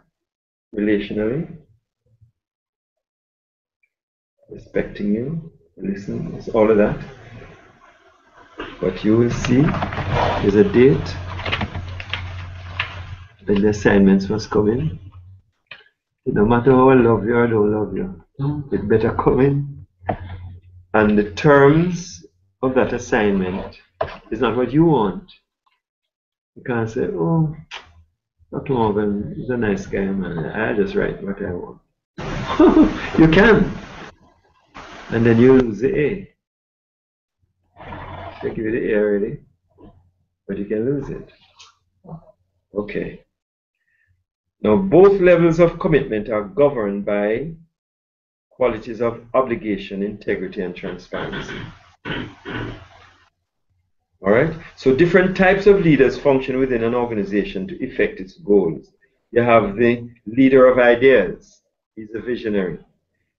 relationally, respecting you, listening, all of that. But you will see is a date when the assignments must come in. No matter how I love you or don't love you, hmm. it better come in. And the terms of that assignment is not what you want. You can't say, oh, Dr. Morgan is a nice guy, man. I just write what I want. you can. And then you lose the A. They give you the A already, but you can lose it. Okay. Now, both levels of commitment are governed by qualities of obligation, integrity, and transparency. All right? So, different types of leaders function within an organization to effect its goals. You have the leader of ideas, he's a visionary.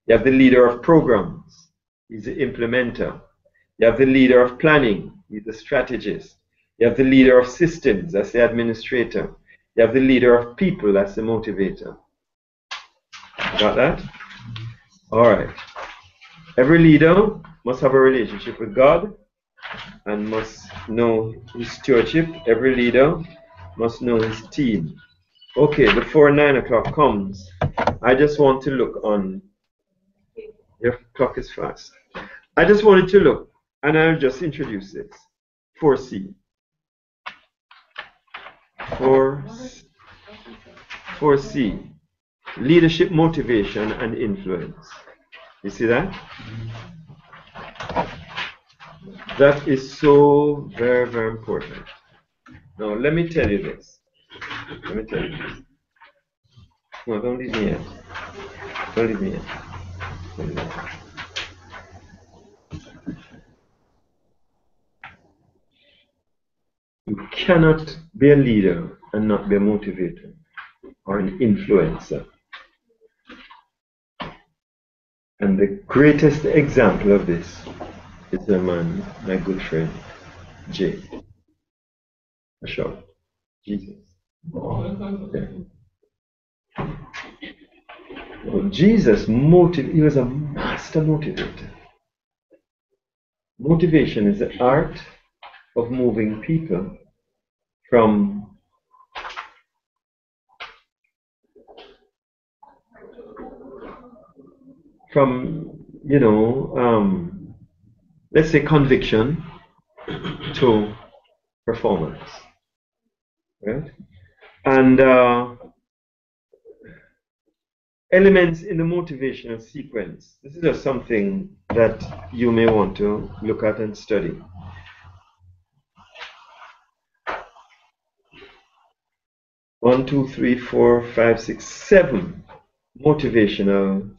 You have the leader of programs, he's the implementer. You have the leader of planning, he's the strategist. You have the leader of systems, that's the administrator. You have the leader of people, that's the motivator. Got that? All right. Every leader must have a relationship with God and must know his stewardship. Every leader must know his team. Okay, before 9 o'clock comes, I just want to look on. Your clock is fast. I just wanted to look, and I'll just introduce this. 4C. 4, 4C. Leadership motivation and influence. You see that? That is so very, very important. Now, let me tell you this. Let me tell you this. No, don't leave me yet. Don't leave me yet. Don't leave me yet. You cannot be a leader and not be a motivator or an influencer. And the greatest example of this is a man, my good friend, Jay. A short. Jesus. Yeah. Well, Jesus motiv he was a master motivator. Motivation is the art of moving people from from you know um, let's say conviction to performance right? And uh, elements in the motivational sequence. This is just something that you may want to look at and study one two three four five six seven motivational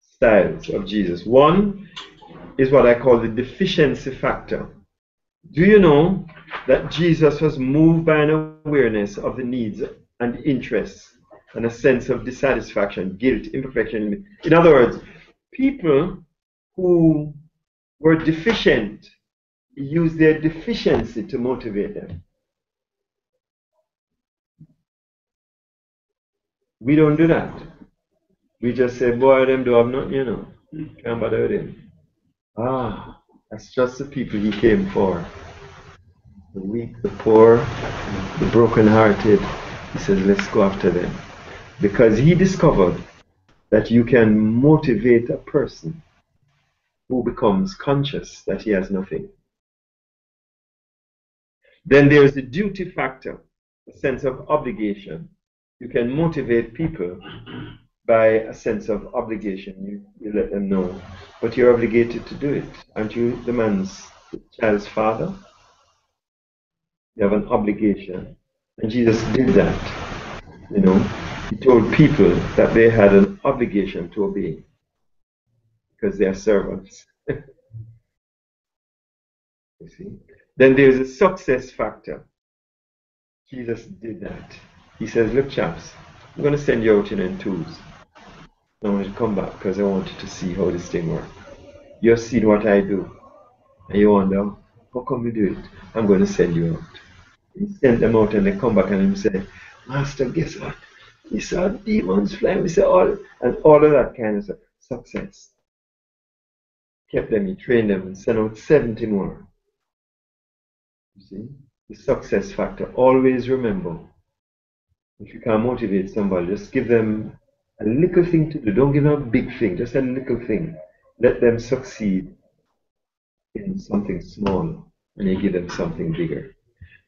styles of Jesus. One is what I call the deficiency factor. Do you know that Jesus was moved by an awareness of the needs and interests and a sense of dissatisfaction, guilt, imperfection? In other words, people who were deficient use their deficiency to motivate them. We don't do that. We just say, boy, them do have nothing, you know. Can't bother with him. Ah, that's just the people he came for. The weak, the poor, the broken-hearted. He says, let's go after them. Because he discovered that you can motivate a person who becomes conscious that he has nothing. Then there's the duty factor, a sense of obligation. You can motivate people by a sense of obligation. You, you let them know, but you're obligated to do it. Aren't you the man's the child's father? You have an obligation. And Jesus did that. You know, he told people that they had an obligation to obey because they are servants. you see? Then there's a success factor. Jesus did that. He says, Look, chaps, I'm going to send you out in, in twos. I want you to come back because I wanted to see how this thing works. You've seen what I do. And you wonder, how come you do it? I'm going to send you out. He sent them out and they come back and he said, Master, guess what? He saw demons flying. We said all and all of that kind of. Success. Kept them, he trained them and sent out 70 more. You see? The success factor. Always remember. If you can motivate somebody, just give them a little thing to do. Don't give them a big thing, just a little thing. Let them succeed in something small and you give them something bigger.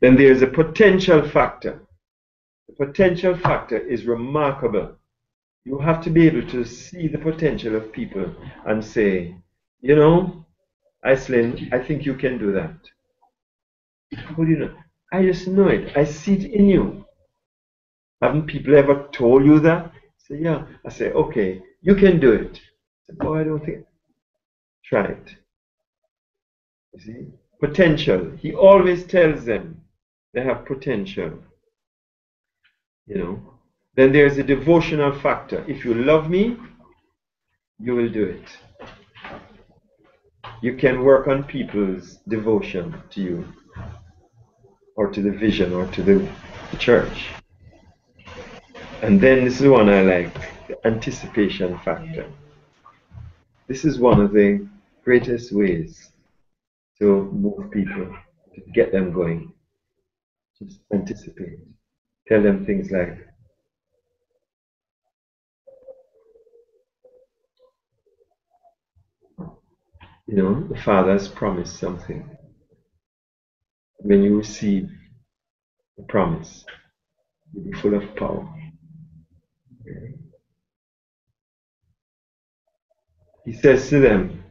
Then there's a potential factor. The potential factor is remarkable. You have to be able to see the potential of people and say, you know, Iceland, I think you can do that. How do you know? I just know it. I see it in you. Haven't people ever told you that? say, yeah. I say, okay, you can do it. I say, oh, I don't think. Try it. You see? Potential. He always tells them they have potential. You know? Then there's a devotional factor. If you love me, you will do it. You can work on people's devotion to you, or to the vision, or to the church. And then this is one I like the anticipation factor. This is one of the greatest ways to move people, to get them going. Just anticipate. Tell them things like, you know, the Father has promised something. When you receive the promise, you'll be full of power. He says to them,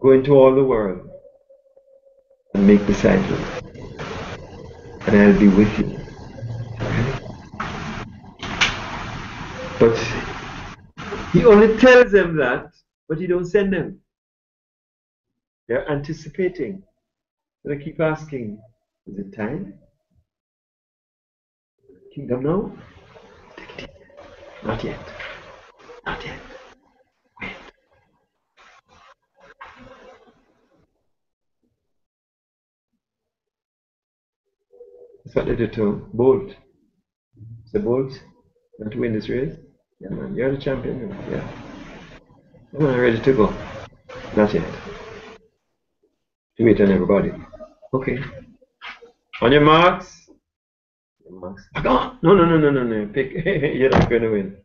Go into all the world and make disciples, and I'll be with you. But he only tells them that, but he don't send them. They're anticipating. So they keep asking, is it time? Kingdom now? Not yet. Not yet. Wait. What they did to Bolt. The Bolt, want to win this race? Yeah, man, you're the champion. Yeah. Come on, ready to go. Not yet. To wait on everybody. Okay. On your marks. Go on. No, no, no, no, no, no. Pick. you're not going to win.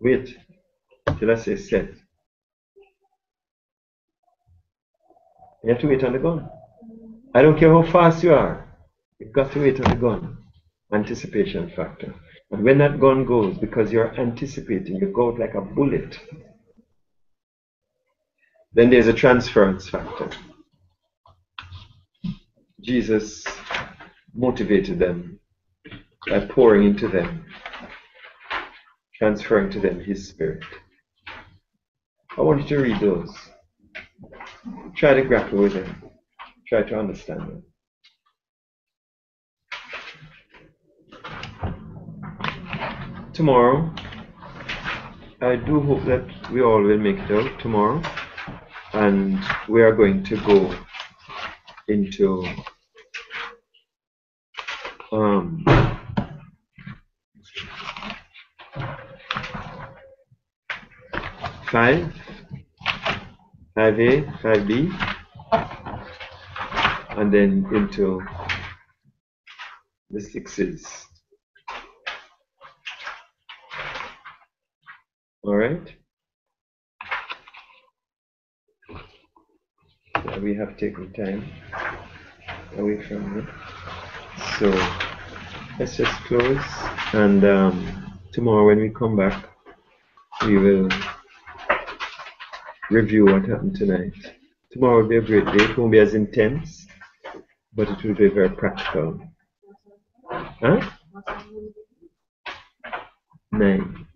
Wait till I say set. You have to wait on the gun. I don't care how fast you are. You've got to wait on the gun. Anticipation factor. And when that gun goes, because you're anticipating, you go out like a bullet. Then there's a transference factor. Jesus motivated them by pouring into them, transferring to them his spirit. I want you to read those. Try to grapple with them. Try to understand them. Tomorrow, I do hope that we all will make it out tomorrow, and we are going to go into um, five, five A, five B, and then into the sixes. All right. Yeah, we have taken time away from it. So let's just close and um, tomorrow when we come back we will review what happened tonight. Tomorrow will be a great day. It won't be as intense, but it will be very practical. Huh? Nine.